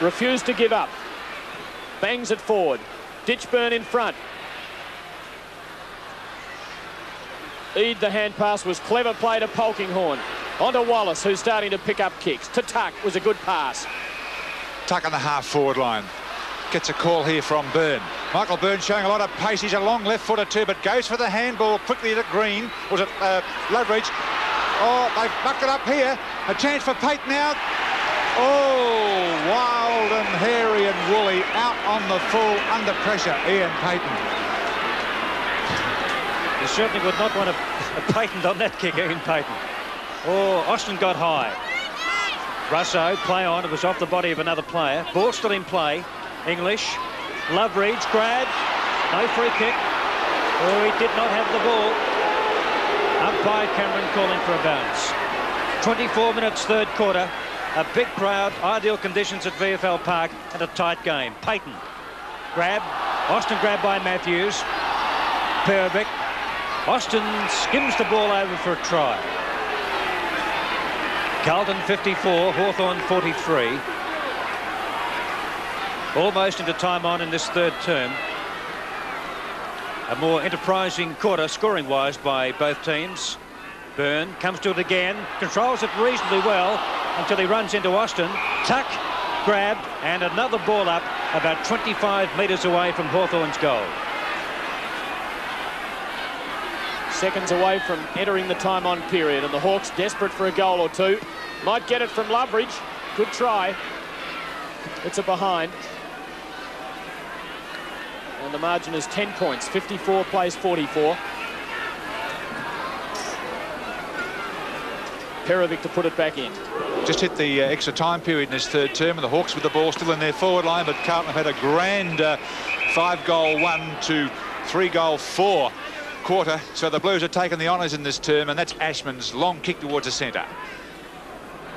refused to give up. Bangs it forward. Ditchburn in front. Eade, the hand pass was clever play to Polkinghorne. On to Wallace, who's starting to pick up kicks. To Tuck was a good pass. Tuck on the half forward line. Gets a call here from Byrne. Michael Byrne showing a lot of pace. He's a long left footer too, but goes for the handball quickly to Green. Was it uh? Oh, they've it up here. A chance for Pate now. Oh, and hairy and woolly out on the full under pressure. Ian Payton. You certainly would not want a, a patent on that kick, Ian Payton. Oh, Austin got high. Russo, play on. It was off the body of another player. Ball still in play. English. Loveridge, grab. No free kick. Oh, he did not have the ball. Umpire Cameron calling for a bounce. 24 minutes, third quarter. A big crowd, ideal conditions at VFL Park, and a tight game. Payton. Grab. Austin grabbed by Matthews. Perovic. Austin skims the ball over for a try. Carlton 54, Hawthorn 43. Almost into time on in this third term. A more enterprising quarter scoring-wise by both teams. Byrne comes to it again, controls it reasonably well until he runs into Austin. Tuck, grab, and another ball up about 25 metres away from Hawthorn's goal. Seconds away from entering the time on period, and the Hawks desperate for a goal or two. Might get it from Loveridge. Good try. It's a behind. And the margin is 10 points. 54 plays 44. Perovic to put it back in. Just hit the uh, extra time period in his third term, and the Hawks with the ball still in their forward line, but Carlton have had a grand uh, five-goal one to three-goal four quarter. So the Blues have taken the honours in this term, and that's Ashman's long kick towards the centre.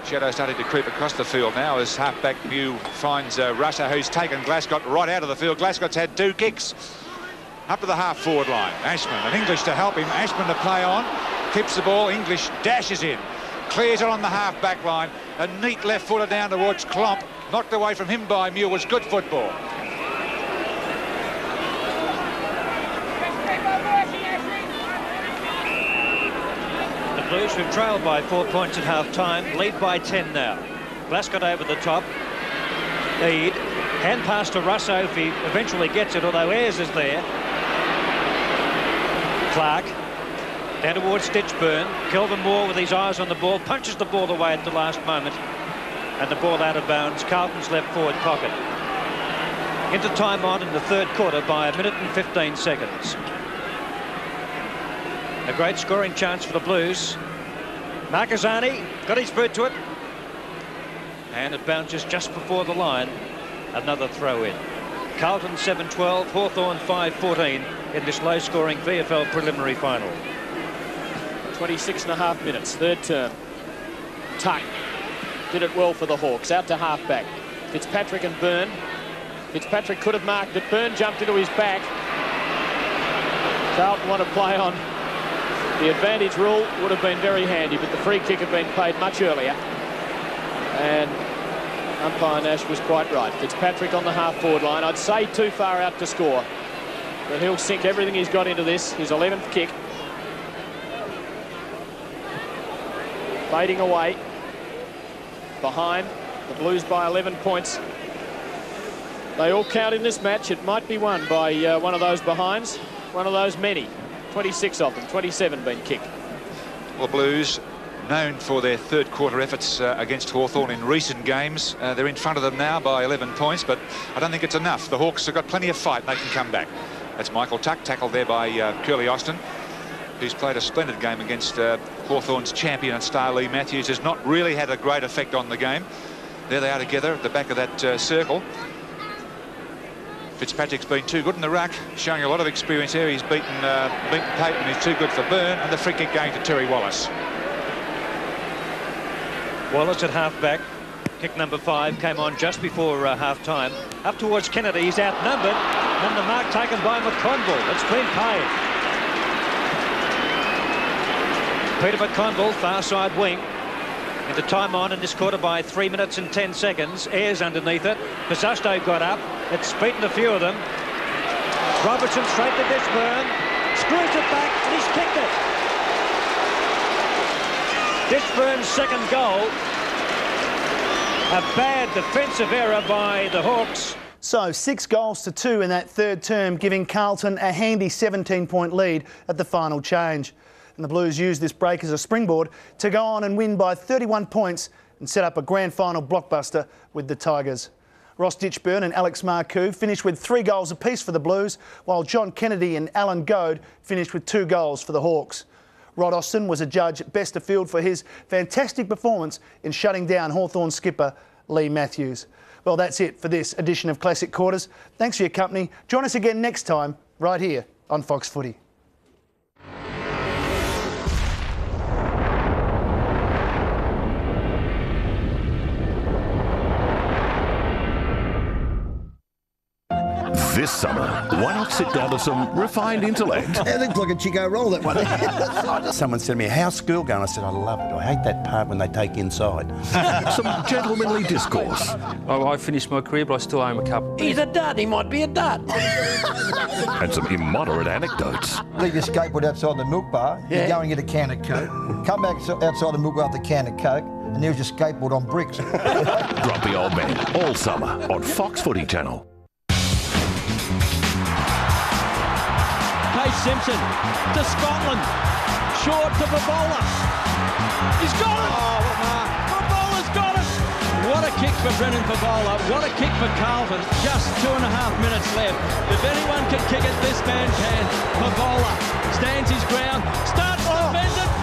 Shadow starting to creep across the field now as halfback Mew finds uh, Russo, who's taken Glascott right out of the field. Glascott's had two kicks up to the half forward line. Ashman and English to help him. Ashman to play on. Keeps the ball. English dashes in. Clears it on the half back line. A neat left footer down towards Klomp. Knocked away from him by Mew was good football. The Blues, who've trailed by four points at half-time, lead by 10 now. Glascott over the top. Eade. Hand pass to Russo if he eventually gets it, although Ayres is there. Clark. Down towards Ditchburn. Kelvin Moore with his eyes on the ball. Punches the ball away at the last moment. And the ball out of bounds. Carlton's left forward pocket. Into time on in the third quarter by a minute and 15 seconds. A great scoring chance for the Blues. Marcazzani got his boot to it. And it bounces just before the line. Another throw in. Carlton 7-12, Hawthorn 5-14 in this low-scoring VFL preliminary final. 26 and a half minutes, third term. Tuck did it well for the Hawks. Out to halfback. Fitzpatrick and Byrne. Fitzpatrick could have marked it. Byrne jumped into his back. Carlton want to play on the advantage rule would have been very handy, but the free kick had been paid much earlier. And umpire Nash was quite right. Fitzpatrick on the half-forward line. I'd say too far out to score. But he'll sink everything he's got into this. His 11th kick. Fading away. Behind. The Blues by 11 points. They all count in this match. It might be won by uh, one of those behinds. One of those many. 26 of them, 27 been kicked. Well, Blues known for their third quarter efforts uh, against Hawthorn in recent games. Uh, they're in front of them now by 11 points, but I don't think it's enough. The Hawks have got plenty of fight they can come back. That's Michael Tuck, tackled there by uh, Curly Austin, who's played a splendid game against uh, Hawthorn's champion and star Leigh Matthews, has not really had a great effect on the game. There they are together at the back of that uh, circle. Fitzpatrick's been too good in the ruck, showing a lot of experience here. He's beaten, uh, beaten Payton, he's too good for Byrne, and the free kick going to Terry Wallace. Wallace at half-back. Kick number five came on just before uh, half-time. Up towards Kennedy, he's outnumbered. And the mark taken by McConville. It's been paid. Peter McConville, far side wing. Into time on in this quarter by three minutes and 10 seconds. Ayres underneath it. Bosustow got up. It's beaten a few of them. Robertson straight to Ditchburn. Screws it back and he's kicked it. Ditchburn's second goal. A bad defensive error by the Hawks. So six goals to two in that third term, giving Carlton a handy 17-point lead at the final change. And the Blues used this break as a springboard to go on and win by 31 points and set up a grand final blockbuster with the Tigers. Ross Ditchburn and Alex Marcou finished with three goals apiece for the Blues, while John Kennedy and Alan Goad finished with two goals for the Hawks. Rod Austin was a judge best of field for his fantastic performance in shutting down Hawthorn skipper Leigh Matthews. Well, that's it for this edition of Classic Quarters. Thanks for your company. Join us again next time, right here on Fox Footy. This summer, why not sit down to some refined intellect? It looks like a Chico roll, that one. Someone said to me, how's school going? I said, I love it. I hate that part when they take inside. some gentlemanly discourse. Oh, I finished my career, but I still own a cup. He's a dud. He might be a dud. and some immoderate anecdotes. Leave your skateboard outside the milk bar. Yeah. You go and get a can of Coke. Come back outside the milk bar with a can of Coke. And there's your skateboard on bricks. Grumpy old man, all summer on Fox Footy Channel. Simpson to Scotland. Short to Fevola. He's got it! Oh, what a mark. Fevola's got it! What a kick for Brendan Fevola. What a kick for Carlton. Just two and a half minutes left. If anyone can kick it, this man can. Fevola stands his ground. Starts to oh. bend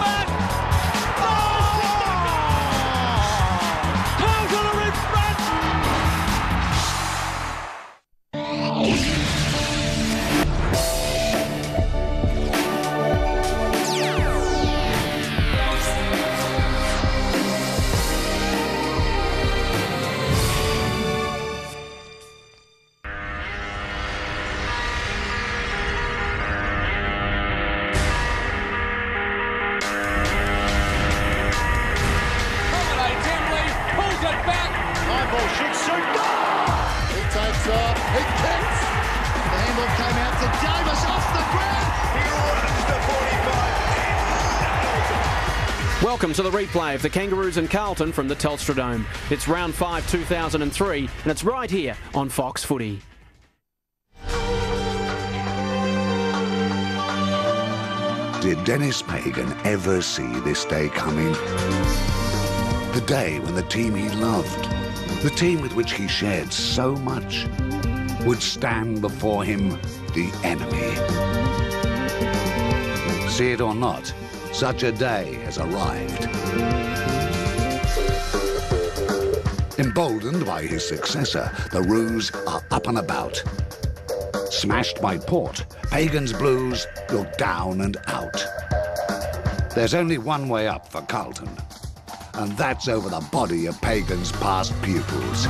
Welcome to the replay of the Kangaroos and Carlton from the Telstra Dome. It's round 5 2003 and it's right here on Fox Footy. Did Denis Pagan ever see this day coming? The day when the team he loved, the team with which he shared so much, would stand before him the enemy. See it or not, such a day has arrived. Emboldened by his successor, the Roos are up and about. Smashed by Port, Pagan's Blues look down and out. There's only one way up for Carlton, and that's over the body of Pagan's past pupils.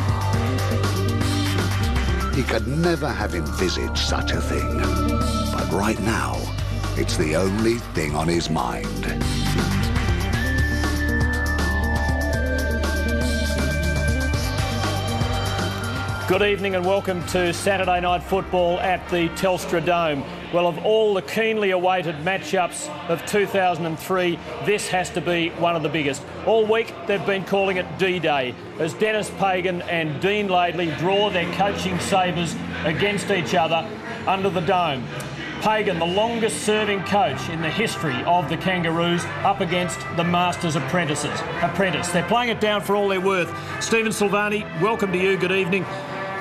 He could never have envisaged such a thing, but right now, it's the only thing on his mind. Good evening and welcome to Saturday night football at the Telstra Dome. Well, of all the keenly awaited matchups of 2003, this has to be one of the biggest. All week they've been calling it D-Day as Denis Pagan and Dean Laidley draw their coaching sabres against each other under the dome. Pagan, the longest serving coach in the history of the Kangaroos, up against the Masters apprentices. Apprentice. They're playing it down for all they're worth. Stephen Silvagni, welcome to you. Good evening.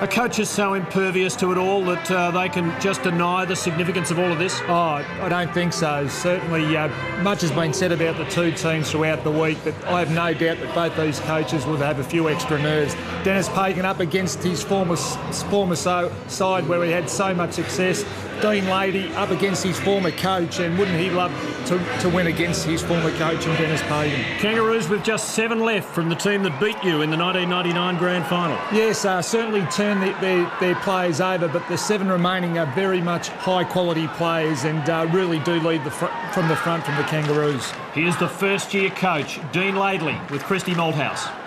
A coach is so impervious to it all that uh, they can just deny the significance of all of this? Oh, I don't think so. Certainly, uh, much has been said about the two teams throughout the week, but I have no doubt that both these coaches will have a few extra nerves. Denis Pagan up against his former former so, side where he had so much success Dean Laidley up against his former coach, and wouldn't he love to, to win against his former coach and Denis Pagan? Kangaroos with just seven left from the team that beat you in the 1999 Grand Final. Yes, uh, certainly turn the, their, their players over, but the seven remaining are very much high quality players and uh, really do lead the fr- from the front from the Kangaroos. Here's the first year coach, Dean Laidley, with Christy Malthouse.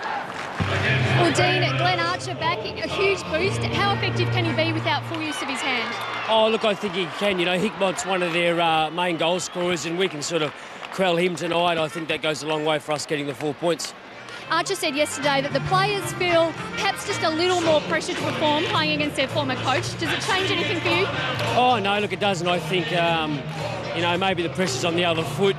Well, Dean, Glenn Archer back, a huge boost. How effective can he be without full use of his hand? Oh, look, I think he can. You know, Hickmott's one of their uh, main goal scorers, and we can sort of quell him tonight. I think that goes a long way for us getting the four points. Archer said yesterday that the players feel perhaps just a little more pressure to perform playing against their former coach. Does it change anything for you? Oh, no, look, it doesn't. I think, um, you know, maybe the pressure's on the other foot.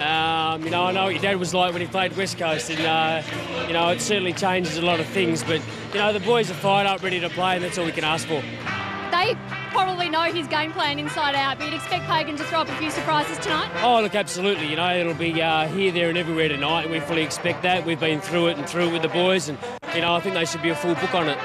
Um, you know, I know what your dad was like when he played West Coast, and uh, you know it certainly changes a lot of things. But you know, the boys are fired up, ready to play, and that's all we can ask for. They probably know his game plan inside out, but you'd expect Pagan to throw up a few surprises tonight. Oh, look, absolutely. You know, it'll be uh, here, there, and everywhere tonight, and we fully expect that. We've been through it and through it with the boys, and you know, I think they should be a full book on it.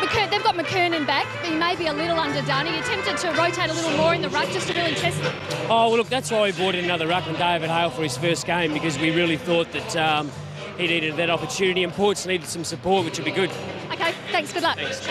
McKer- they've got McKernan back, but he may be a little underdone. He attempted to rotate a little more in the ruck just to really test them? Oh, well, look, that's why we brought in another ruckman, David Hale, for his first game because we really thought that um, he needed that opportunity and Ports needed some support, which would be good. Okay, thanks. Good luck. Thanks.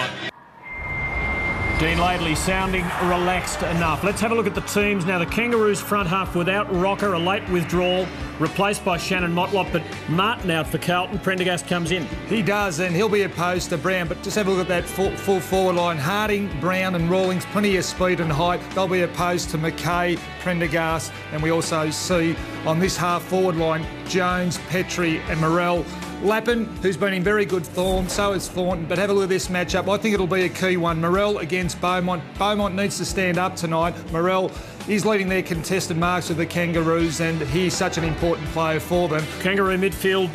Dean Laidley sounding relaxed enough. Let's have a look at the teams now. The Kangaroos front half without Rocca, a late withdrawal, replaced by Shannon Motlop, but Martin out for Carlton. Prendergast comes in. He does, and he'll be opposed to Brown. But just have a look at that full, full forward line. Harding, Brown, and Rawlings, plenty of speed and height. They'll be opposed to McKay, Prendergast, and we also see on this half forward line Jones, Petrie, and Morell. Lappin, who's been in very good form, so is Thornton. But have a look at this matchup. I think it'll be a key one. Morell against Beaumont. Beaumont needs to stand up tonight. Morell is leading their contested marks with the Kangaroos, and he's such an important player for them. Kangaroo midfield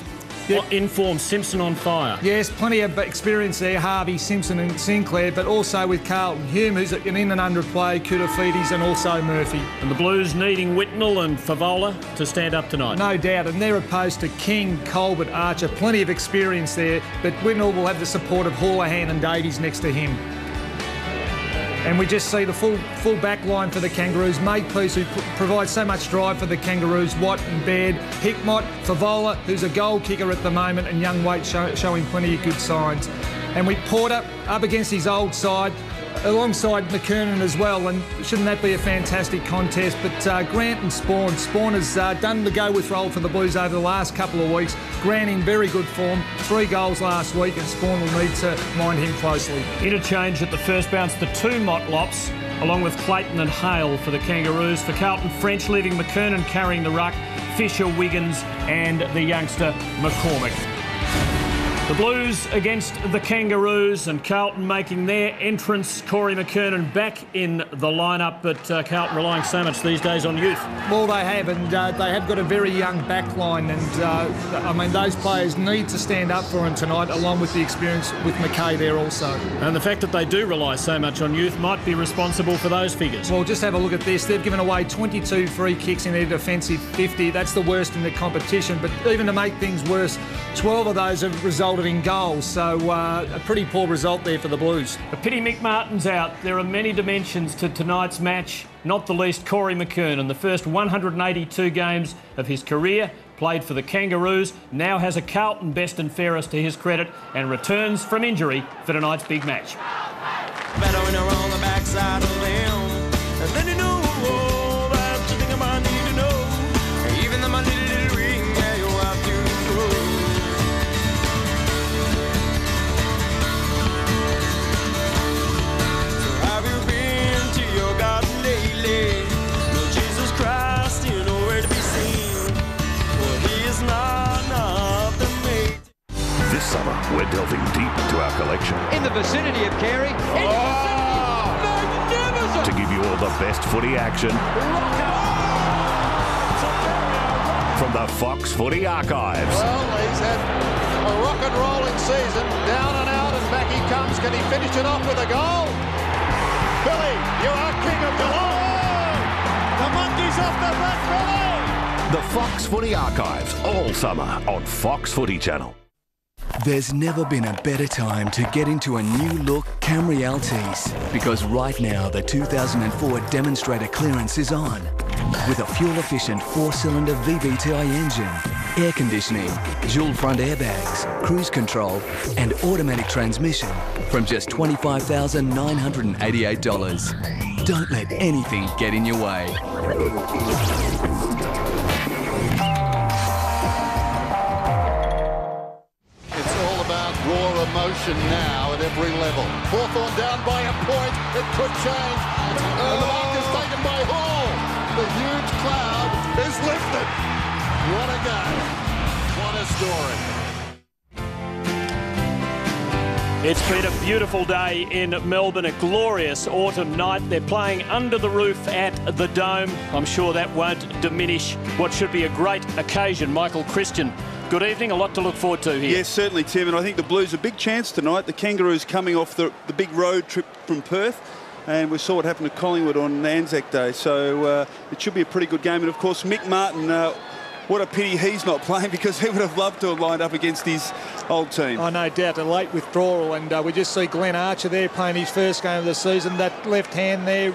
in form, Simpson on fire. Yes, plenty of experience there, Harvey, Simpson and Sinclair, but also with Carlton Hume, who's an in and under play, Koutoufides and also Murphy. And the Blues needing Whitnall and Fevola to stand up tonight. No doubt, and they're opposed to King, Colbert, Archer. Plenty of experience there, but Whitnall will have the support of Houlihan and Davies next to him. And we just see the full full back line for the Kangaroos. Makepeace, who provides so much drive for the Kangaroos. Watt and Baird. Hickmott, Fevola, who's a goal kicker at the moment, and Young Waite show, showing plenty of good signs. And we Porter up against his old side, alongside McKernan as well. And shouldn't that be a fantastic contest? But uh, Grant and Spawn. Spawn has uh, done the go with role for the Blues over the last couple of weeks. Grant in very good form. Three goals last week, and Spawn will need to mind him closely. Interchange at the first bounce, the two Motlops, along with Clayton and Hale for the Kangaroos. For Carlton, French leaving McKernan carrying the ruck, Fisher, Wiggins, and the youngster McCormick. The Blues against the Kangaroos and Carlton making their entrance. Corey McKernan back in the lineup, but uh, Carlton relying so much these days on youth. Well, they have, and uh, they have got a very young back line, and uh, I mean, those players need to stand up for him tonight, along with the experience with McKay there also. And the fact that they do rely so much on youth might be responsible for those figures. Well, just have a look at this. They've given away 22 free kicks in their defensive 50. That's the worst in the competition, but even to make things worse, 12 of those have resulted in goals, so uh, a pretty poor result there for the Blues. A pity Mick Martin's out. There are many dimensions to tonight's match, not the least Corey McKernan. In the first 182 games of his career played for the Kangaroos, now has a Carlton best and fairest to his credit and returns from injury for tonight's big match. Summer, we're delving deep into our collection In the vicinity of Carey. In the ah! to give you all the best footy action from the Fox Footy Archives. Well, he's had a rock and rolling season, down and out, and back he comes. Can he finish it off with a goal? Billy, you are king of the Geelong. The monkey's off the back, Billy. The Fox Footy Archives, all summer on Fox Footy Channel. There's never been a better time to get into a new look Camry Altise because right now the 2004 demonstrator clearance is on with a fuel-efficient four-cylinder VVTi engine, air conditioning, dual front airbags, cruise control and automatic transmission from just $25,988. Don't let anything get in your way. Raw emotion now at every level. Hawthorn down by a point. It could change. And the mark is taken by Hall. The huge cloud is lifted. What a game. What a story. It's been a beautiful day in Melbourne, a glorious autumn night. They're playing under the roof at the Dome. I'm sure that won't diminish what should be a great occasion. Michael Christian, good evening. A lot to look forward to here. Yes, certainly, Tim. And I think the Blues a big chance tonight. The Kangaroos coming off the, the big road trip from Perth. And we saw what happened to Collingwood on Anzac Day. So uh, it should be a pretty good game. And of course, Mick Martin, uh, what a pity he's not playing because he would have loved to have lined up against his old team. Oh, no doubt, a late withdrawal, and uh, we just see Glenn Archer there playing his first game of the season. That left hand there,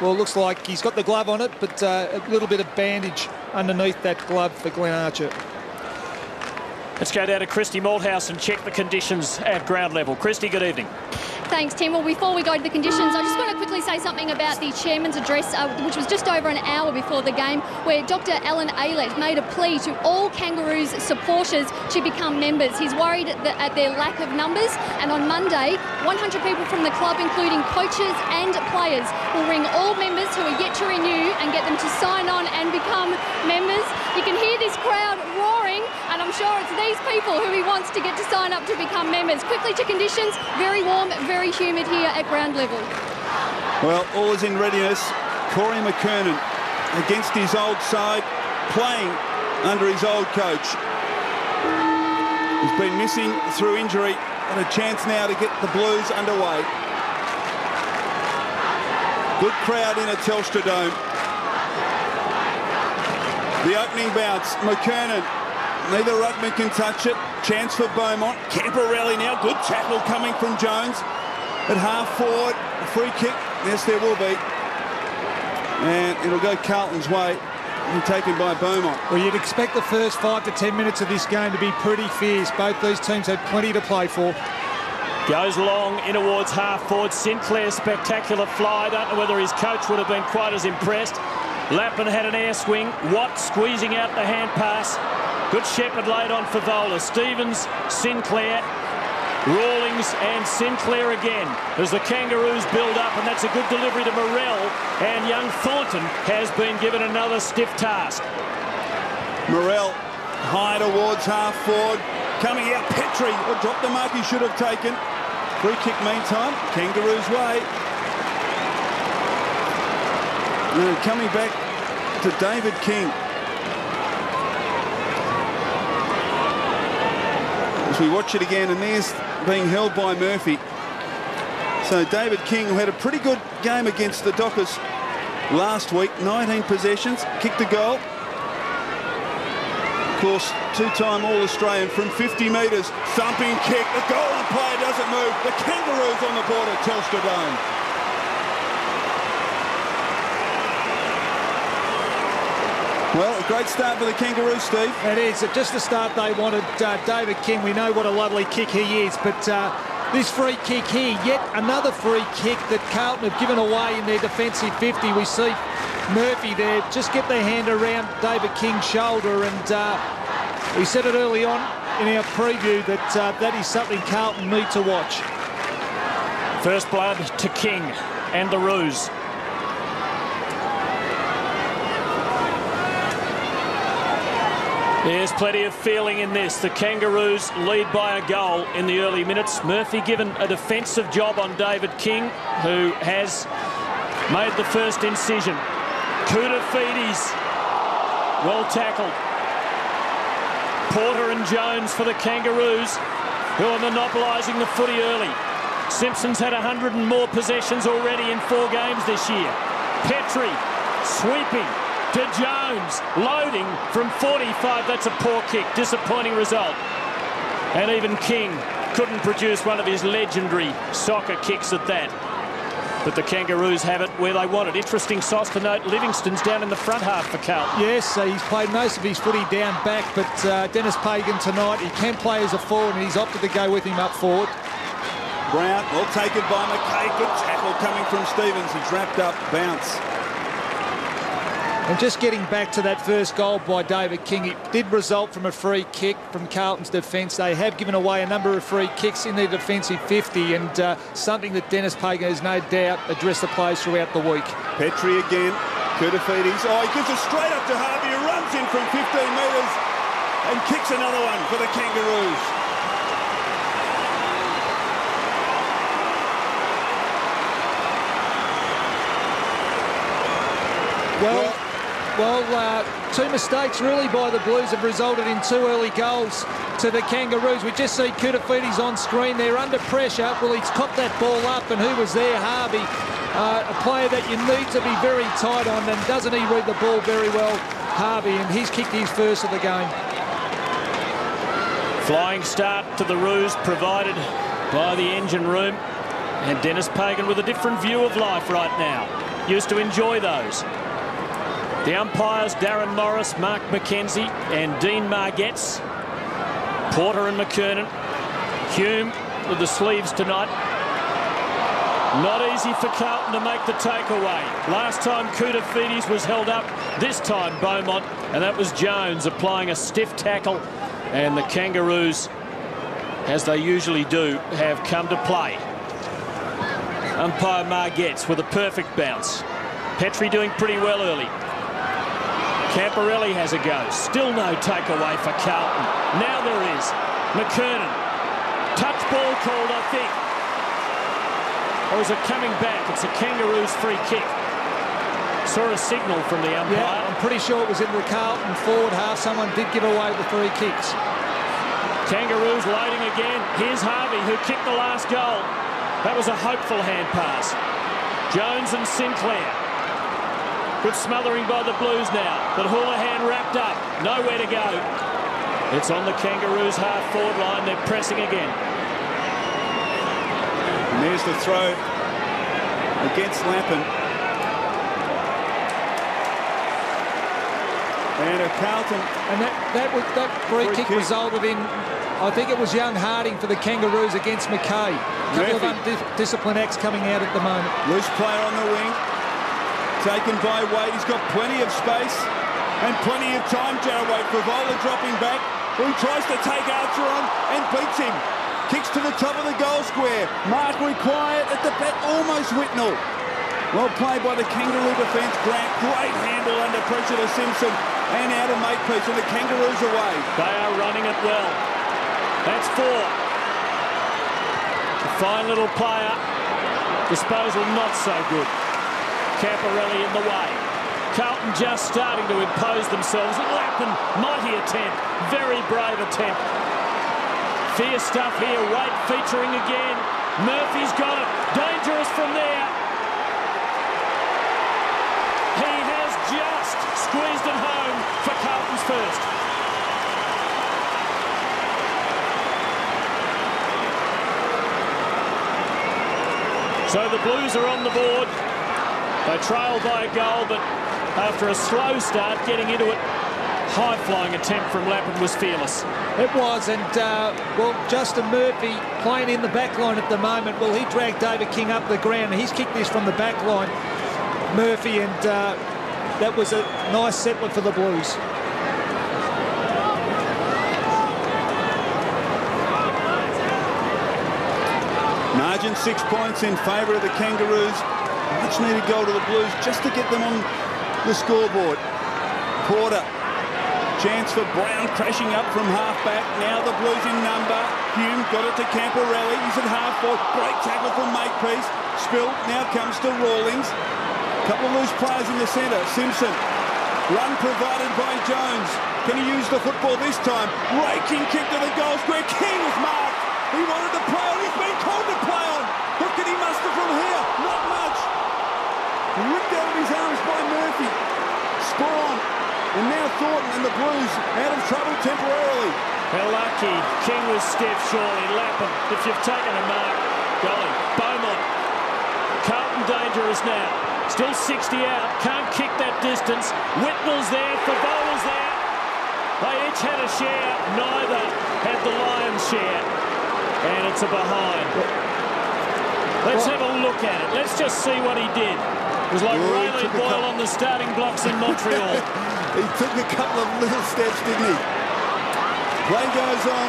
well, looks like he's got the glove on it, but uh, a little bit of bandage underneath that glove for Glenn Archer. Let's go down to Christy Malthouse and check the conditions at ground level. Christy, good evening. Thanks, Tim. Well, before we go to the conditions, I just want to quickly say something about the chairman's address, uh, which was just over an hour before the game, where Dr. Allen Aylett made a plea to all Kangaroos supporters to become members. He's worried at their lack of numbers, and on Monday, 100 people from the club, including coaches and players, will ring all members who are yet to renew and get them to sign on and become members. You can hear this crowd roaring, and I'm sure it's these people who he wants to get to sign up to become members. Quickly to conditions, very warm, very humid here at ground level. Well, all is in readiness. Corey McKernan against his old side, playing under his old coach. He's been missing through injury and a chance now to get the Blues underway. Good crowd in at Telstra Dome. The opening bounce, McKernan. Neither Rudman can touch it. Chance for Beaumont. Camporeale now. Good tackle coming from Jones. At half forward, a free kick. Yes, there will be. And it'll go Carlton's way. And taken by Beaumont. Well, you'd expect the first five to ten minutes of this game to be pretty fierce. Both these teams had plenty to play for. Goes long in towards half forward. Sinclair spectacular fly. Don't know whether his coach would have been quite as impressed. Lappin had an air swing. Watt squeezing out the hand pass. Good Shepherd laid on for Vola. Stevens, Sinclair, Rawlings and Sinclair again as the Kangaroos build up and that's a good delivery to Morrell and young Thornton has been given another stiff task. Morrell high towards half forward. Coming out, Petrie will drop the mark he should have taken. Free kick meantime, Kangaroos way. And coming back to David King. We watch it again, and there's being held by Murphy. So David King, who had a pretty good game against the Dockers last week, 19 possessions, kicked a goal. Of course, two-time All-Australian from 50 metres, thumping kick. The goal umpire doesn't move. The Kangaroos on the board at Telstra Dome. Well, a great start for the Kangaroos, Steve. It is. Just the start they wanted. Uh, David King, we know what a lovely kick he is, but uh, this free kick here, yet another free kick that Carlton have given away in their defensive 50. We see Murphy there just get their hand around David King's shoulder, and uh, we said it early on in our preview that uh, that is something Carlton need to watch. First blood to King and the Roos. There's plenty of feeling in this. The Kangaroos lead by a goal in the early minutes. Murphy given a defensive job on David King, who has made the first incision. Koutoufides, well tackled. Porter and Jones for the Kangaroos, who are monopolising the footy early. Simpson's had 100 and more possessions already in four games this year. Petrie sweeping to Jones, loading from 45. That's a poor kick. Disappointing result. And even King couldn't produce one of his legendary soccer kicks at that. But the Kangaroos have it where they want it. Interesting sauce to note, Livingston's down in the front half for Carlton. Yes, uh, he's played most of his footy down back, but uh, Denis Pagan tonight, he can play as a forward and he's opted to go with him up forward. Brown, well taken by McKay. Good tackle coming from Stevens. He's wrapped up, bounce. And just getting back to that first goal by David King, it did result from a free kick from Carlton's defence. They have given away a number of free kicks in their defensive 50 and uh, something that Denis Pagan has no doubt addressed the players throughout the week. Petrie again, Koutoufides. Oh, he gives it straight up to Harvey, runs in from 15 metres and kicks another one for the Kangaroos. Well, well, uh, two mistakes really by the Blues have resulted in two early goals to the Kangaroos. We just see Koutoufides on screen. They're under pressure. Well, he's copped that ball up, and who was there? Harvey, uh, a player that you need to be very tight on, and doesn't he read the ball very well, Harvey? And he's kicked his first of the game. Flying start to the Roos provided by the engine room. And Denis Pagan with a different view of life right now. Used to enjoy those. The umpires, Darren Morris, Mark McKenzie and Dean Margetts. Porter and McKernan. Hume with the sleeves tonight. Not easy for Carlton to make the takeaway. Last time Koutoufides was held up, this time Beaumont, and that was Jones applying a stiff tackle. And the Kangaroos, as they usually do, have come to play. Umpire Margetts with a perfect bounce. Petrie doing pretty well early. Camporeale has a go. Still no takeaway for Carlton. Now there is. McKernan. Touch ball called, I think. Or is it coming back? It's a Kangaroos free kick. Saw a signal from the umpire. Yeah, I'm pretty sure it was in the Carlton forward half. Someone did give away the free kicks. Kangaroos loading again. Here's Harvey, who kicked the last goal. That was a hopeful hand pass. Jones and Sinclair. Good smothering by the Blues now. But Houlihan wrapped up. Nowhere to go. It's on the Kangaroos half-forward line. They're pressing again. And there's the throw against Lappin. And a Carlton. And that, that, was, that free, free kick, kick, resulted in, I think it was young Harding for the Kangaroos against McKay. A couple Murphy. of undisciplined acts coming out at the moment. Loose player on the wing. Taken by Waite. He's got plenty of space and plenty of time, Jarrad Waite. Fevola dropping back. Who tries to take Archer on and beats him. Kicks to the top of the goal square. Mark required at the back, almost Whitnall. Well played by the Kangaroo defence. Grant, great handle under pressure to Simpson and out of make Makepeace, and the Kangaroos away. They are running it well. That's four. Fine little player. Disposal not so good. Camporeale in the way. Carlton just starting to impose themselves. Lappin, mighty attempt. Very brave attempt. Fierce stuff here. Waite featuring again. Murphy's got it. Dangerous from there. He has just squeezed it home for Carlton's first. So the Blues are on the board. They trail by a goal, but after a slow start, getting into it, high-flying attempt from Lappin was fearless. It was, and, uh, well, Justin Murphy playing in the back line at the moment. Well, he dragged David King up the ground. He's kicked this from the back line, Murphy, and uh, that was a nice settler for the Blues. Margin six points in favour of the Kangaroos. Much needed goal to the Blues just to get them on the scoreboard. Porter. Chance for Brown crashing up from half-back. Now the Blues in number. Hume got it to Camporeale. He's at half-forward. Great tackle from Makepeace. Spill now comes to Rawlings. Couple of loose players in the centre. Simpson. Run provided by Jones. Can he use the football this time? Raking kick to the goal square. King is marked. He wanted to play on. He's been called to play on. What can he muster from here? Not much. Ripped out of his arms by Murphy. Spawn. And now Thornton and the Blues out of trouble temporarily. Lucky. King was stiff, surely. Lappin, if you've taken a mark, golly. Beaumont. Carlton dangerous now. Still 60 out. Can't kick that distance. Whitnall's there. Fevola's there. They each had a share. Neither had the lion's share. And it's a behind. Let's have a look at it. Let's just see what he did. It was like Oh, he Rayleigh took a Boyle on the starting blocks in Montreal. he took a couple of little steps, didn't he? Play goes on.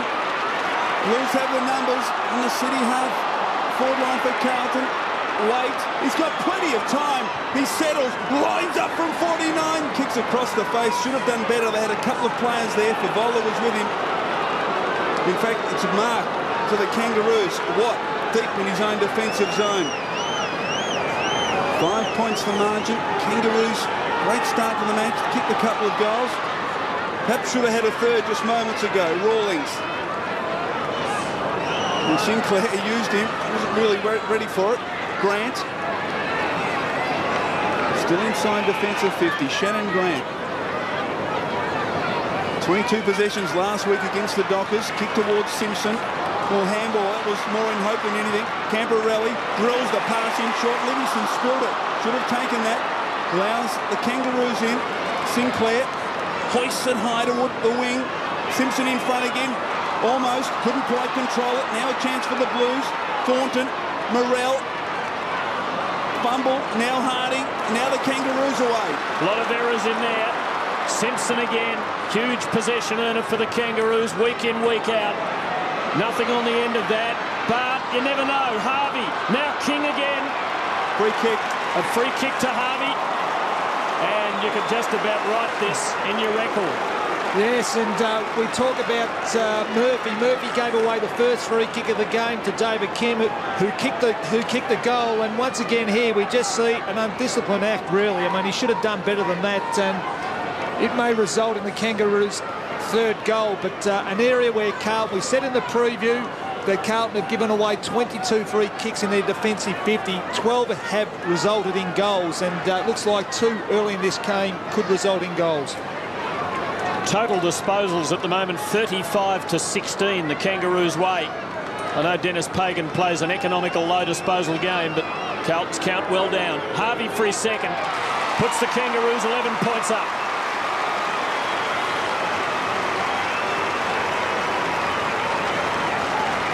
Blues have the numbers on the City half. Forward line for Carlton. Waite. He's got plenty of time. He settles. Lines up from 49. Kicks across the face. Should have done better. They had a couple of players there. Fevola was with him. In fact, it's a mark to the Kangaroos. What? Deep in his own defensive zone. Five points for margin. Kangaroos, great start to the match. Kicked a couple of goals. Perhaps should have had a third just moments ago. Rawlings. And Sinclair used him. Wasn't really re- ready for it. Grant. Still inside defensive 50. Shannon Grant. 22 possessions last week against the Dockers. Kick towards Simpson. Well, handball, that was more in hope than anything. Camporeale drills the pass in short. Livingston spilled it. Should have taken that. Allows the Kangaroos in. Sinclair hoists it high to the wing. Simpson in front again. Almost. Couldn't quite control it. Now a chance for the Blues. Thornton. Morell. Fumble. Now Harding. Now the Kangaroos away. A lot of errors in there. Simpson again. Huge possession earner for the Kangaroos week in, week out. Nothing on the end of that. But you never know. Harvey. Now King again. Free kick. A free kick to Harvey. And you could just about write this in your record. Yes, and uh, we talk about uh, Murphy. Murphy gave away the first free kick of the game to David King, who, who kicked the who kicked the goal. And once again here, we just see an undisciplined act. Really, I mean, he should have done better than that. And it may result in the Kangaroos' third goal, but uh, an area where Carlton, we said in the preview that Carlton have given away 22 free kicks in their defensive 50. 12 have resulted in goals, and uh, it looks like two early in this game could result in goals. Total disposals at the moment 35 to 16 the Kangaroos way. I know Denis Pagan plays an economical low disposal game but Carlton's count well down. Harvey for his second puts the Kangaroos 11 points up.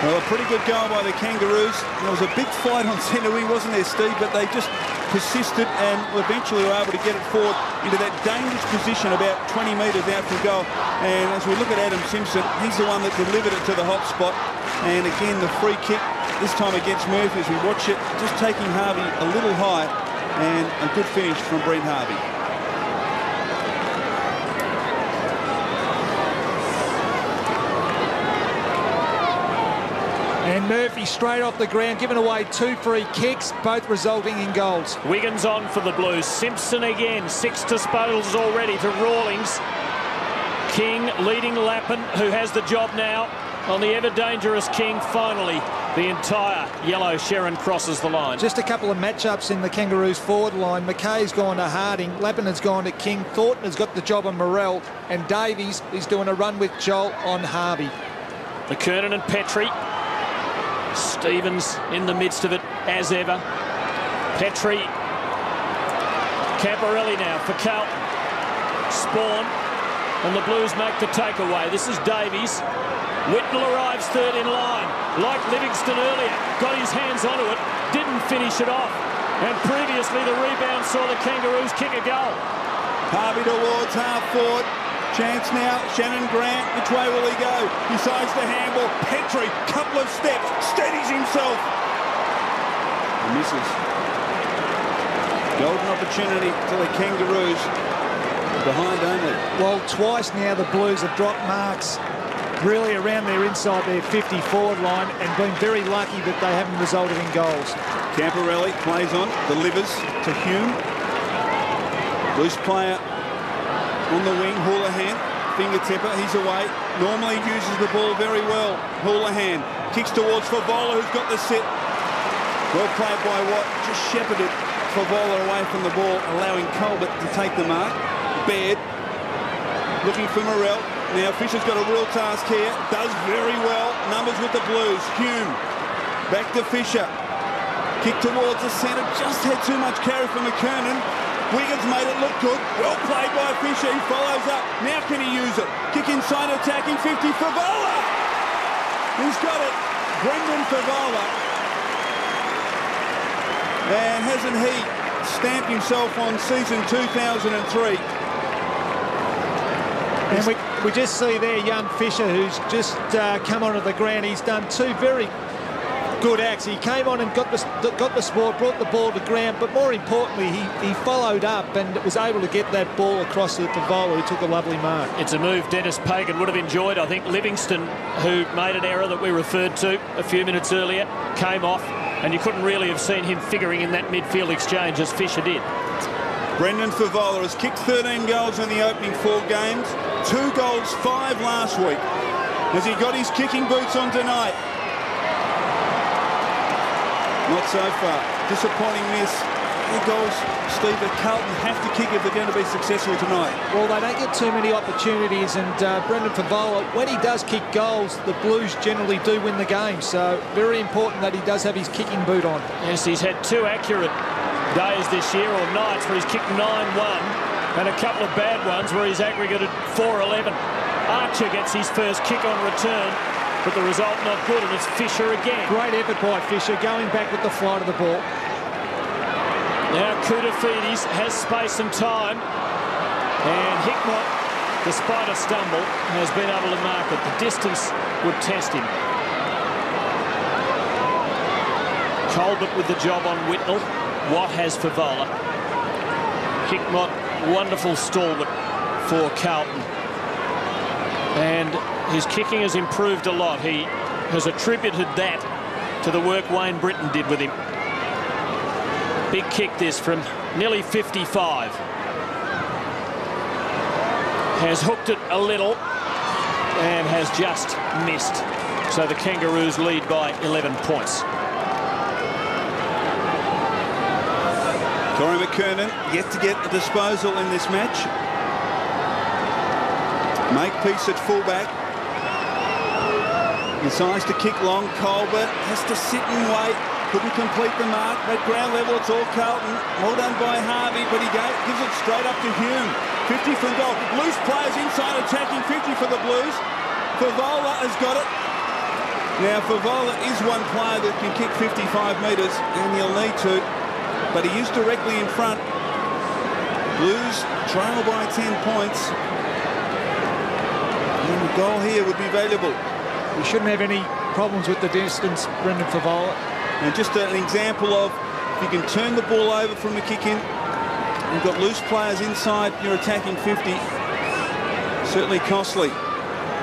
Well, a pretty good goal by the Kangaroos. There was a big fight on centre wing, wasn't there, Steve? But they just persisted and eventually were able to get it forward into that dangerous position about 20 metres out from goal. And as we look at Adam Simpson, he's the one that delivered it to the hot spot. And again, the free kick, this time against Murphy, as we watch it, just taking Harvey a little high. And a good finish from Brent Harvey. And Murphy straight off the ground, giving away two free kicks, both resulting in goals. Wiggins on for the Blues. Simpson again. Six disposals already to Rawlings. King leading Lappin, who has the job now on the ever-dangerous King. Finally, the entire yellow Sharon crosses the line. Just a couple of matchups in the Kangaroos forward line. McKay's gone to Harding, Lappin has gone to King, Thornton has got the job on Morell, and Davies is doing a run with Joel on Harvey. McKernan and Petrie. Stevens in the midst of it as ever. Petrie. Camporeale now for Carlton. Spawn. And the Blues make the takeaway. This is Davies. Whitnall arrives third in line. Like Livingston earlier. Got his hands onto it. Didn't finish it off. And previously the rebound saw the Kangaroos kick a goal. Harvey towards half forward. Chance now, Shannon Grant, which way will he go? Decides to handle. Petrie, couple of steps, steadies himself. And misses. Golden opportunity to the Kangaroos. Behind only. Well, twice now the Blues have dropped marks really around their inside their 50 forward line and been very lucky that they haven't resulted in goals. Camporeale plays on, delivers to Hume. Loose player on the wing, Houlihan, fingertipper, he's away. Normally uses the ball very well. Houlihan kicks towards Fevola, who's got the sit. Well played by Watt, just shepherded Fevola away from the ball, allowing Colbert to take the mark. Baird looking for Morel. Now Fisher's got a real task here. Does very well. Numbers with the Blues. Hume. Back to Fisher. Kick towards the centre. Just had too much carry for McKernan. Wiggins made it look good. Well played by Fisher. He follows up. Now can he use it? Kick inside attacking 50. Fevola. He's got it. Brendan Fevola. And hasn't he stamped himself on season 2003? And we, we just see there young Fisher who's just uh, come onto the ground. He's done two very good acts. He came on and got the, got the sport, brought the ball to ground, but more importantly, he, he followed up and was able to get that ball across to Fevola, who took a lovely mark. It's a move Denis Pagan would have enjoyed. I think Livingston, who made an error that we referred to a few minutes earlier, came off, and you couldn't really have seen him figuring in that midfield exchange as Fisher did. Brendan Fevola has kicked 13 goals in the opening four games. Two goals, five last week. Has he got his kicking boots on tonight? Not so far. Disappointing miss. The goals, Steve, that Carlton have to kick if they're going to be successful tonight. Well, they don't get too many opportunities, and uh, Brendan Fevola, when he does kick goals, the Blues generally do win the game. So very important that he does have his kicking boot on. Yes, he's had two accurate days this year, or nights, where he's kicked 9-1, and a couple of bad ones where he's aggregated 4-11. Archer gets his first kick on return, but the result not good, and it's Fisher again. Great effort by Fisher, going back with the flight of the ball. Now Koutoufides has space and time. And Hickmott, despite a stumble, has been able to mark it. The distance would test him. Colbert with the job on Whitnall. Watt has Fevola. Hickmott, wonderful stalwart for Carlton. And his kicking has improved a lot. He has attributed that to the work Wayne Britton did with him. Big kick this from nearly 55. Has hooked it a little and has just missed. So the Kangaroos lead by 11 points. Corey McKernan yet to get a disposal in this match. Make peace at fullback. Decides to kick long. Colbert has to sit and wait. Couldn't complete the mark. At ground level, it's all Carlton. Well done by Harvey, but he gives it straight up to Hume. 50 from goal. Loose players inside attacking 50 for the Blues. Fevola has got it. Now, Fevola is one player that can kick 55 metres, and he'll need to, but he is directly in front. Blues trail by 10 points. And the goal here would be valuable. You shouldn't have any problems with the distance, Brendan Fevola. And just an example of if you can turn the ball over from the kick in, you've got loose players inside, you're attacking 50. Certainly costly.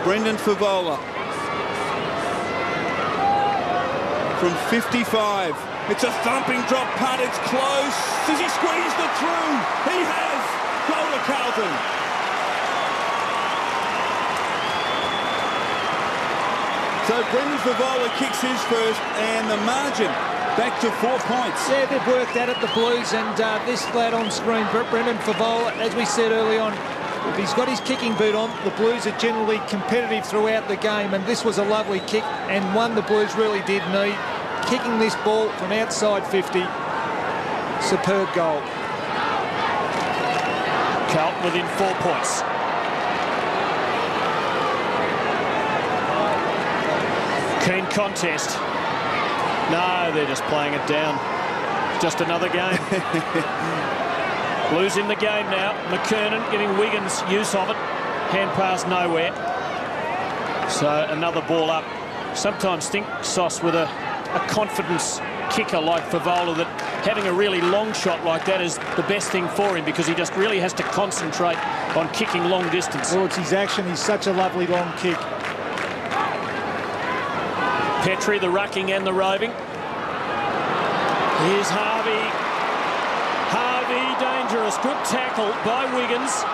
Brendan Fevola. From 55. It's a thumping drop punt. It's close. Does he squeeze it through? He has. Goal to Carlton. So Brendan Fevola kicks his first, and the margin back to four points. Yeah, they've worked out at it, the Blues, and uh, this lad on screen, Brendan Fevola, as we said early on, if he's got his kicking boot on, the Blues are generally competitive throughout the game, and this was a lovely kick, and one the Blues really did need. Kicking this ball from outside 50, superb goal. Carlton within four points. Keen contest. No, they're just playing it down. Just another game. Losing the game now. McKernan getting Wiggins use of it. Hand pass nowhere. So another ball up. Sometimes think Sauce with a, a confidence kicker like Fevola that having a really long shot like that is the best thing for him because he just really has to concentrate on kicking long distance. Well, it's his action. He's such a lovely long kick. Petrie, the rucking and the roving. Here's Harvey. Harvey, dangerous. Good tackle by Wiggins.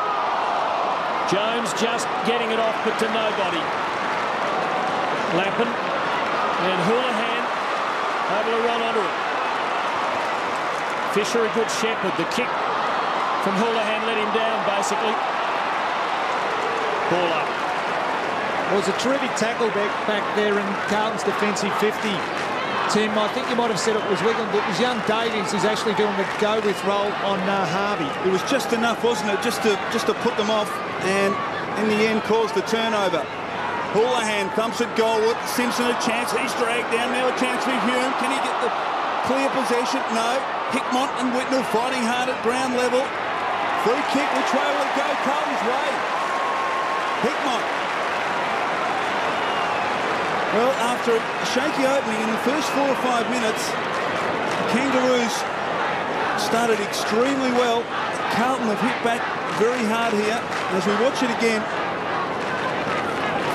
Jones just getting it off, but to nobody. Lappin and Houlihan able to run onto it. Fisher, a good shepherd. The kick from Houlihan let him down, basically. Ball up. Was a terrific tackle back, back there in Carlton's defensive 50. Tim, I think you might have said it was Wigan, but it was young Davies who's actually doing the go-with role on uh, Harvey. It was just enough, wasn't it, just to just to put them off, and in the end caused the turnover. Houlihan thumps at Goldwood. Simpson a chance. He's dragged down. Now a chance for Hume. Can he get the clear possession? No. Hickmott and Whitnall fighting hard at ground level. Free kick. Which way will it go? Carlton's way. Hickmott well, after a shaky opening in the first four or five minutes, Kangaroos started extremely well. Carlton have hit back very hard here. As we watch it again,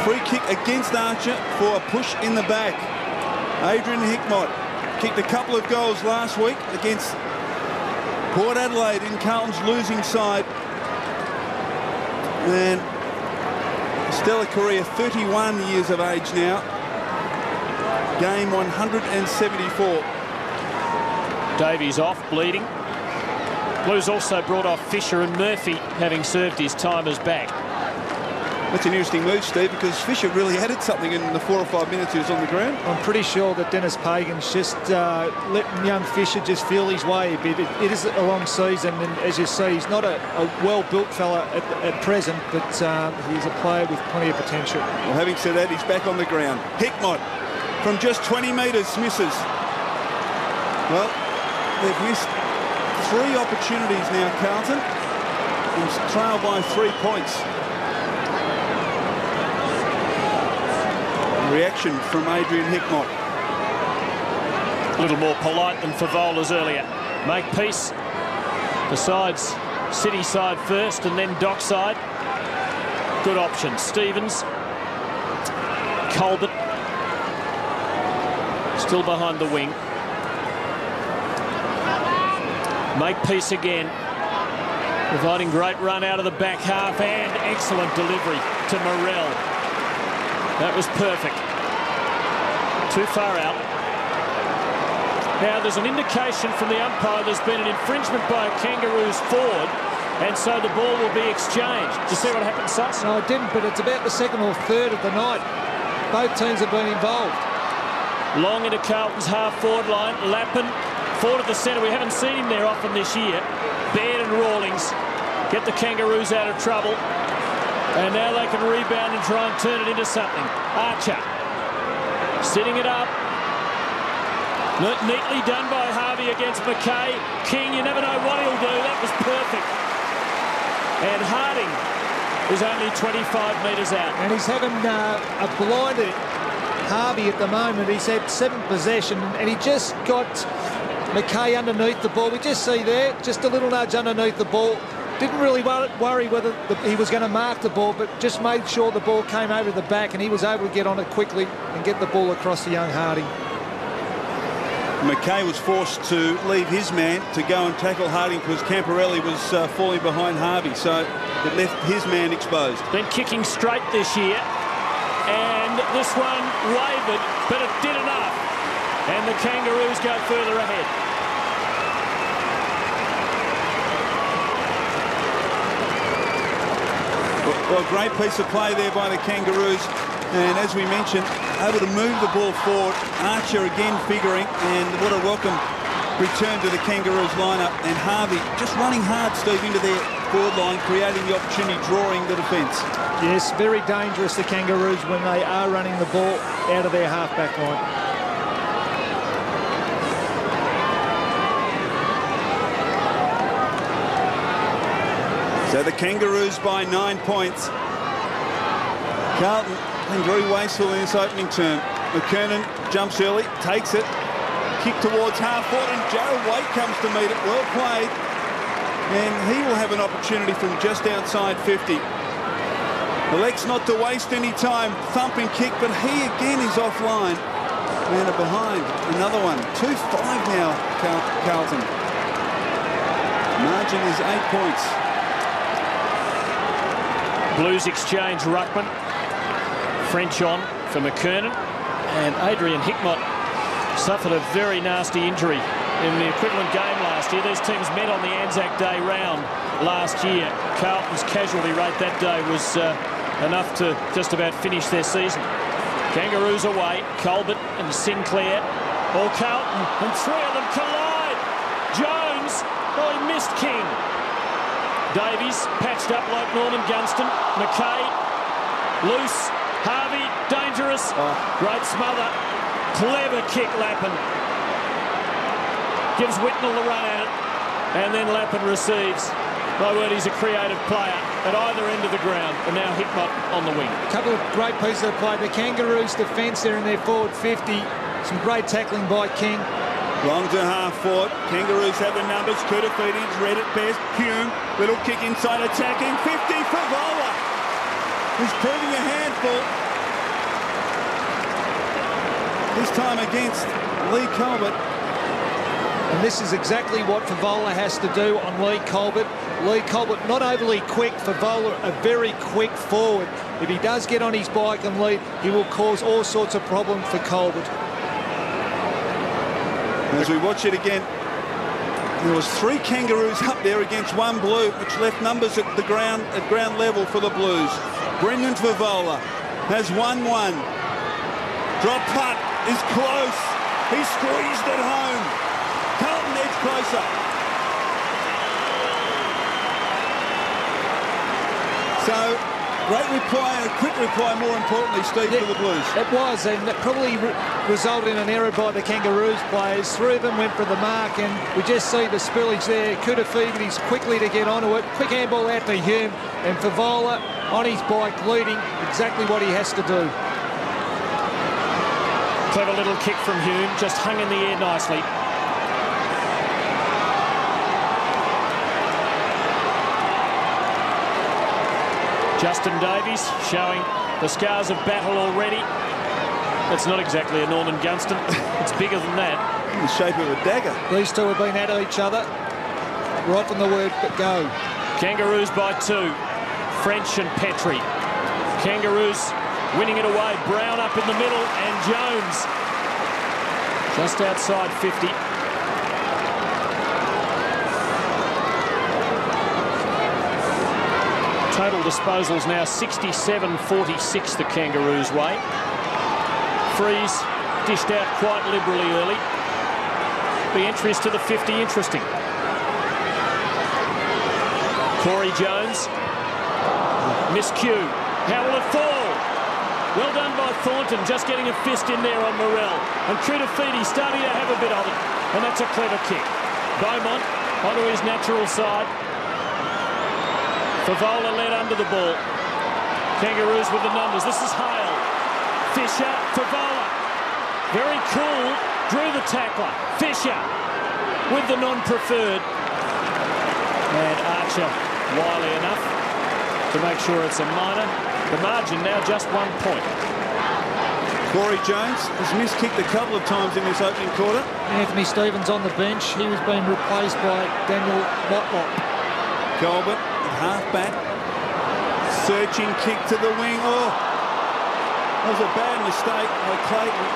free kick against Archer for a push in the back. Adrian Hickmott kicked a couple of goals last week against Port Adelaide in Carlton's losing side. And stellar career, 31 years of age now game 174. Davies off, bleeding. Blues also brought off Fisher and Murphy, having served his time as back. That's an interesting move, Steve, because Fisher really added something in the four or five minutes he was on the ground. I'm pretty sure that Denis Pagan's just uh, letting young Fisher just feel his way a bit. it, it is a long season, and as you see, he's not a, a well-built fella at, at, present, but uh, he's a player with plenty of potential. Well, having said that, he's back on the ground. Hickmott from just 20 metres misses. Well, they've missed three opportunities now, Carlton, and trail by three points. Reaction from Adrian Hickmott. A little more polite than Fevola's earlier. Make peace. Besides City side first and then Dockside. Good option. Stevens. Colbert Still behind the wing. Make peace again. Providing great run out of the back half and excellent delivery to Morrell. That was perfect. Too far out. Now there's an indication from the umpire there's been an infringement by a Kangaroos forward and so the ball will be exchanged. Did you see what happened, Suss? No, I didn't, but it's about the second or third of the night. Both teams have been involved. Long into Carlton's half-forward line. Lappin forward of the centre. We haven't seen him there often this year. Baird and Rawlings get the Kangaroos out of trouble. And now they can rebound and try and turn it into something. Archer sitting it up. Neatly done by Harvey against McKay. King, you never know what he'll do. That was perfect. And Harding is only 25 metres out. And he's having uh, a blinded Harvey at the moment. He's had seven possession and he just got McKay underneath the ball. We just see there, just a little nudge underneath the ball. Didn't really worry whether the, he was going to mark the ball, but just made sure the ball came over the back and he was able to get on it quickly and get the ball across to young Harding. McKay was forced to leave his man to go and tackle Harding because Camporeale was uh, falling behind Harvey, so it left his man exposed. Been kicking straight this year, and this one wavered, but it did enough. And the Kangaroos go further ahead. Well, great piece of play there by the Kangaroos. And as we mentioned, able to move the ball forward. Archer again figuring, and what a welcome return to the Kangaroos lineup. And Harvey just running hard, Steve, into their line, creating the opportunity, drawing the defence. Yes, very dangerous, the Kangaroos, when they are running the ball out of their half-back line. So the Kangaroos by nine points. Carlton been very wasteful in this opening term. McKernan jumps early, takes it, kick towards half court, and Jared Waite comes to meet it. Well played. And he will have an opportunity from just outside 50. Elects not to waste any time. Thumping kick, but he again is offline. Man behind. Another one. 2-5 now, Carlton. Margin is eight points. Blues exchange Ruckman. French on for McKernan. And Adrian Hickmott suffered a very nasty injury in the equivalent game last year. These teams met on the Anzac Day round last year. Carlton's casualty rate that day was uh, enough to just about finish their season. Kangaroos away. Colbert and Sinclair. All Carlton, and three of them collide. Jones, oh, he missed King. Davies patched up like Norman Gunston. McKay, loose. Harvey, dangerous. Great smother. Clever kick, Lappin. Gives Whitnall the run at it. And then Lappin receives. My word, he's a creative player at either end of the ground. And now Hickmott on the wing. A couple of great pieces of play. The Kangaroos defence there in their forward 50. Some great tackling by King. Long to half forward. Kangaroos have the numbers. Koutoufides read it best. Hume, little kick inside attacking. 50 Fevola. He's proving a handful. This time against Leigh Colbert. And this is exactly what Fevola has to do on Leigh Colbert. Leigh Colbert, not overly quick. Fevola, a very quick forward. If he does get on his bike and lead, he will cause all sorts of problems for Colbert. As we watch it again, there was three Kangaroos up there against one Blue, which left numbers at the ground at ground level for the Blues. Brendan Fevola has won one. Drop putt is close. He squeezed it home. Carlton edge closer. So, great reply and a quick reply, more importantly, Steve, for the Blues. It was, and it probably re resulted in an error by the Kangaroos players. Three of them went for the mark, and we just see the spillage there. Koutoufides quickly to get onto it. Quick handball out to Hume, and Fevola on his bike leading exactly what he has to do. Clever little kick from Hume, just hung in the air nicely. Justin Davies showing the scars of battle already. It's not exactly a Norman Gunston. It's bigger than that. In the shape of a dagger. These two have been at each other right from the word go. Kangaroos by two. French and Petrie. Kangaroos winning it away. Brown up in the middle and Jones just outside 50. Total disposals now 67-46 the Kangaroos way. Freeze dished out quite liberally early. The entries to the 50 interesting. Corey Jones. Miscue. How will it fall? Well done by Thornton, just getting a fist in there on Morel. And Koutoufides starting to have a bit of it. And that's a clever kick. Beaumont onto his natural side. Fevola led under the ball. Kangaroos with the numbers. This is Hale. Fisher, Fevola. Very cool. Drew the tackler. Fisher with the non-preferred. And Archer wily enough to make sure it's a minor. The margin now just one point. Corey Jones has missed miskicked a couple of times in this opening quarter. Anthony Stevens on the bench. He was being replaced by Daniel Motlop. Colbert at half back. Searching kick to the wing. Oh, that was a bad mistake by Clayton.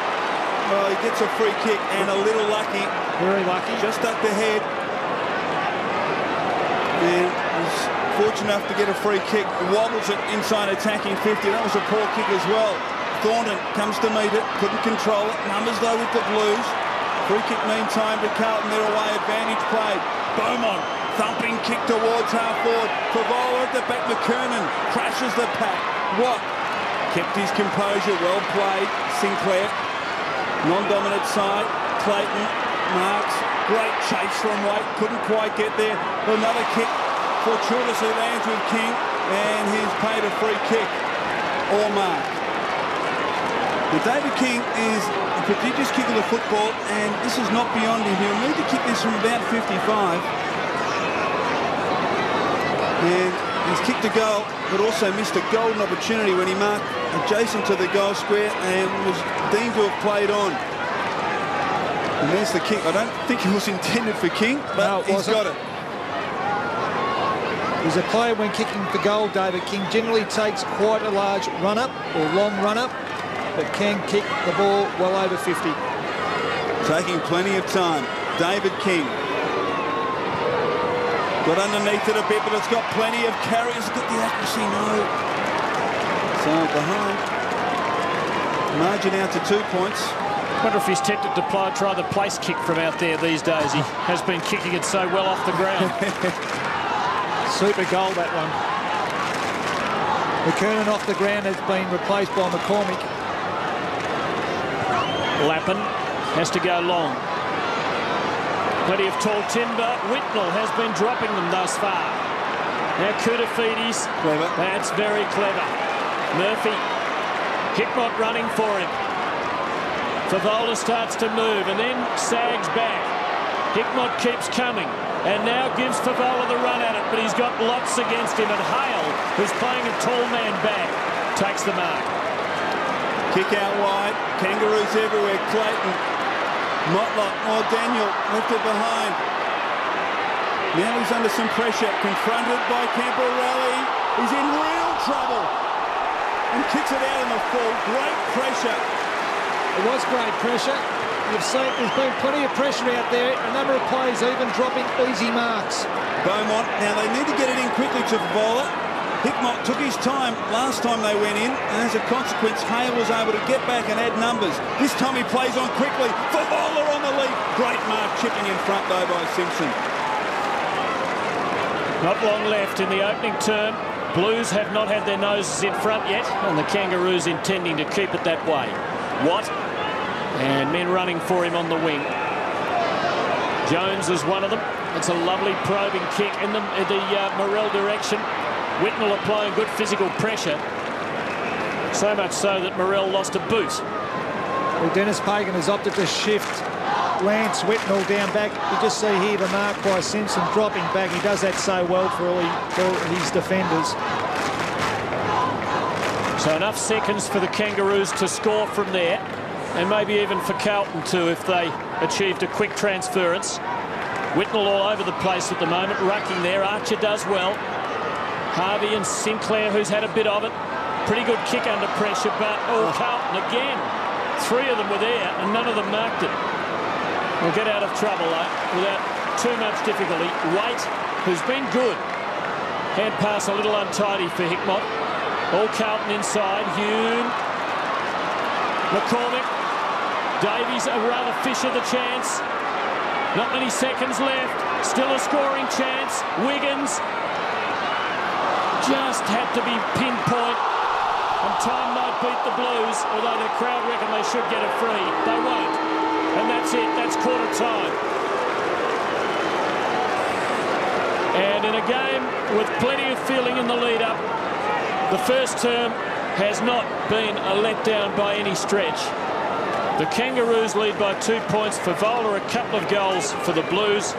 Well, he gets a free kick and a little lucky. Very lucky. Just up the head. And was fortunate enough to get a free kick. Wobbles it inside attacking 50. That was a poor kick as well. Thornton comes to meet it. Couldn't control it. Numbers though with the Blues. Free kick meantime to Carlton. They're away. Advantage played. Beaumont thumping kick towards half forward. Fevola at the back. McKernan crashes the pack. What? Kept his composure. Well played. Sinclair. Non-dominant side. Clayton. Marks. Great chase from White. Couldn't quite get there. Another kick. Fortuitously lands with King. And he's paid a free kick. Or mark. But David King is a prodigious kicker of the football, and this is not beyond him. He'll need to kick this from about 55. And he's kicked a goal, but also missed a golden opportunity when he marked adjacent to the goal square and was deemed to have played on. And there's the kick. I don't think it was intended for King, but No, he's wasn't. got it. He's a player when kicking for goal, David King generally takes quite a large run-up or long run-up, but can kick the ball well over 50. Taking plenty of time. David King. Got underneath it a bit, but it's got plenty of carry. Has it got the accuracy? No. So behind. Margin out to two points. wonder if he's tempted to play, try the place kick from out there these days. He has been kicking it so well off the ground. Super goal, that one. McKernan off the ground has been replaced by McCormick. Lappin has to go long. Plenty of tall timber. Whitnall has been dropping them thus far. Now Koutoufides. Clever. That's very clever. Murphy. Hickmott running for him. Fevola starts to move and then sags back. Hickmott keeps coming and now gives Fevola the run at it, but he's got lots against him. And Hale, who's playing a tall man back, takes the mark. Kick out wide. Kangaroos everywhere. Clayton. Motlop. Oh, Daniel lifted behind. Now he's under some pressure. Confronted by Camporeale. He's in real trouble. And kicks it out in the full. Great pressure. It was great pressure. You've seen there's been plenty of pressure out there. A number of players even dropping easy marks. Beaumont. Now they need to get it in quickly to Fevola. Hickmott took his time last time they went in, and as a consequence, Hale was able to get back and add numbers. This time he plays on quickly. Fevola on the lead. Great mark chipping in front though by Simpson. Not long left in the opening term. Blues have not had their noses in front yet, and the Kangaroos intending to keep it that way. Watt and men running for him on the wing. Jones is one of them. It's a lovely probing kick in the, in the uh, Morel direction. Whitnall applying good physical pressure. So much so that Morel lost a boot. Well, Denis Pagan has opted to shift Lance Whitnall down back. You just see here the mark by Simpson dropping back. He does that so well for all, he, for all his defenders. So enough seconds for the Kangaroos to score from there. And maybe even for Carlton too if they achieved a quick transference. Whitnall all over the place at the moment, rucking there. Archer does well. Harvey and Sinclair, who's had a bit of it. Pretty good kick under pressure, but oh, Carlton again. Three of them were there and none of them marked it. We'll get out of trouble though, without too much difficulty. Waite, who's been good. Hand pass a little untidy for Hickmott. All Carlton inside. Hume. McCormick. Davies a rather fish of the chance. Not many seconds left. Still a scoring chance. Wiggins just had to be pinpoint. And time might beat the Blues, although the crowd reckon they should get it free. They won't. And that's it. That's quarter time. And in a game with plenty of feeling in the lead-up, the first term has not been a letdown by any stretch. The Kangaroos lead by two points. For Fevola a couple of goals for the Blues.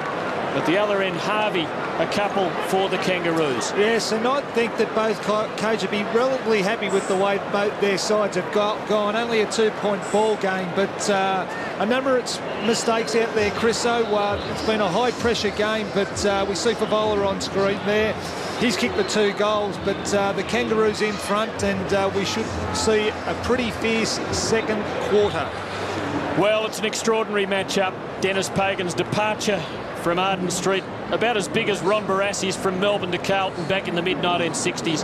At the other end, Harvey a couple for the Kangaroos. Yes, and I think that both coaches would be relatively happy with the way both their sides have got, gone. Only a two-point ball game, but uh, a number of mistakes out there, Chriso. Uh, it's been a high-pressure game, but uh, we see Fevola on screen there. He's kicked the two goals, but uh, the Kangaroos in front, and uh, we should see a pretty fierce second quarter. Well, it's an extraordinary matchup. Denis Pagan's departure from Arden Street, about as big as Ron Barassi's from Melbourne to Carlton back in the mid-1960s.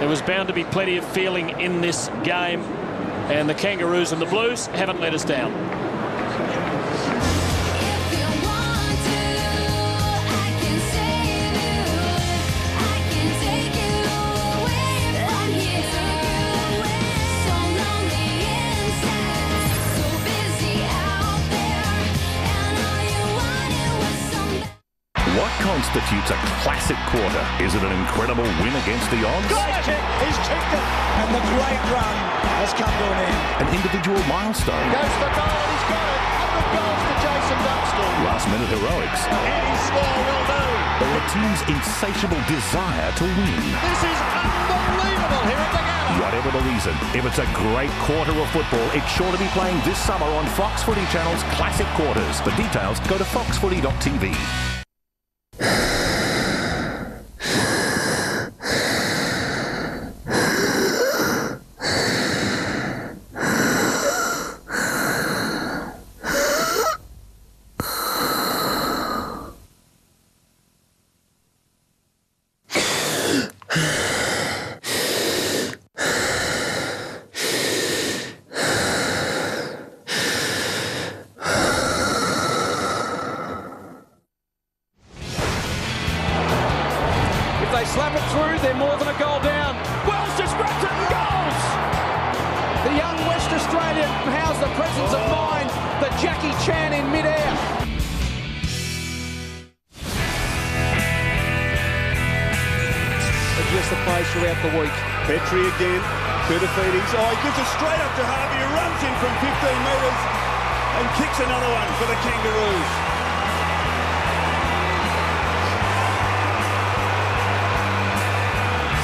There was bound to be plenty of feeling in this game, and the Kangaroos and the Blues haven't let us down. Constitutes a classic quarter? Is it an incredible win against the odds? Got it! He's kicked it! And the great run has come to an end. An individual milestone? Goes for goal, he's got it! 100 goals to Jason Dunstall. Last minute heroics? Any score will do. Or a team's insatiable desire to win? This is unbelievable here at the Gabba. Whatever the reason, if it's a great quarter of football, it's sure to be playing this summer on Fox Footy Channel's Classic Quarters. For details, go to foxfooty.tv.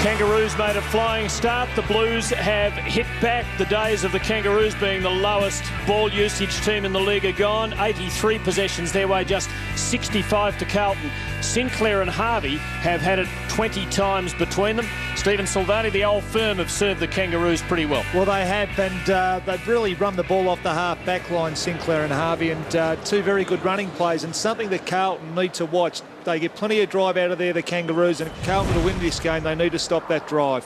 Kangaroos made a flying start. The Blues have hit back. The days of the Kangaroos being the lowest ball usage team in the league are gone. 83 possessions their way, just 65 to Carlton. Sinclair and Harvey have had it 20 times between them. Stephen Silvani, the old firm, have served the Kangaroos pretty well. Well, they have, and uh, they've really run the ball off the half back line, Sinclair and Harvey, and uh, two very good running plays, and something that Carlton need to watch. They get plenty of drive out of there, the Kangaroos, and Carlton to win this game, they need to stop that drive.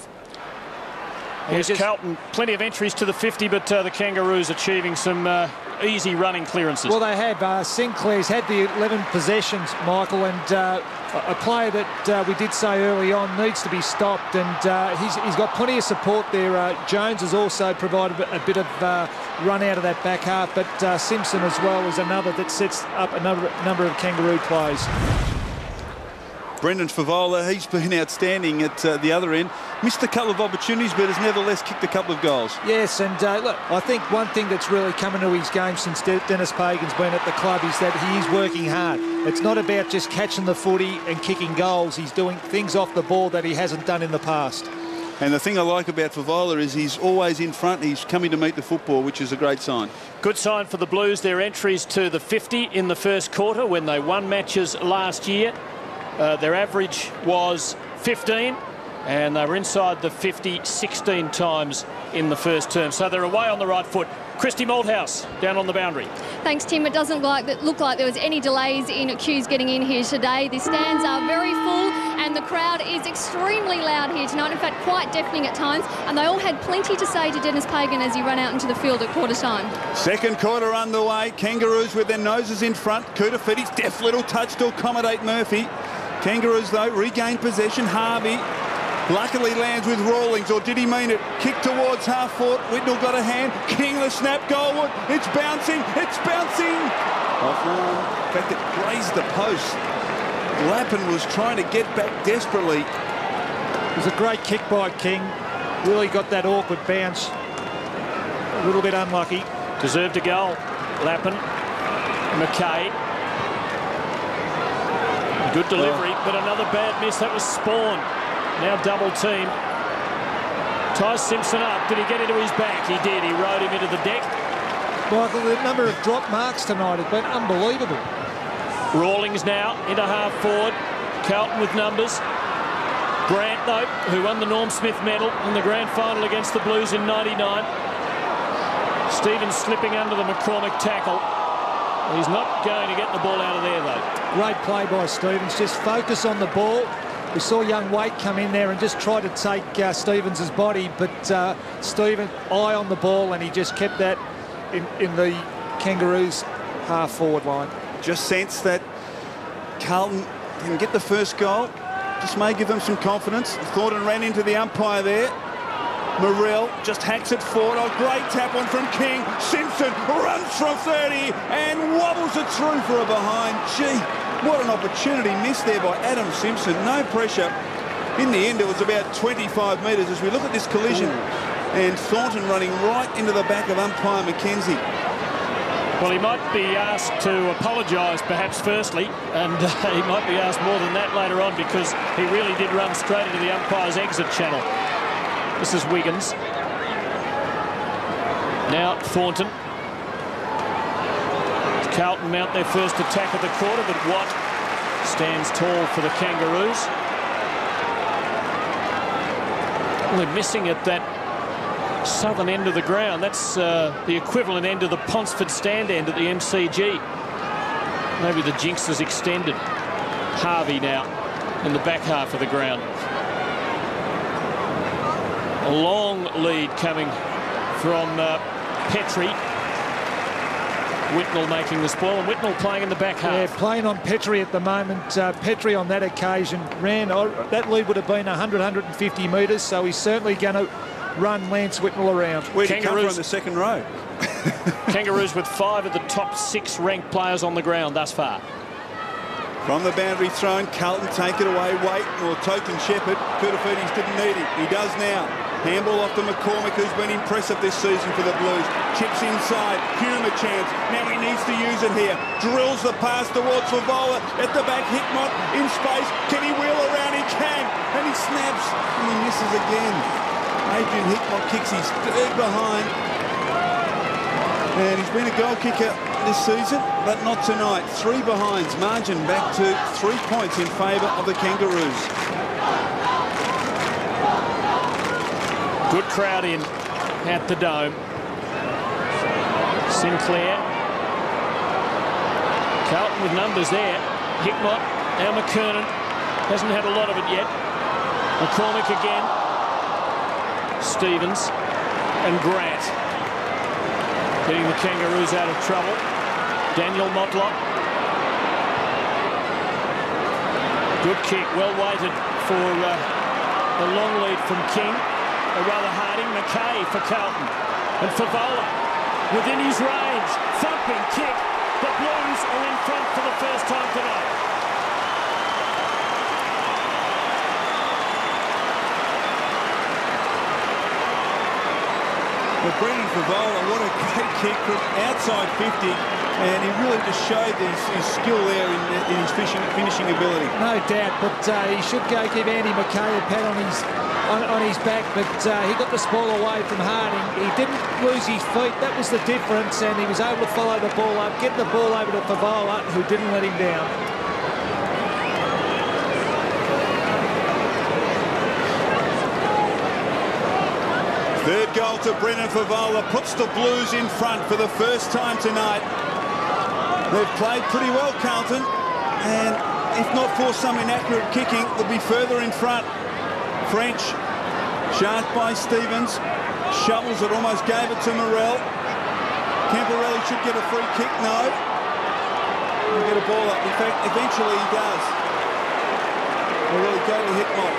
Here's Carlton, plenty of entries to the 50, but uh, the Kangaroos achieving some uh, easy running clearances. Well, they have. Uh, Sinclair's had the 11 possessions, Michael, and uh, a player that uh, we did say early on needs to be stopped, and uh, he's, he's got plenty of support there. Uh, Jones has also provided a bit of uh, run out of that back half, but uh, Simpson as well is another that sets up a number, number of Kangaroo plays. Brendan Fevola, he's been outstanding at uh, the other end. Missed a couple of opportunities, but has nevertheless kicked a couple of goals. Yes, and uh, look, I think one thing that's really come into his game since De Denis Pagan's been at the club is that he is working hard. It's not about just catching the footy and kicking goals. He's doing things off the ball that he hasn't done in the past. And the thing I like about Fevola is he's always in front. He's coming to meet the football, which is a great sign. Good sign for the Blues. Their entries to the 50 in the first quarter when they won matches last year. Uh, their average was 15 and they were inside the 50 16 times in the first term. So they're away on the right foot. Christi Malthouse down on the boundary. Thanks, Tim. It doesn't like that look like there was any delays in queues getting in here today. The stands are very full and the crowd is extremely loud here tonight. In fact, quite deafening at times. And they all had plenty to say to Denis Pagan as he ran out into the field at quarter time. Second quarter underway. Kangaroos with their noses in front. Koutoufides deft little touch to accommodate Murphy. Kangaroos, though, regain possession. Harvey luckily lands with Rawlings, or did he mean it? Kick towards half foot. Whitnall got a hand. King the snap. Goldwood. It's bouncing. It's bouncing. Offline. In fact, it grazed the post. Lappin was trying to get back desperately. It was a great kick by King. Really got that awkward bounce. A little bit unlucky. Deserved a goal. Lappin. McKay. Good oh. delivery, but another bad miss. That was Spawn. Now double team. Ties Simpson up. Did he get into his back? He did. He rode him into the deck. Michael, the number of drop marks tonight has been unbelievable. Rawlings now into half forward. Carlton with numbers. Grant, though, who won the Norm Smith medal in the grand final against the Blues in 99. Stevens slipping under the McCormick tackle. He's not going to get the ball out of there, though. Great play by Stevens. Just focus on the ball. We saw young Waite come in there and just try to take uh, Stevens' body, but uh, Stephen eye on the ball and he just kept that in, in the Kangaroos half forward line. Just sense that Carlton can get the first goal. Just may give them some confidence. Thornton ran into the umpire there. Morrell just hacks it forward. A great tap on from King. Simpson runs from 30 and wobbles it through for a behind. Gee, what an opportunity missed there by Adam Simpson. No pressure. In the end, it was about 25 metres as we look at this collision. And Thornton running right into the back of umpire McKenzie. Well, he might be asked to apologise, perhaps, firstly, and uh, he might be asked more than that later on because he really did run straight into the umpire's exit channel. This is Wiggins. Now Thornton. Carlton mount their first attack of the quarter, but Watt stands tall for the Kangaroos. They're missing at that southern end of the ground. That's uh, the equivalent end of the Ponsford stand end at the MCG. Maybe the jinx is extended. Harvey now in the back half of the ground. A long lead coming from uh, Petrie. Whitnall making the spoil, and Whitnall playing in the back half. Yeah, playing on Petrie at the moment. Uh, Petrie on that occasion ran, oh, that lead would have been 100, 150 metres, so he's certainly going to run Lance Whitnall around. Where did he come from the second row? Kangaroos with five of the top six ranked players on the ground thus far. From the boundary thrown, Carlton take it away. Waite, or token Shepherd. Koutoufides didn't need him. He does now. Handball off to McCormick, who's been impressive this season for the Blues. Chips inside. Hume a chance. Now he needs to use it here. Drills the pass towards Fevola. At the back, Hickmott in space. Can he wheel around? He can. And he snaps. And he misses again. Adrian Hickmott kicks his third behind. And he's been a goal kicker this season, but not tonight. Three behinds. Margin back to three points in favour of the Kangaroos. Crowd in at the Dome. Sinclair. Carlton with numbers there. Hickmott. Now McKernan. Hasn't had a lot of it yet. McCormick again. Stevens and Grant. Getting the Kangaroos out of trouble. Daniel Motlop. Good kick. Well weighted for uh, a long lead from King. Or rather Harding. McKay for Carlton. And Fevola within his range. Thumping kick. The Blues are in front for the first time tonight. But Brendan Fevola, what a great kick from outside 50. And he really just showed his, his skill there in, in his fishing, finishing ability. No doubt, but uh, he should go give Andy McKay a pat on his on, on his back, but uh, he got the ball away from Harding. He didn't lose his feet. That was the difference, and he was able to follow the ball up, get the ball over to Fevola, who didn't let him down. Third goal to Brennan Fevola puts the Blues in front for the first time tonight. They've played pretty well, Carlton, and if not for some inaccurate kicking, they'll be further in front. French, sharp by Stevens, shovels it, almost gave it to Morel. Camporeale should get a free kick, no. He'll get a ball up. In fact, eventually he does. Really go to Hickmott.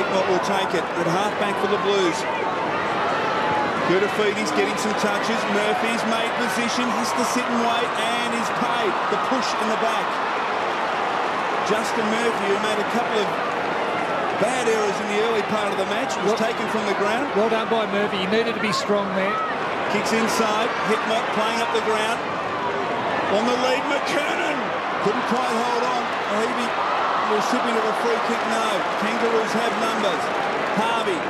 Hickmott will take it at half-back for the Blues. Koutoufides getting some touches. Murphy's made position, has to sit and wait, and he's paid. The push in the back. Justin Murphy, who made a couple of bad errors in the early part of the match, was well, taken from the ground. Well done by Murphy. He needed to be strong there. Kicks inside. Hickmott playing up the ground. On the lead, McKernan. Couldn't quite hold on. Levy recipient of a free kick, no. Kangaroos have numbers. Harvey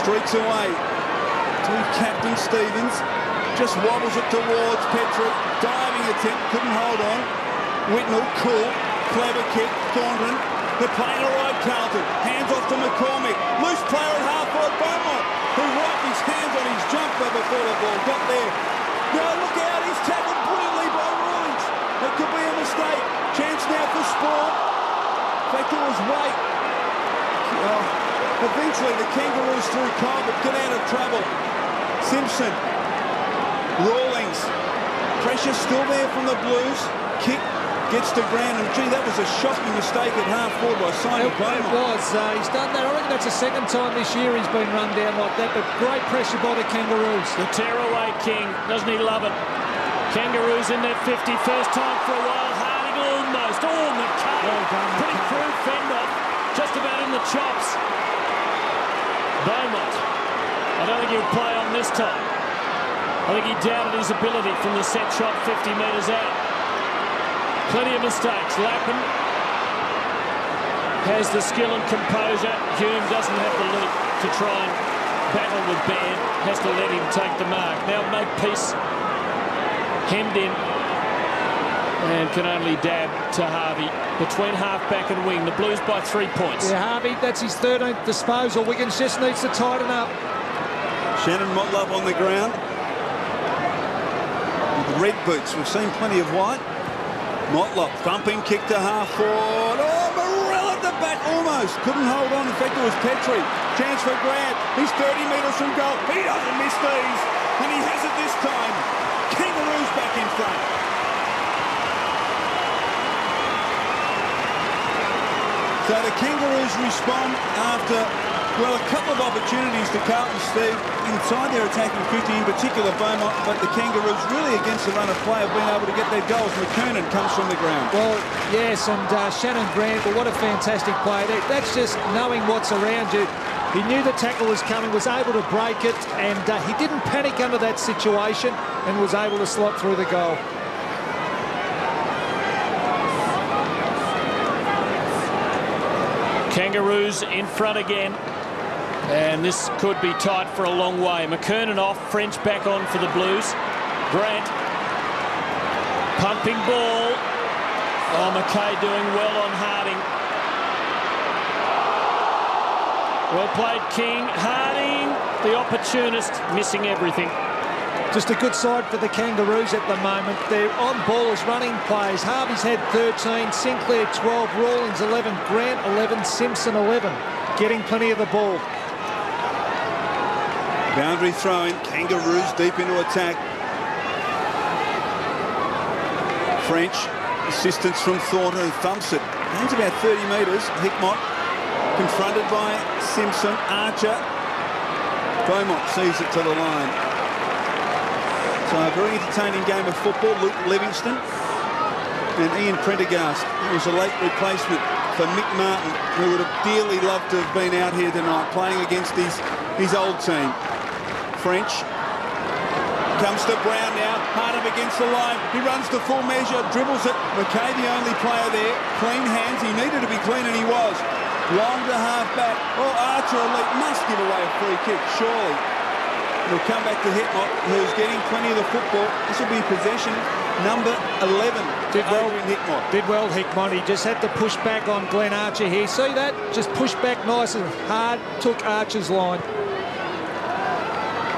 streaks away to captain Stevens. Just wobbles it towards Petrie. Diving attempt, couldn't hold on. Whitnall, cool. Clever kick. Thornton. They're playing a right Carlton. Hands off to McCormick. Loose player at half forward Beaumont, who wiped his hands on his jumper before the ball got there. Now look out, he's tackled brilliantly by Rawlings. It could be a mistake. Chance now for Sport. In fact, it was White. Oh, eventually, the Kangaroos through Colbert get out of trouble. Simpson. Rawlings. Pressure still there from the Blues. Kick gets to ground. And, gee, that was a shocking mistake at half forward by Simon It, it was. Uh, he's done that. I reckon that's the second time this year he's been run down like that. But great pressure by the Kangaroos. The tearaway King. Doesn't he love it? Kangaroos in their 51st time for a while. Harding almost. Oh, McKay. Well done, Pretty McKay. crude fend off. Just about in the chops. Beaumont. I don't think he'll play on this time. I think he doubted his ability from the set shot 50 metres out. Plenty of mistakes. Lappin has the skill and composure. Hume doesn't have the leap to try and battle with Baird. Has to let him take the mark. Now make peace. Hemmed in. And can only dab to Harvey. Between half-back and wing. The Blues by three points. Yeah, Harvey, that's his 13th disposal. Wiggins just needs to tighten up. Shannon Motlop on the ground. With red boots. We've seen plenty of white. Motlop thumping kick to half forward. Oh, Morel at the back almost. Couldn't hold on. In fact, it was Petrie. Chance for Grant. He's 30 metres from goal. He doesn't miss these. And he has it this time. Kangaroos back in front. So the Kangaroos respond after, well, a couple of opportunities to Carlton Steve inside their attacking 50, in particular Beaumont, but the Kangaroos really against the run of play have been able to get their goals. McKernan comes from the ground. Well, yes, and uh, Shannon Grant, well, what a fantastic play. That, that's just knowing what's around you. He knew the tackle was coming, was able to break it, and uh, he didn't panic under that situation and was able to slot through the goal. Kangaroos in front again. And this could be tight for a long way. McKernan off, French back on for the Blues. Grant, pumping ball. Oh, McKay doing well on Harding. Well played, King. Harding, the opportunist, missing everything. Just a good side for the Kangaroos at the moment. They're on ballers running plays. Harvey's had 13, Sinclair 12, Rawlings 11, Grant 11, Simpson 11. Getting plenty of the ball. Boundary throwing, Kangaroos deep into attack. French, assistance from Thornton who thumps it. About 30 metres. Hickmott confronted by Simpson. Archer. Beaumont sees it to the line. So a very entertaining game of football. Luke Livingston and Ian Prendergast. He was a late replacement for Mick Martin, who would have dearly loved to have been out here tonight playing against his, his old team. French comes to Brown now, hard up against the line. He runs to full measure, dribbles it. McKay, the only player there. Clean hands. He needed to be clean, and he was. Long to half back. Oh, Archer Elite must give away a free kick, surely. It'll come back to Hickmott, who's getting plenty of the football. This will be possession number 11 did well, in Hickmott. Did well, Hickmott. He just had to push back on Glenn Archer here. See that? Just push back nice and hard. Took Archer's line.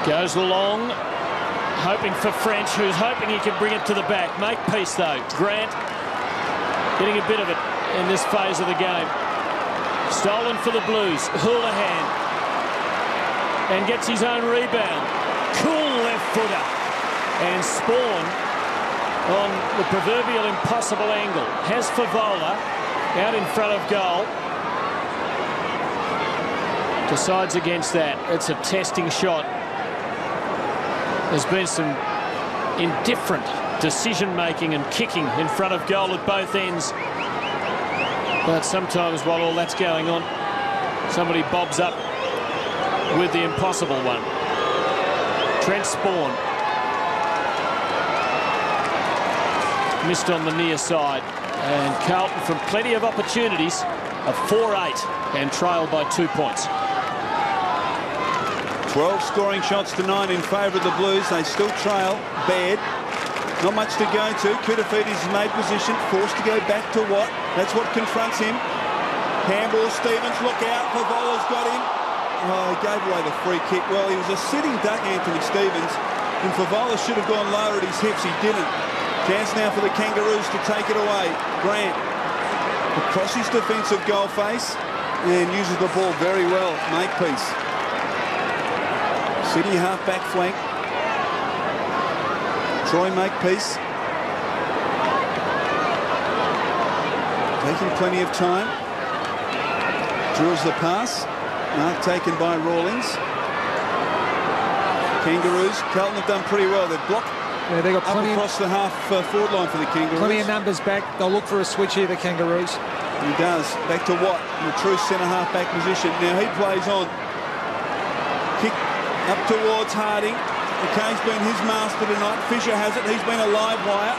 Goes along, hoping for French, who's hoping he can bring it to the back. Make peace, though. Grant getting a bit of it in this phase of the game. Stolen for the Blues. Houlihan. And gets his own rebound. Cool left footer. And Sporn on the proverbial impossible angle. Has Fevola out in front of goal. Decides against that. It's a testing shot. There's been some indifferent decision-making and kicking in front of goal at both ends. But sometimes while all that's going on, somebody bobs up with the impossible one. Trent Sporn. Missed on the near side. And Carlton from plenty of opportunities of 4-8 and trail by two points. 12 scoring shots to 9 in favour of the Blues. They still trail. Baird. Not much to go to. Koutoufides made position. Forced to go back to Watt. That's what confronts him. Campbell, Stevens. Look out. Fevola's got him. Oh, he gave away the free kick. Well, he was a sitting duck, Anthony Stevens. And Fevola should have gone lower at his hips. He didn't. Chance now for the Kangaroos to take it away. Grant across his defensive goal face and uses the ball very well. Makepeace. City half-back flank. Troy Makepeace. Taking plenty of time. Drills the pass. Mark taken by Rawlings. Kangaroos. Carlton have done pretty well. They've blocked yeah, they got up plenty across the half uh, forward line for the Kangaroos. Plenty of numbers back. They'll look for a switch here, the Kangaroos. He does. Back to Watt in the true centre half-back position. Now he plays on. Kick up towards Harding. McKay's been his master tonight. Fisher has it. He's been a live wire.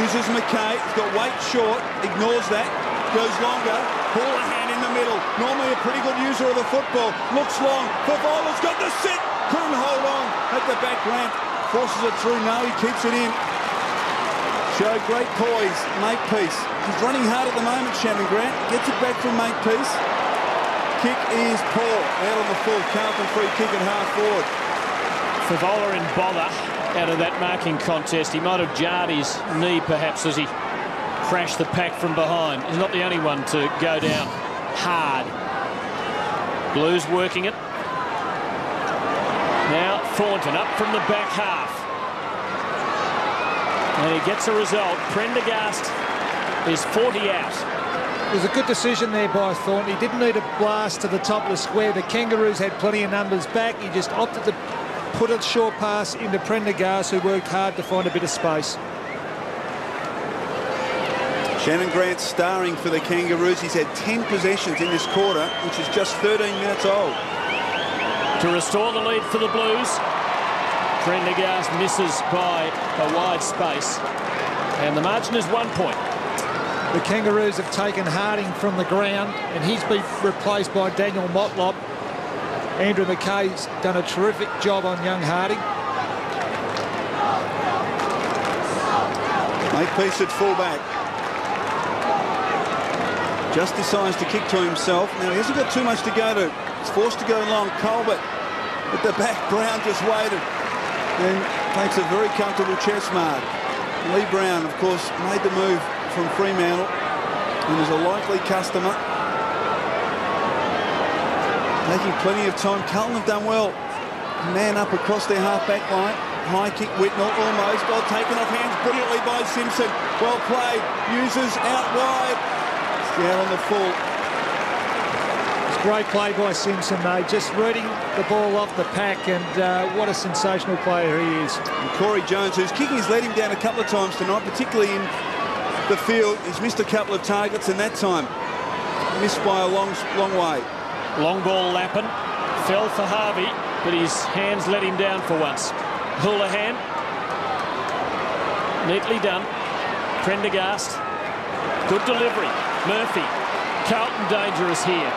Uses McKay. He's got weight short. Ignores that. Goes longer. Hand in the middle. Normally a pretty good user of the football. Looks long. Fevola's got the sit. Couldn't hold on at the back ramp. Forces it through. No, he keeps it in. Showed great poise. Makepeace. He's running hard at the moment, Shannon Grant. Gets it back from Makepeace. Kick is poor. Out on the full. Carlton free kick at half forward. Fevola in bother out of that marking contest. He might have jarred his knee perhaps as he crashed the pack from behind. He's not the only one to go down hard. Blues working it. Now Thornton up from the back half. And he gets a result. Prendergast is 40 out. It was a good decision there by Thornton. He didn't need a blast to the top of the square. The Kangaroos had plenty of numbers back. He just opted to put a short pass into Prendergast, who worked hard to find a bit of space. Shannon Grant starring for the Kangaroos. He's had 10 possessions in this quarter, which is just 13 minutes old. To restore the lead for the Blues, Prendergast misses by a wide space. And the margin is one point. The Kangaroos have taken Harding from the ground, and he's been replaced by Daniel Motlop. Andrew McKay's done a terrific job on young Harding. Makepeace at fullback. Just decides to kick to himself. Now, he hasn't got too much to go to. He's forced to go long. Colbert at the back. Brown just waited and takes a very comfortable chest mark. Leigh Brown, of course, made the move from Fremantle and is a likely customer. Taking plenty of time. Carlton have done well. Man up across their half-back line. High kick, Whitnall almost. Well taken off hands brilliantly by Simpson. Well played. Uses out wide. Down on the full. It's great play by Simpson, though, just reading the ball off the pack, and uh, what a sensational player he is. And Corey Jones, who's kicking has let him down a couple of times tonight, particularly in the field. He's missed a couple of targets, and that time missed by a long, long way. Long ball Lappin. Fell for Harvey, but his hands let him down for once. Houlihan. Neatly done. Prendergast. Good delivery. Murphy. Carlton dangerous here.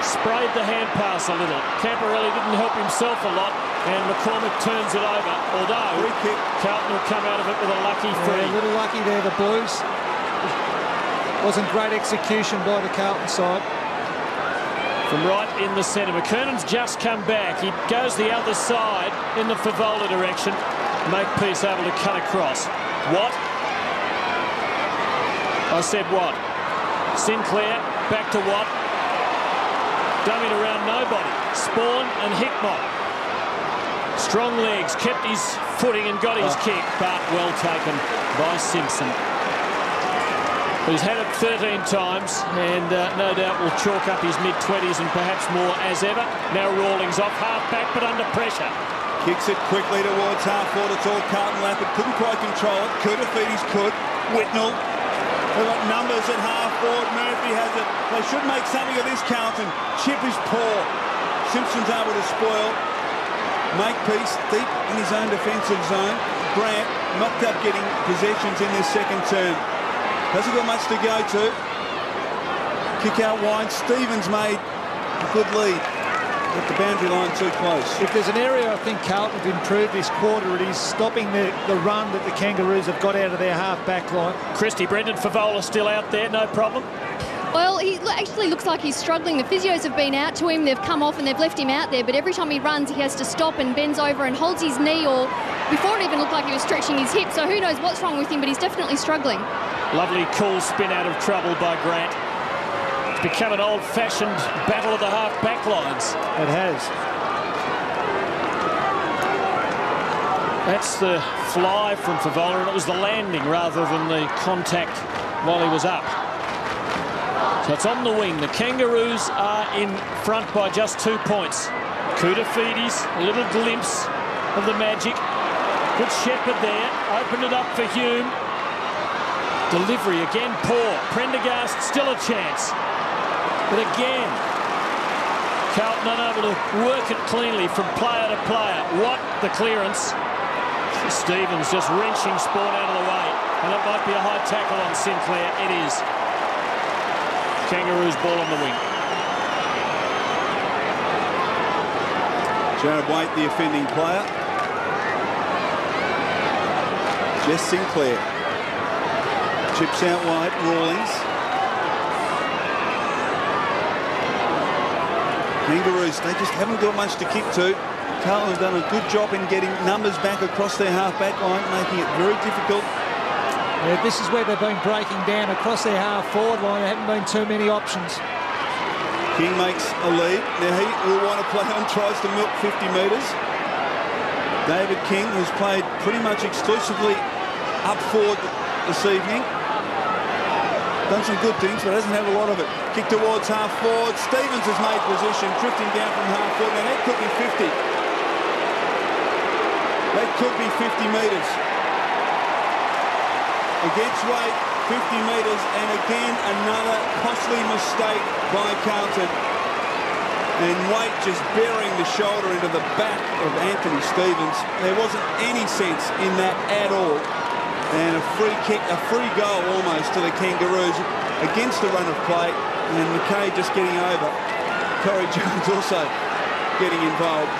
Sprayed the hand pass a little. Camporeale didn't help himself a lot, and McCormick turns it over. Although Carlton will come out of it with a lucky free. Yeah, a little lucky there, the Blues. Wasn't great execution by the Carlton side. From right in the centre. McKernan's just come back. He goes the other side in the Fevola direction. Makepeace able to cut across. What? I said what? Sinclair back to what? Dummied around nobody. Sporn and Hickmott. Strong legs, kept his footing and got his kick, but well taken by Simpson. Who's had it 13 times and uh, no doubt will chalk up his mid-20s and perhaps more as ever. Now Rawlings off half-back but under pressure. Kicks it quickly towards half forward. It's all Carlton Lappin. Couldn't quite control it. Koutoufides could. Whitnall. They've got numbers at half forward. Murphy has it. They should make something of this Carlton. Chip is poor. Simpson's able to spoil. Makepeace deep in his own defensive zone. Grant knocked up getting possessions in this second term. Hasn't got much to go to. Kick out wide. Stevens made a good lead. At the boundary line too close. If there's an area I think Carlton have improved this quarter, it is stopping the, the run that the Kangaroos have got out of their half-back line. Christi Brendan Fevola still out there, no problem. Well, he actually looks like he's struggling. The physios have been out to him. They've come off and they've left him out there. But every time he runs, he has to stop and bends over and holds his knee. Or before it even looked like he was stretching his hip. So who knows what's wrong with him? But he's definitely struggling. Lovely cool spin out of trouble by Grant. It's become an old-fashioned battle of the half-back lines. It has. That's the fly from Fevola, and it was the landing rather than the contact while he was up. So it's on the wing. The Kangaroos are in front by just two points. Koutoufides, a little glimpse of the magic. Good Shepherd there, opened it up for Hume. Delivery again poor. Prendergast still a chance. But again, Carlton unable to work it cleanly from player to player. What the clearance. Stevens just wrenching Sporn out of the way. And it might be a high tackle on Sinclair. It is. Kangaroos ball on the wing. Jarrad Waite, the offending player. Jess Sinclair. Chips out wide, Rawlings. Kangaroos, they just haven't got much to kick to. Carlton have done a good job in getting numbers back across their half-back line, making it very difficult. Yeah, this is where they've been breaking down across their half-forward line. There haven't been too many options. King makes a lead. Now he will want to play on, tries to milk 50 metres. David King, who's played pretty much exclusively up forward this evening. Done some good things, but doesn't have a lot of it. Kick towards half forward. Stevens has made position, drifting down from half forward. Now that could be 50. That could be 50 metres. Against Waite, 50 metres, and again another costly mistake by Carlton. And Waite just burying the shoulder into the back of Anthony Stevens. There wasn't any sense in that at all. And a free kick, a free goal almost to the Kangaroos against the run of play. And McKay just getting over. Corey Jones also getting involved.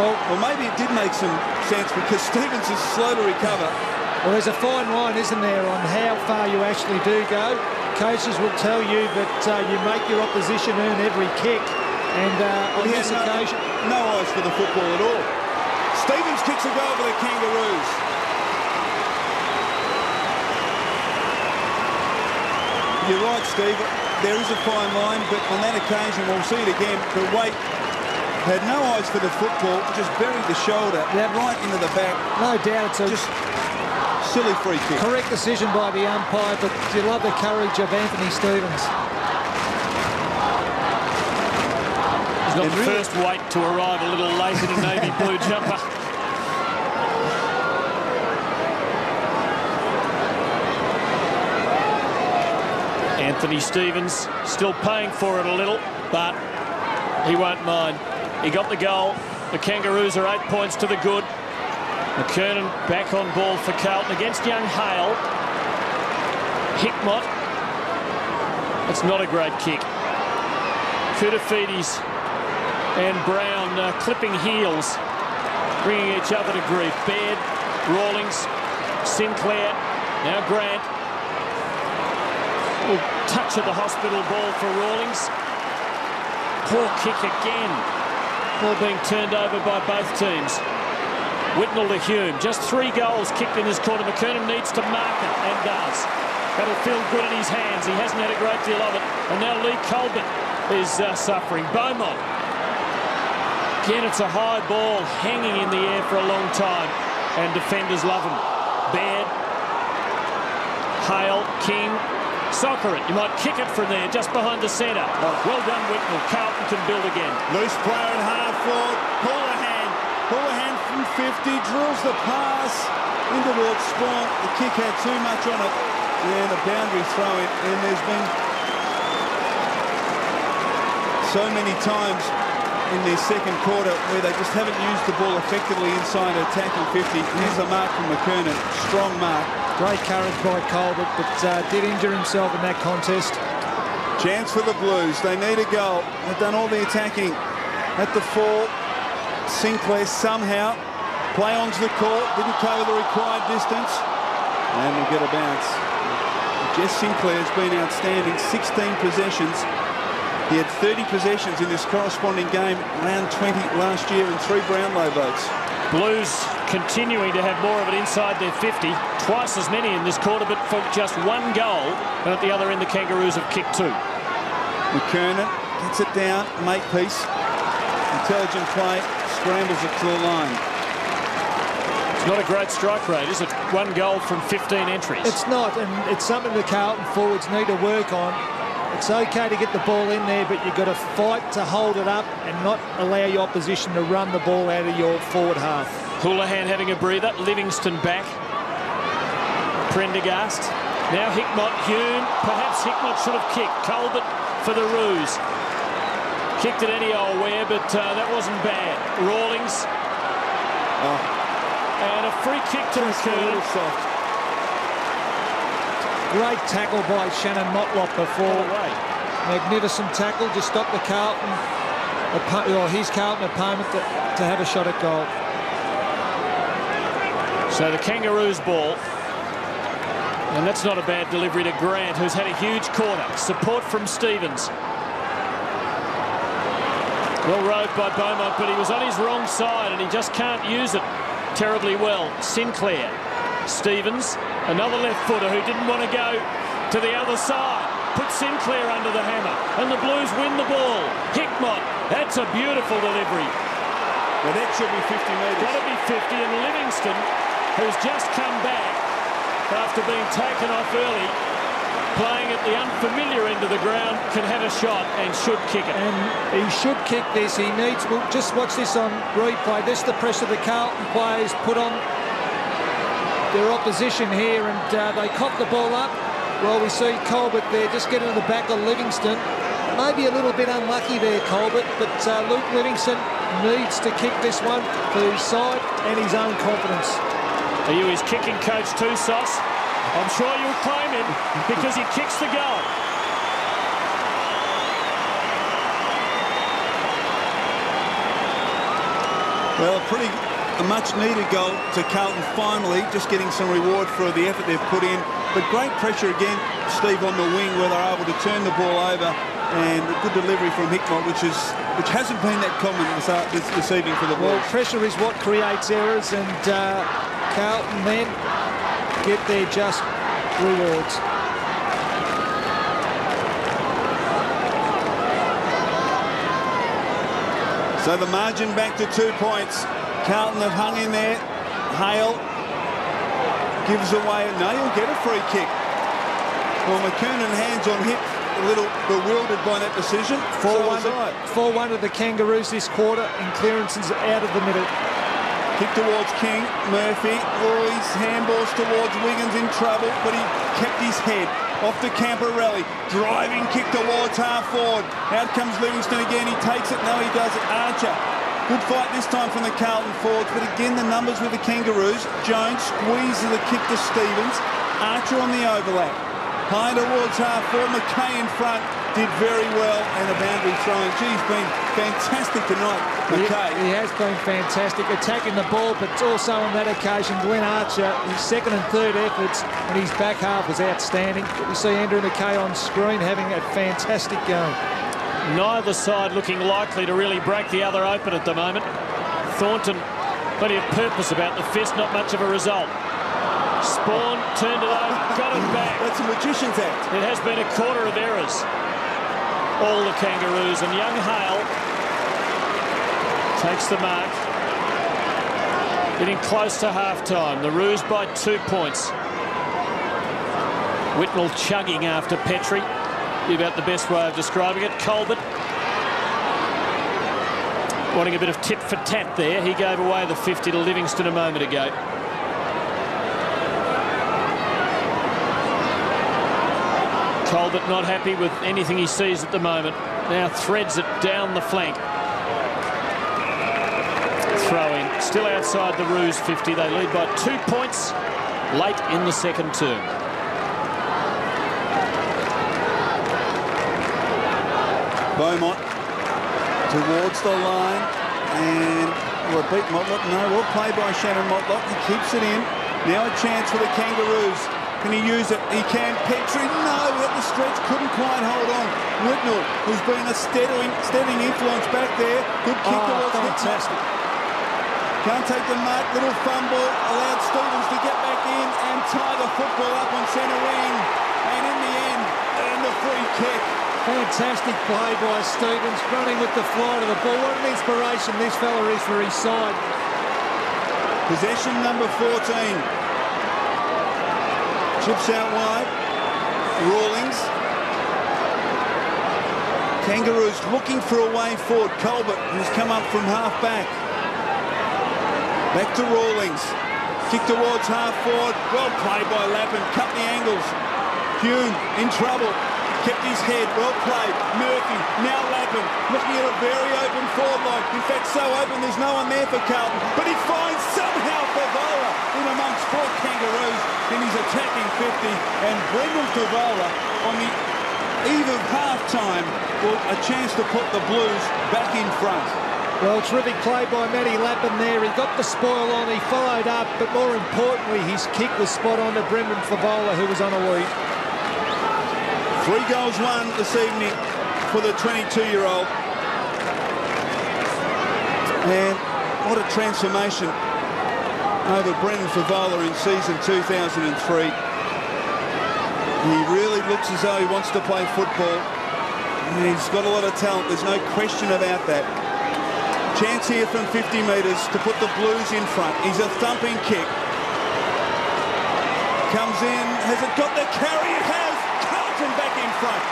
Well, well, maybe it did make some sense because Stevens is slow to recover. Well, there's a fine line, isn't there, on how far you actually do go. Coaches will tell you that uh, you make your opposition earn every kick. And uh, on this no, occasion... No eyes for the football at all. Stevens kicks a goal for the Kangaroos. You're right, Steve. There is a fine line, but on that occasion, we'll see it again. But Waite had no eyes for the football, just buried the shoulder right into the back. No doubt it's a just silly free kick. correct decision by the umpire, but you love the courage of Anthony Stevens. He's got the first weight to arrive a little late in a navy blue jumper. Anthony Stevens still paying for it a little, but he won't mind. He got the goal. The Kangaroos are eight points to the good. McKernan back on ball for Carlton against young Hale. Hickmott. It's not a great kick. Koutoufides and Brown uh, clipping heels, bringing each other to grief. Baird, Rawlings, Sinclair, now Grant. Touch of the hospital ball for Rawlings. Poor kick again. Ball being turned over by both teams. Whitnall to Hume. Just three goals kicked in this quarter. McKernan needs to mark it and does. That'll feel good in his hands. He hasn't had a great deal of it. And now Leigh Colbert is uh, suffering. Beaumont. Again, it's a high ball hanging in the air for a long time. And defenders love him. Baird. Hale. King. Soccer it. You might kick it from there, just behind the centre. Well done, Whitnall. Carlton can build again. Loose player in half forward. Houlihan. Houlihan from 50 drills the pass in towards Sporn. The kick had too much on it. And a boundary throw in. And there's been so many times in their second quarter where they just haven't used the ball effectively inside attacking 50. Here's a mark from McKernan. Strong mark. Great courage by Colbert, but uh, did injure himself in that contest. Chance for the Blues. They need a goal. They've done all the attacking at the four. Sinclair somehow play onto the court. Didn't cover the required distance. And we'll get a bounce. Jess Sinclair has been outstanding. 16 possessions. He had 30 possessions in this corresponding game, round 20 last year, and three Brownlow votes. Blues continuing to have more of it inside their 50. Twice as many in this quarter, but for just one goal. And at the other end, the Kangaroos have kicked two. McKernan gets it down, make piece. Intelligent play, scrambles it to the line. It's not a great strike rate, is it? One goal from 15 entries. It's not, and it's something the Carlton forwards need to work on. It's okay to get the ball in there, but you've got to fight to hold it up and not allow your opposition to run the ball out of your forward half. Houlihan having a breather. Livingston back. Prendergast. Now Hickmott, Hume. Perhaps Hickmott should have kicked. Colbert for the ruse. Kicked it any old where, but uh, that wasn't bad. Rawlings. Oh. And a free kick to McKernan. soft. Great tackle by Shannon Motlop before. Magnificent tackle to stop the Carlton, or his Carlton opponent to, to have a shot at goal. So the Kangaroos ball. And that's not a bad delivery to Grant, who's had a huge quarter. Support from Stevens. Well rode by Beaumont, but he was on his wrong side and he just can't use it terribly well. Sinclair, Stevens, another left footer who didn't want to go to the other side. Put Sinclair under the hammer and the Blues win the ball. Hickmott, that's a beautiful delivery. Well, that should be 50 metres. Got to be 50 and Livingston, who's just come back after being taken off early, playing at the unfamiliar end of the ground can have a shot and should kick it. And he should kick this. He needs. Well, just watch this on replay. This is the pressure the Carlton players put on their opposition here, and uh, they cock the ball up. Well, we see Colbert there just getting to the back of Livingston. Maybe a little bit unlucky there, Colbert, but uh, Luke Livingston needs to kick this one for his side and his own confidence. Are you his kicking coach too, Sauce? I'm sure you'll claim him because he kicks the goal. Well, a pretty a much needed goal to Carlton finally, just getting some reward for the effort they've put in. But great pressure again, Steve, on the wing where they're able to turn the ball over and a good delivery from Hickmott, which is which hasn't been that common this, uh, this, this evening for the Well, pressure is what creates errors, and uh, Carlton then get their just rewards. So the margin back to two points. Carlton have hung in there. Hale gives away. No, he'll get a free kick. Well, McKernan hands on hip, a little bewildered by that decision. 4-1 So 4-1 to the Kangaroos this quarter, and clearances out of the middle. Kick towards King, Murphy. His handballs towards Wiggins in trouble, but he kept his head. Off to Camporeale. Driving kick towards half forward. Out comes Livingston again. He takes it. No, he does it. Archer. Good fight this time from the Carlton forwards, but again the numbers with the Kangaroos. Jones squeezes the kick to Stevens. Archer on the overlap. High towards half forward. McKay in front. Did very well and a boundary throwing. And Gee's been fantastic tonight. He, McKay. he has been fantastic attacking the ball, but also on that occasion, Glenn Archer, his second and third efforts and his back half was outstanding. But we see Andrew McKay on screen having a fantastic game. Neither side looking likely to really break the other open at the moment. Thornton, plenty of purpose about the fist, not much of a result. Sporn turned it over, got it back. That's a magician's act. It has been a quarter of errors. All the Kangaroos and young Hale takes the mark. Getting close to half-time. The Roos by two points. Whitnall chugging after Petrie. About the best way of describing it. Colbert wanting a bit of tit for tat there. He gave away the 50 to Livingston a moment ago. Colbert not happy with anything he sees at the moment. Now threads it down the flank. Throw in. Still outside the Roos 50. They lead by two points late in the second term. Beaumont towards the line and will beat Motlop. No, well played by Shannon Motlop. He keeps it in. Now a chance for the Kangaroos. Can he use it? He can. Petrie, no, at the stretch, couldn't quite hold on. Whitnall, who's been a steadying, steadying influence back there. Good kick Oh, towards fantastic. Can't take the mark. Little fumble. Allowed Stevens to get back in and tie the football up on centre wing. And in the end, earn the free kick. Fantastic play by Stevens, running with the flight of the ball. What an inspiration this fella is for his side. Possession number 14. Chips out wide. Rawlings. Kangaroos looking for a way forward. Colbert, who's come up from half back. Back to Rawlings. Kick towards half forward. Well played by Lappin. Cut the angles. Hume in trouble. Kept his head. Well played. Murphy. Now Lappin. Looking at a very open forward line. In fact, so open there's no one there for Carlton. But he finds somehow for Fevola in amongst four Kangaroos in his attacking 50. And Brendan Fevola on the eve of half-time will a chance to put the Blues back in front. Well, terrific play by Matty Lappin there. He got the spoil on, he followed up, but more importantly, his kick was spot on to Brendan Fevola, who was on a lead. Three goals won this evening for the 22-year-old. And what a transformation over Brendan Fevola in season 2003. He really looks as though he wants to play football. He's got a lot of talent. There's no question about that. Chance here from 50 metres to put the Blues in front. He's a thumping kick. Comes in. Has it got the carry? It has. Carlton back in front.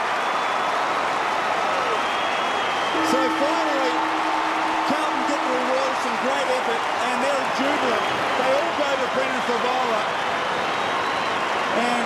So finally, great effort, and they're jubilant. They all go to Brendan Fevola. And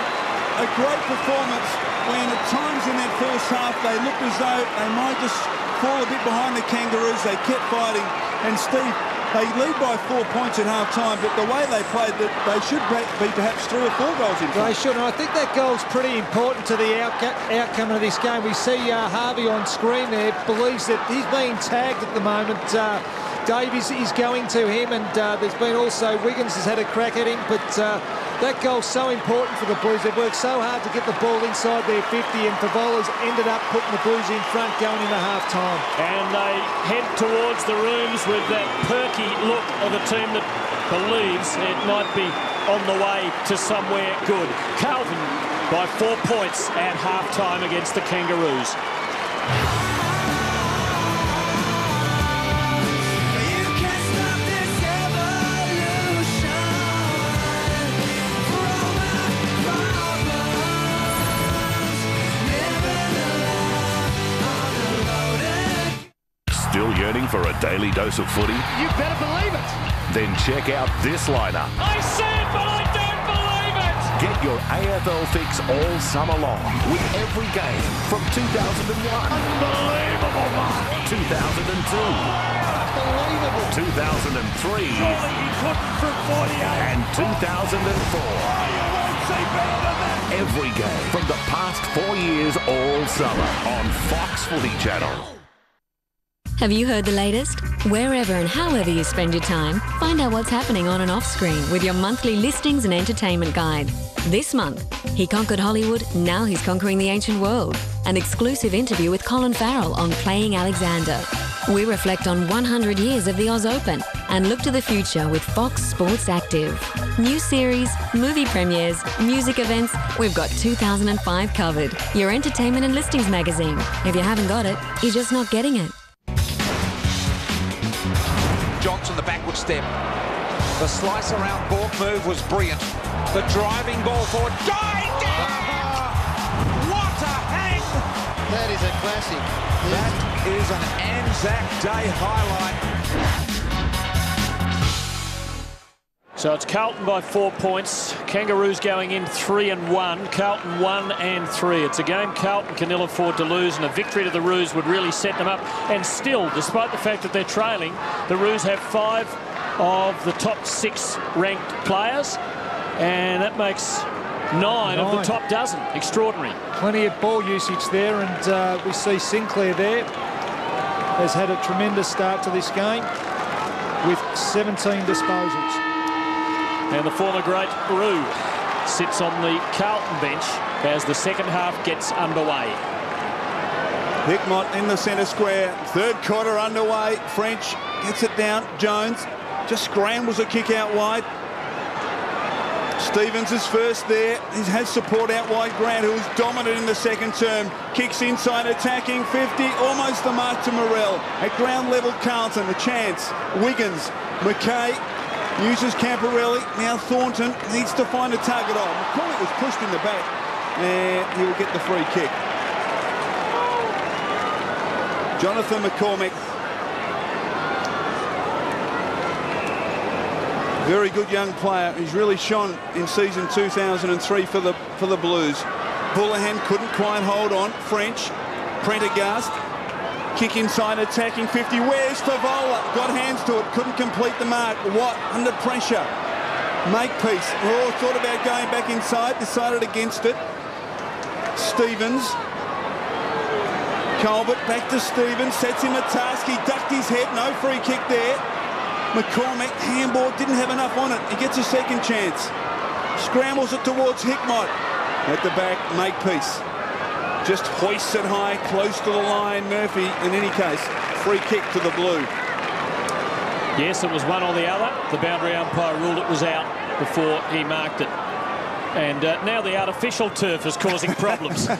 a great performance when at times in that first half they looked as though they might just fall a bit behind the Kangaroos. They kept fighting. And Steve, they lead by four points at half time, but the way they played, that they should be perhaps three or four goals in. They should, and I think that goal's pretty important to the outcome of this game. We see uh, Harvey on screen there, believes that he's being tagged at the moment. Uh, Davies is going to him, and uh, there's been also Wiggins has had a crack at him, but uh, that goal's so important for the Blues. They've worked so hard to get the ball inside their 50, and Fevola's ended up putting the Blues in front going into half-time. And they head towards the rooms with that perky look of a team that believes it might be on the way to somewhere good. Carlton by four points at half-time against the Kangaroos. Daily dose of footy? You better believe it. Then check out this lineup. I see it, but I don't believe it. Get your AFL fix all summer long with every game from 2001. Unbelievable, Mark. 2002. Unbelievable. 2003. Surely he couldn't from 48. And 2004. Oh, you won't see better than that. Every game from the past four years all summer on Fox Footy Channel. Have you heard the latest? Wherever and however you spend your time, find out what's happening on and off screen with your monthly listings and entertainment guide. This month, he conquered Hollywood, now he's conquering the ancient world. An exclusive interview with Colin Farrell on Playing Alexander. We reflect on 100 years of the Oz Open and look to the future with Fox Sports Active. New series, movie premieres, music events, we've got 2005 covered. Your entertainment and listings magazine. If you haven't got it, you're just not getting it. Johnson, the backward step. The slice around Bork move was brilliant. The driving ball forward. Going down! Uh-huh. What a hang! That is a classic. That is an Anzac Day highlight. So it's Carlton by four points. Kangaroos going in three and one. Carlton one and three. It's a game Carlton can ill afford to lose, and a victory to the Roos would really set them up. And still, despite the fact that they're trailing, the Roos have five of the top six ranked players, and that makes nine, of the top dozen. Extraordinary. Plenty of ball usage there, and uh, we see Sinclair there has had a tremendous start to this game with 17 disposals. And the former great Roo sits on the Carlton bench as the second half gets underway. Hickmott in the centre square. Third quarter underway. French gets it down. Jones just scrambles a kick out wide. Stevens is first there. He has support out wide. Grant, who was dominant in the second term, kicks inside, attacking 50, almost the mark to Morell. At ground level, Carlton, a chance. Wiggins, McKay uses Camporeale. Now Thornton needs to find a target on. McCormick was pushed in the back, and he will get the free kick. Jonathan McCormick. Very good young player. He's really shone in season 2003 for the for the Blues. Bullahan couldn't quite hold on. French, Prendergast, kick inside, attacking 50. Where's Fevola? Got hands to it, couldn't complete the mark. What? Under pressure. Makepeace. Oh, thought about going back inside, decided against it. Stevens. Colbert back to Stevens, sets him a task. He ducked his head, no free kick there. McCormick, handball, didn't have enough on it. He gets a second chance. Scrambles it towards Hickmott. At the back, make peace. Just hoists it high, close to the line. Murphy, in any case, free kick to the blue. Yes, it was one or the other. The boundary umpire ruled it was out before he marked it. And uh, now the artificial turf is causing problems.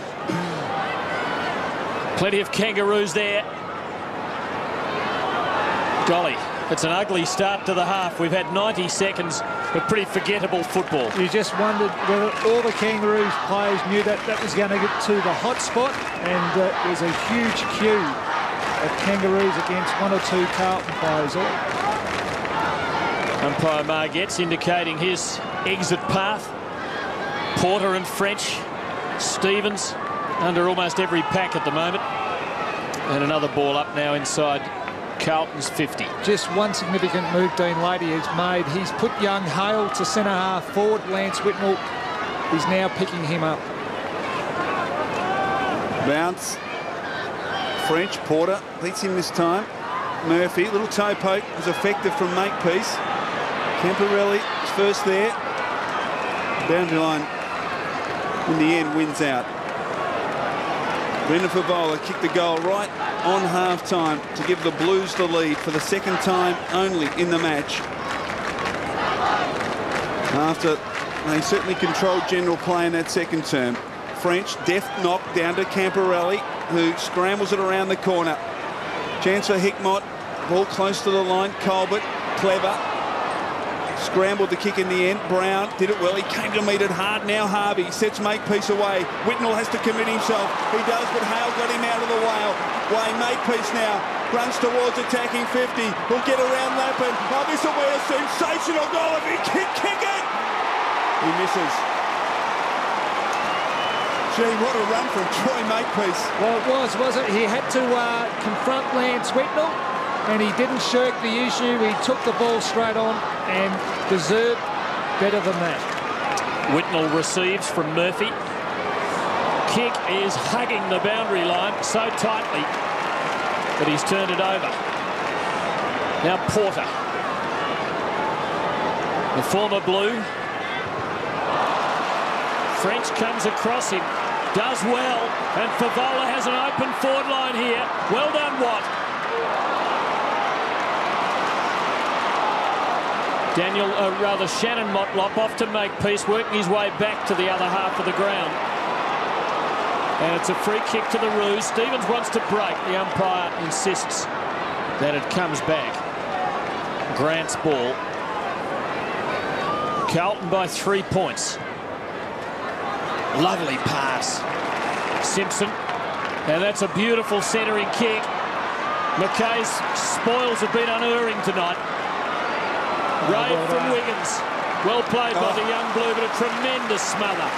Plenty of kangaroos there. Golly, It's an ugly start to the half. We've had 90 seconds of pretty forgettable football. You just wondered whether all the Kangaroos players knew that that was going to get to the hot spot, and uh, there's a huge queue of Kangaroos against one or two Carlton players. Umpire Margetts indicating his exit path. Porter and French, Stevens under almost every pack at the moment. And another ball up now inside Carlton's 50. Just one significant move Dean Laidley has made. He's put young Hale to centre half forward. Lance Whitnall is now picking him up. Bounce. French, Porter beats him this time. Murphy, little toe poke was effective from Makepeace. Camporeale is first there. Boundary line in the end wins out. Brendan Fevola kicked the goal right on half-time to give the Blues the lead for the second time only in the match. After they certainly controlled general play in that second term. French, deft knock down to Camporeale, who scrambles it around the corner. Chance for Hickmott, ball close to the line. Colbert, clever, scrambled the kick in the end. Brown did it well. He came to meet it hard. Now Harvey sets Makepeace away. Whitnall has to commit himself. He does, but Hale got him out of the way. Way Makepeace now runs towards attacking 50. He'll get around Lappin. Oh, this will be a sensational goal if he can kick it. He misses. Gee, what a run from Troy Makepeace. Well, it was, was it? He had to uh, confront Lance Whitnall and he didn't shirk the issue. He took the ball straight on and deserved better than that. Whitnall receives from Murphy. Kick is hugging the boundary line so tightly that he's turned it over. Now Porter. The former Blue. French comes across him. Does well. And Fevola has an open forward line here. Well done, Watt. Daniel, uh, rather Shannon Motlop off to make peace, working his way back to the other half of the ground. And it's a free kick to the Roos. Stevens wants to break. The umpire insists that it comes back. Grant's ball. Carlton by three points. Lovely pass. Simpson. And that's a beautiful centering kick. McKay's spoils have been unerring tonight. Rave well from. Wiggins. Well played by the young blue, but a tremendous smother.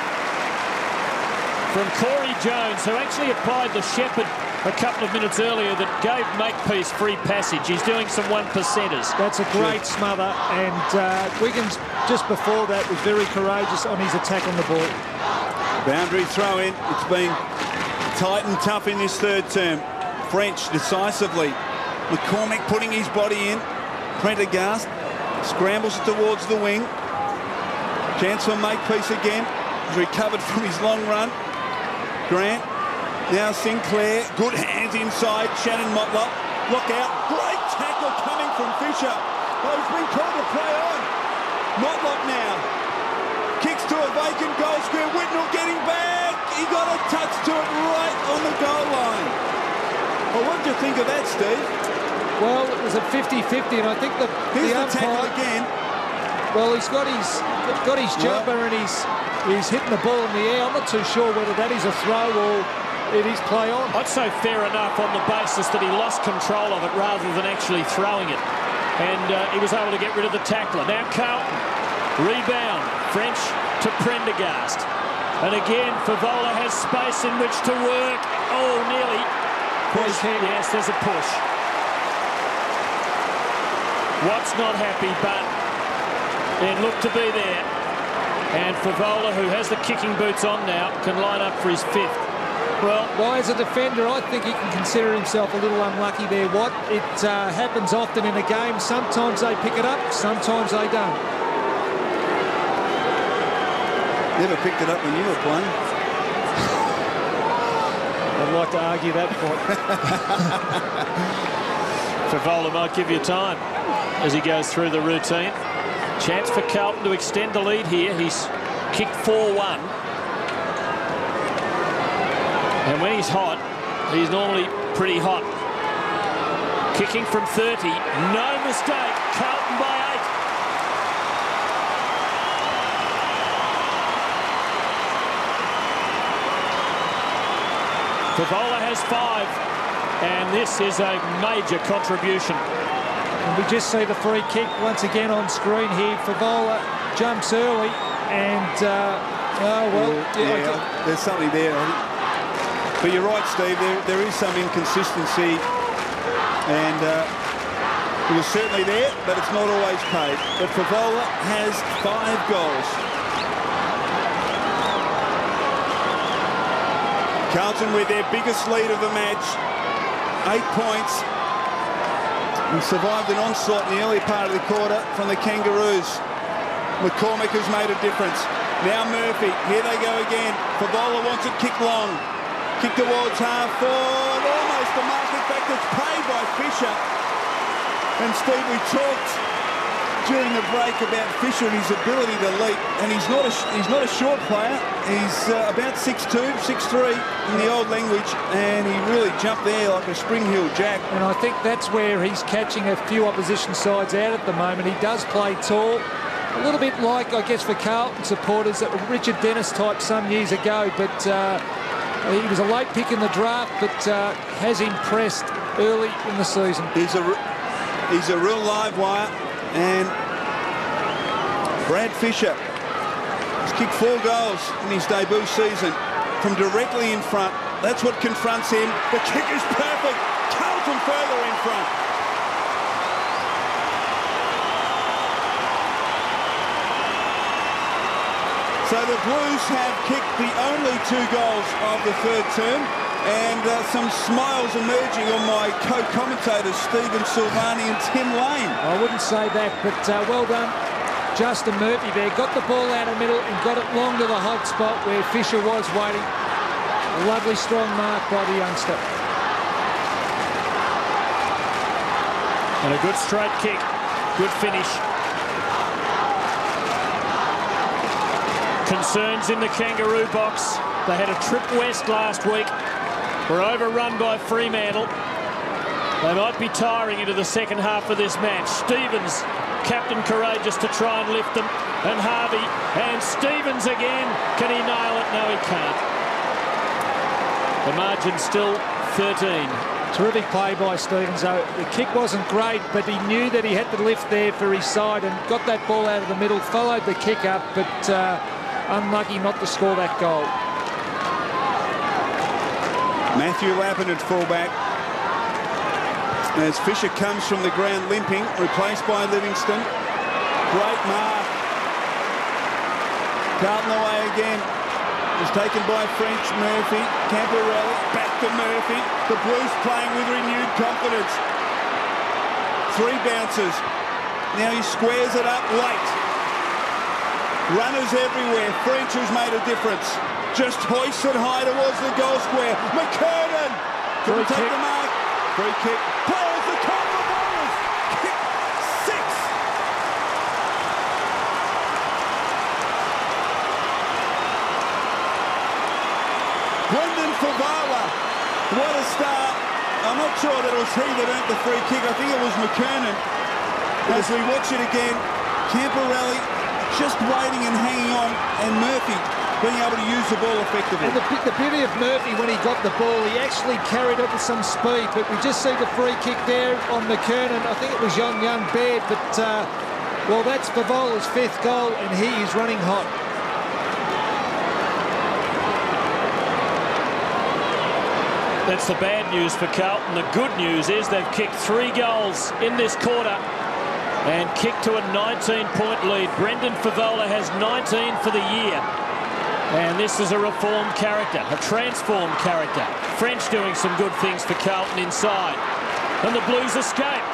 From Corey Jones, who actually applied the Shepherd a couple of minutes earlier that gave Makepeace free passage. He's doing some one percenters. That's a great smother, and uh, Wiggins just before that was very courageous on his attack on the ball. Boundary throw in. It's been tight and tough in this third term. French decisively. McCormick putting his body in. Prendergast scrambles it towards the wing. Chance for Makepeace again. He's recovered from his long run. Grant. Now Sinclair. Good hands inside. Shannon Motlop. Look out. Great tackle coming from Fisher. Oh, he's been called to play on. Motlop now. Kicks to a vacant goal square. Whitnall getting back. He got a touch to it right on the goal line. Well, what do you think of that, Steve? Well, it was a 50-50, and I think the, Here's the the tackle umpire... again. Well, he's got his got his jumper and he's he's hitting the ball in the air. I'm not too sure whether that is a throw or it is play on. I'd say fair enough on the basis that he lost control of it rather than actually throwing it. And uh, he was able to get rid of the tackler. Now Carlton, rebound, French to Prendergast. And again, Fevola has space in which to work. Oh, nearly. Push. Yes, there's a push. Watt's not happy, but it looked to be there. And Fevola, who has the kicking boots on now, can line up for his fifth. Well, why as a defender, I think he can consider himself a little unlucky there, Watt. It uh, happens often in a game. Sometimes they pick it up, sometimes they don't. Never picked it up when you were playing. I'd like to argue that point. Fevola might give you time as he goes through the routine. Chance for Carlton to extend the lead here. He's kicked 4-1. And when he's hot, he's normally pretty hot. Kicking from 30. No mistake. Carlton by eight. Fevola has five. And this is a major contribution. And we just see the free kick once again on screen here. Fevola jumps early and, uh, oh, well. Yeah, yeah, there's something there. But you're right, Steve, there, there is some inconsistency. And uh, it was certainly there, but it's not always paid. But Fevola has five goals. Carlton with their biggest lead of the match, eight points, and survived an onslaught in the early part of the quarter from the Kangaroos. McCormick has made a difference. Now Murphy, here they go again. Fevola wants it kicked long. Kick towards half forward, almost a mark. In fact, it's paid by Fisher. And Steve, we talked during the break about Fisher and his ability to leap, and he's not a he's not a short player. He's uh, about 6'2", 6'3", in the old language, and he really jumped there like a spring heel jack. And I think that's where he's catching a few opposition sides out at the moment. He does play tall. A little bit like, I guess, for Carlton supporters, that Richard Dennis type some years ago, but uh, he was a late pick in the draft, but uh, has impressed early in the season. He's a, he's a real live wire, and Brad Fisher has kicked four goals in his debut season from directly in front. That's what confronts him. The kick is perfect. Carlton further in front. So the Blues have kicked the only two goals of the third term and uh, some smiles emerging on my co-commentators Stephen Silvagni and Tim Lane. I wouldn't say that, but uh, well done. Justin Murphy there got the ball out of middle and got it long to the hot spot where Fisher was waiting. Lovely strong mark by the youngster. And a good straight kick. Good finish. Concerns in the Kangaroo box. They had a trip west last week. Were overrun by Fremantle. They might be tiring into the second half of this match. Stevens, captain courageous to try and lift them. And Harvey. And Stevens again. Can he nail it? No, he can't. The margin still 13. Terrific play by Stevens, though. The kick wasn't great, but he knew that he had to lift there for his side and got that ball out of the middle, followed the kick up, but uh, unlucky not to score that goal. Matthew Lappin at fullback. As Fisher comes from the ground limping, replaced by Livingston. Great mark. Carlton away again. Is taken by French Murphy. Camporeale back to Murphy. The Blues playing with renewed confidence. Three bounces. Now he squares it up late. Runners everywhere. French has made a difference. Just hoists it high towards the goal square. McKernan. Can take the mark? Free kick. Pulls the corner ballers. Kick six. Brendan Fevola. What a start. I'm not sure that it was he that earned the free kick. I think it was McKernan. As we watch it again, Camporeale just waiting and hanging on, and Murphy being able to use the ball effectively. And the, the beauty of Murphy when he got the ball, he actually carried it with some speed, but we just see the free kick there on McKernan. I think it was young, young Baird, but, uh, well, that's Fevola's fifth goal, and he is running hot. That's the bad news for Carlton. The good news is they've kicked three goals in this quarter and kicked to a 19-point lead. Brendan Fevola has 19 for the year. And this is a reformed character, a transformed character. French doing some good things for Carlton inside. And the Blues escape.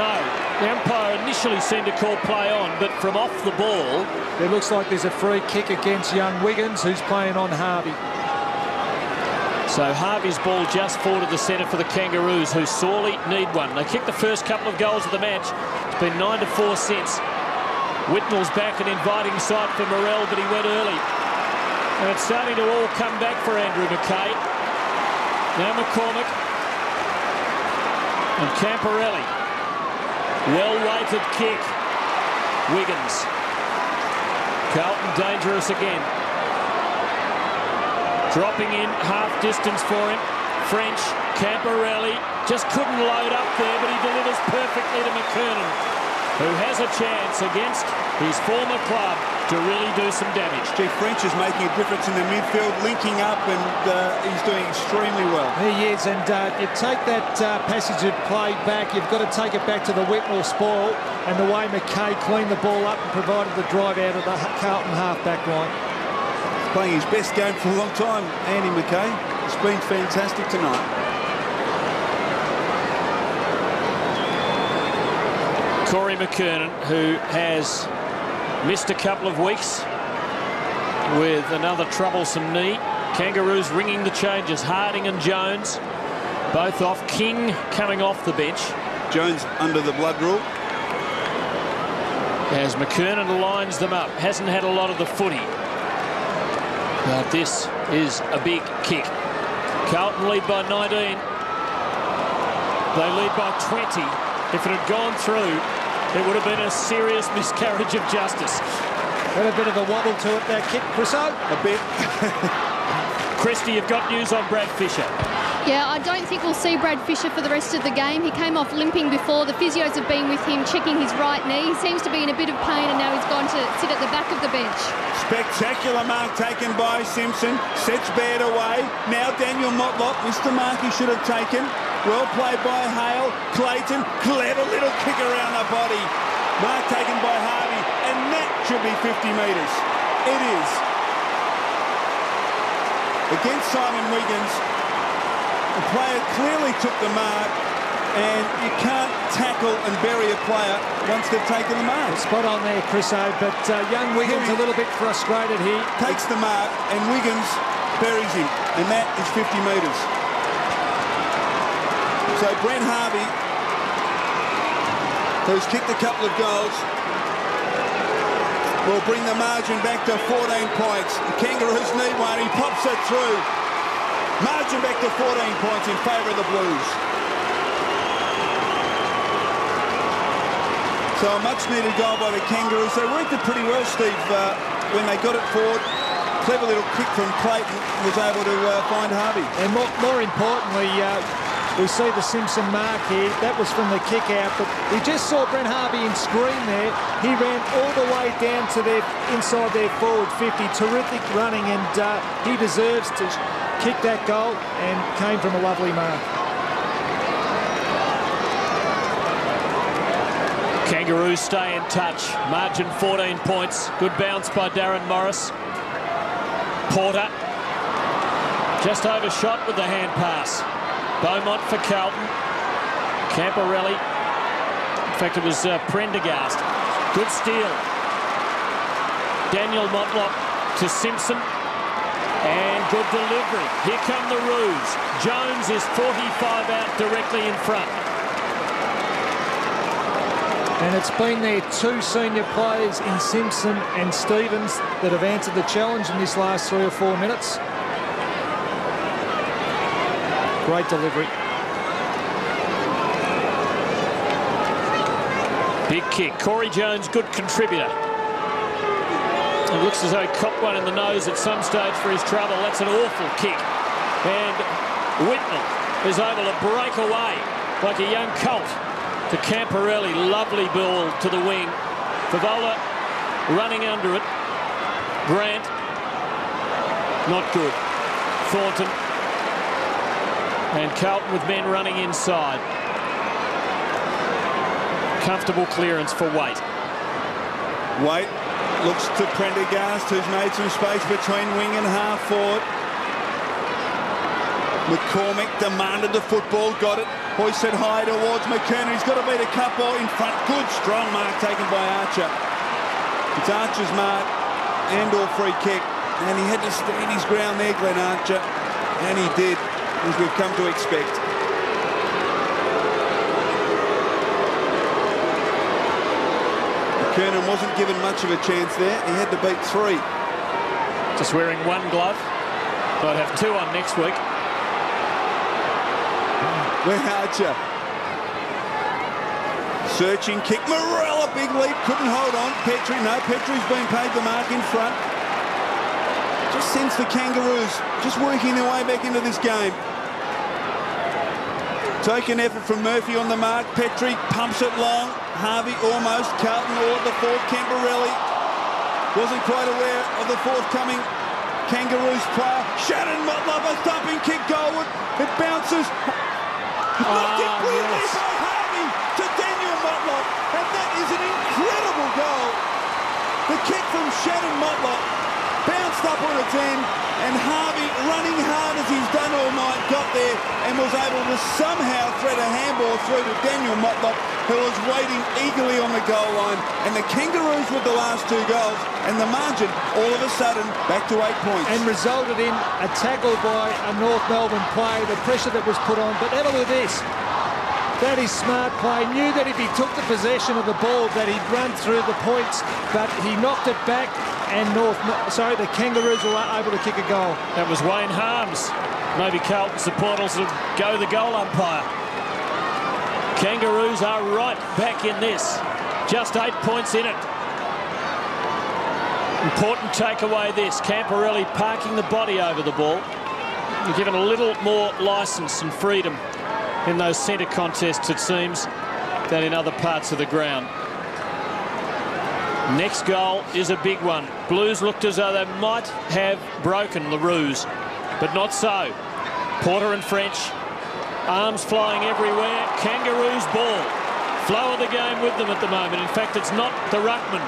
No, the umpire initially seemed to call play on, but from off the ball... It looks like there's a free kick against young Wiggins, who's playing on Harvey. So Harvey's ball just forward to the centre for the Kangaroos, who sorely need one. They kicked the first couple of goals of the match. It's been 9 to 4 since. Whitnall's back an inviting sight for Morel, but he went early. And it's starting to all come back for Andrew McKay. Now McCormick. And Camporeale. Well-weighted kick. Wiggins. Carlton dangerous again. Dropping in half distance for him. French, Camporeale just couldn't load up there, but he delivers perfectly to McKernan, who has a chance against his former club to really do some damage. Gee, French is making a difference in the midfield, linking up, and uh, he's doing extremely well. He is, and uh, you take that uh, passage of play back, you've got to take it back to the Whitmore spoil, and the way McKay cleaned the ball up and provided the drive out of the Carlton half-back line. He's playing his best game for a long time, Andy McKay. It's been fantastic tonight. Corey McKernan, who has missed a couple of weeks with another troublesome knee. Kangaroos ringing the changes. Harding and Jones both off. King coming off the bench. Jones under the blood rule. As McKernan lines them up. Hasn't had a lot of the footy. But this is a big kick. Carlton lead by 19. They lead by 20. If it had gone through, it would have been a serious miscarriage of justice. Got a bit of a wobble to it, that kick, Chriso. A bit. Christy, you've got news on Brad Fisher. Yeah, I don't think we'll see Brad Fisher for the rest of the game. He came off limping before. The physios have been with him checking his right knee. He seems to be in a bit of pain and now he's gone to sit at the back of the bench. Spectacular mark taken by Simpson. Sets Baird away. Now Daniel Motlop missed the mark he should have taken. Well played by Hale. Clayton, clever little kick around the body. Mark taken by Harvey. And that should be 50 metres. It is. Against Simon Wiggins, the player clearly took the mark and you can't tackle and bury a player once they've taken the mark. Spot on there, Chris O, but uh, young Wiggins a little bit frustrated here. Takes the mark and Wiggins buries him, and that is 50 metres. So Brent Harvey, who's kicked a couple of goals, will bring the margin back to 14 points. The Kangaroos need one. He pops it through. Margin back to 14 points in favour of the Blues. So a much-needed goal by the Kangaroos. They worked it pretty well, Steve, uh, when they got it forward. Clever little kick from Clayton was able to uh, find Harvey. And more, more importantly, uh, we see the Simpson mark here. That was from the kick out, but we just saw Brent Harvey in screen there. He ran all the way down to their inside their forward 50. Terrific running, and uh, he deserves to kick that goal and came from a lovely mark. Kangaroos stay in touch. Margin 14 points. Good bounce by Darren Morris. Porter just overshot with the hand pass. Beaumont for Carlton. Camporeale. In fact, it was uh, Prendergast. Good steal. Daniel Motlop to Simpson. And good delivery. Here come the Roos. Jones is 45 out directly in front. And it's been their two senior players in Simpson and Stevens that have answered the challenge in this last three or four minutes. Great delivery. Big kick. Corey Jones, good contributor. It looks as though he copped one in the nose at some stage for his trouble. That's an awful kick. And Whitnall is able to break away like a young colt to Camporeale. Lovely ball to the wing. Fevola running under it. Grant. Not good. Thornton. And Carlton with men running inside. Comfortable clearance for Waite. Waite looks to Prendergast, who's made some space between wing and half forward. McCormick demanded the football, got it. Hoisted high towards McKernan. He's got to beat a couple in front. Good, strong mark taken by Archer. It's Archer's mark and or free kick. And he had to stand his ground there, Glenn Archer. And he did, as we've come to expect. Kernan wasn't given much of a chance there. He had to beat three. Just wearing one glove. Might have two on next week. Where Archer Searching kick. Morel, a big leap. Couldn't hold on. Petrie, no. Petrie's been paid the mark in front. Just sends the Kangaroos just working their way back into this game. Token effort from Murphy on the mark. Petrie pumps it long. Harvey almost. Carlton or the fourth. Camporelli wasn't quite aware of the forthcoming Kangaroos player. Shannon Motlop, a thumping kick goalward. It bounces. Knocked in brilliantly ah, yes. by Harvey to Daniel Motlop. And that is an incredible goal. The kick from Shannon Motlop bounced up on its end. And Harvey, running hard as he's all got there and was able to somehow thread a handball through to Daniel Motlop, who was waiting eagerly on the goal line. And the Kangaroos with the last two goals, and the margin all of a sudden back to eight points. and resulted in a tackle by a North Melbourne player, the pressure that was put on. But have a look at this. That is smart play. Knew that if he took the possession of the ball that he'd run through the points, but he knocked it back and North, sorry, the Kangaroos were able to kick a goal. That was Wayne Harms. Maybe Carlton supporters will go the goal umpire. Kangaroos are right back in this. Just eight points in it. Important takeaway this. Camporeale parking the body over the ball. You're given a little more licence and freedom in those centre contests, it seems, than in other parts of the ground. Next goal is a big one. Blues looked as though they might have broken the Roos, but not so. Porter and French, arms flying everywhere. Kangaroos ball. Flow of the game with them at the moment. In fact, it's not the Ruckman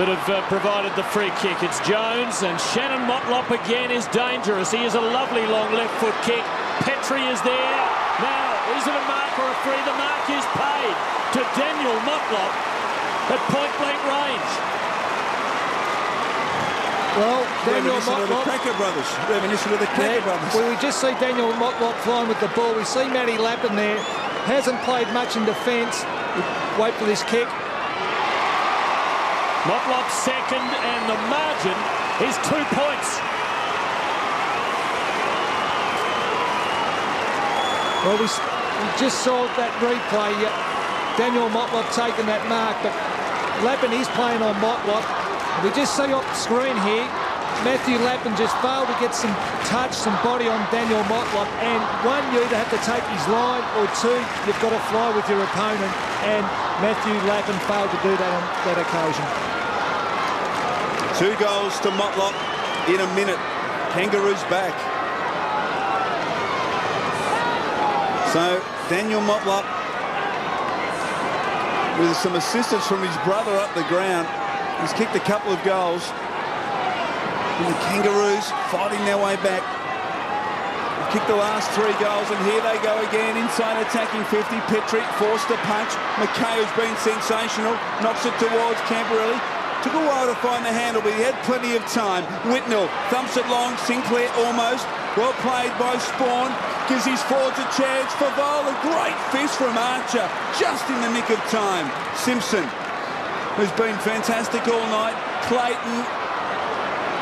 that have uh, provided the free kick. It's Jones and Shannon Motlop again is dangerous. He is a lovely long left foot kick. Petrie is there. Now, is it a mark or a free? The mark is paid to Daniel Motlop at point blank range. Well, Daniel Reminiscent of the Krakouer Brothers. Reminiscent of the Krakouer Yeah, Brothers. well, we just see Daniel Motlop flying with the ball. We see Matty Lappin there. Hasn't played much in defence. Wait for this kick. Motlop second and the margin is two points. Well, we, we just saw that replay. Daniel Motlop taking that mark, but Lappin is playing on Motlop. We just see off the screen here, Matthew Lappin just failed to get some touch, some body on Daniel Motlop. And one, you either have to take his line, or two, you've got to fly with your opponent. And Matthew Lappin failed to do that on that occasion. Two goals to Motlop in a minute. Kangaroos back. So Daniel Motlop with some assistance from his brother up the ground. He's kicked a couple of goals. And the Kangaroos fighting their way back. Kicked the last three goals, and here they go again. Inside attacking 50. Petrie forced a punch. McKay has been sensational. Knocks it towards Camporeale. Took a while to find the handle, but he had plenty of time. Whitnall thumps it long. Sinclair almost. Well played by Sporn. Gives his forwards a chance. Fevola, great fist from Archer. Just in the nick of time. Simpson, who's been fantastic all night. Clayton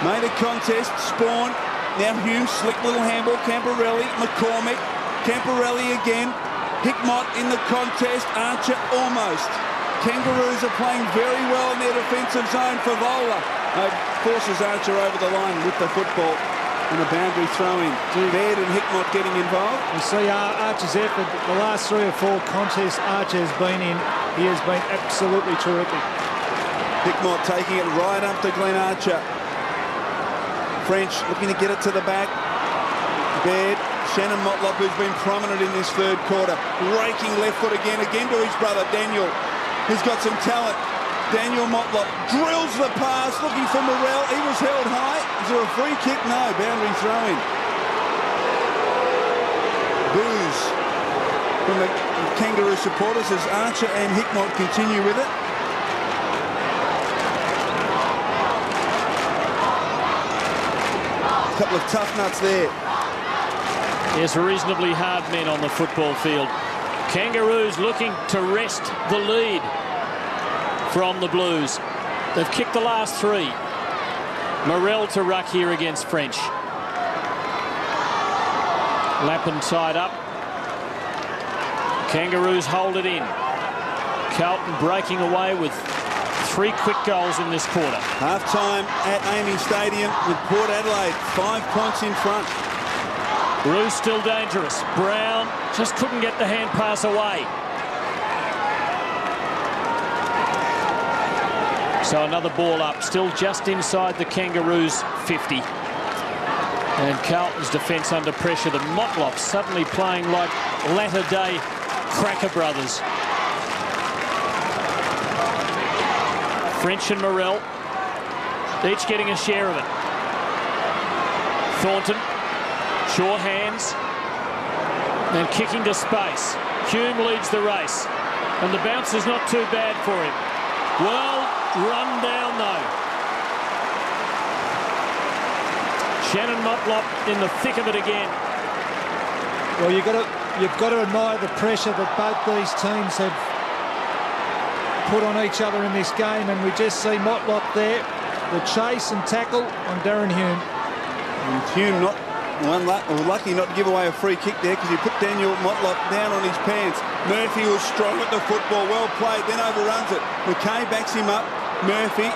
made a contest. Sporn. Now Hume, slick little handball. Camporeale, McCormick. Camporeale again. Hickmott in the contest. Archer almost. Kangaroos are playing very well in their defensive zone. Fevola uh, forces Archer over the line with the football. And a boundary throw in. Baird and Hickmott getting involved. You see uh, Archer's effort. The last three or four contests Archer has been in, he has been absolutely terrific. Hickmott taking it right up to Glenn Archer. French looking to get it to the back. Baird, Shannon Motlop, who's been prominent in this third quarter. Raking left foot again, again to his brother Daniel, who's got some talent. Daniel Motlop drills the pass, looking for Morel. He was held high. Is there a free kick? No, boundary throw in. Boos from the Kangaroo supporters as Archer and Hickmott continue with it. Couple of tough nuts there. Yes, reasonably hard men on the football field. Kangaroos looking to wrest the lead from the Blues. They've kicked the last three. Morel to ruck here against French. Lappin tied up. Kangaroos hold it in. Carlton breaking away with three quick goals in this quarter. Half time at AAMI Stadium with Port Adelaide, five points in front. Roos still dangerous. Brown just couldn't get the hand pass away. So another ball up, still just inside the Kangaroos 50. And Carlton's defence under pressure. The Motlops suddenly playing like latter-day Krakouer Brothers. French and Morrell, each getting a share of it. Thornton, sure hands, and kicking to space. Hume leads the race, and the bounce is not too bad for him. Well run down, though. Shannon Motlop in the thick of it again. Well, you've got to you've got to admire the pressure that both these teams have put on each other in this game, and we just see Motlop there, the chase and tackle on Darren Hume. And Hume not lucky not to give away a free kick there because he put Daniel Motlop down on his pants. Murphy was strong at the football, well played, then overruns it. McKay backs him up. Murphy,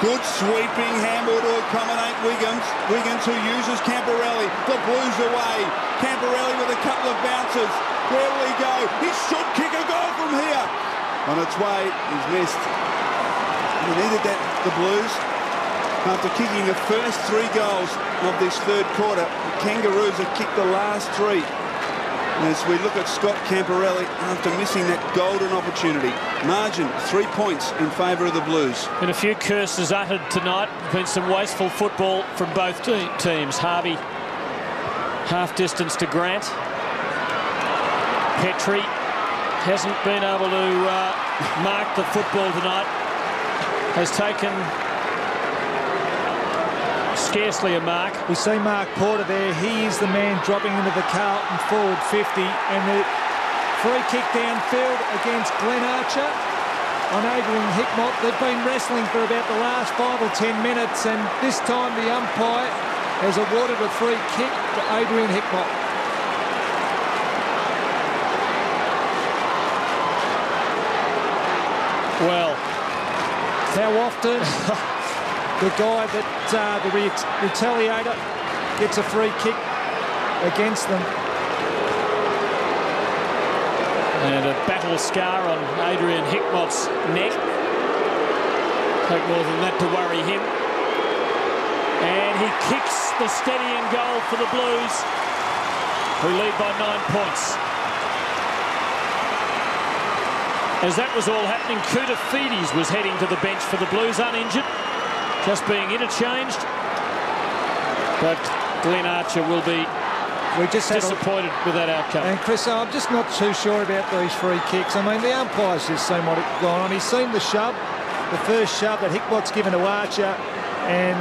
good sweeping handball to accommodate Wiggins. Wiggins who uses Camporeale. The Blues away. Camporeale with a couple of bounces. Where will he go? He should kick a goal from here. On its way, he's missed. He needed that, the Blues. After kicking the first three goals of this third quarter, the Kangaroos have kicked the last three. As we look at Scott Camporeale after missing that golden opportunity. Margin, three points in favour of the Blues. And a few curses uttered tonight. Been some wasteful football from both te teams. Harvey, half distance to Grant. Petrie hasn't been able to uh, mark the football tonight. Has taken scarcely a mark. We see Mark Porter there. He is the man dropping into the Carlton forward 50. And the free kick downfield against Glenn Archer on Adrian Hickmott. They've been wrestling for about the last five or ten minutes. And this time the umpire has awarded a free kick to Adrian Hickmott. Well, how often the guy that uh, the re retaliator gets a free kick against them. And a battle scar on Adrian Hickmott's neck. Take more than that to worry him. And he kicks the steadying goal for the Blues, who lead by nine points. As that was all happening, Kuta Fides was heading to the bench for the Blues, uninjured, just being interchanged. But Glenn Archer will be we just disappointed with that outcome. And Chris, I'm just not too sure about these free kicks. I mean, the umpire's just seen what has gone on. He's seen the shove, the first shove that Hickmott's given to Archer, and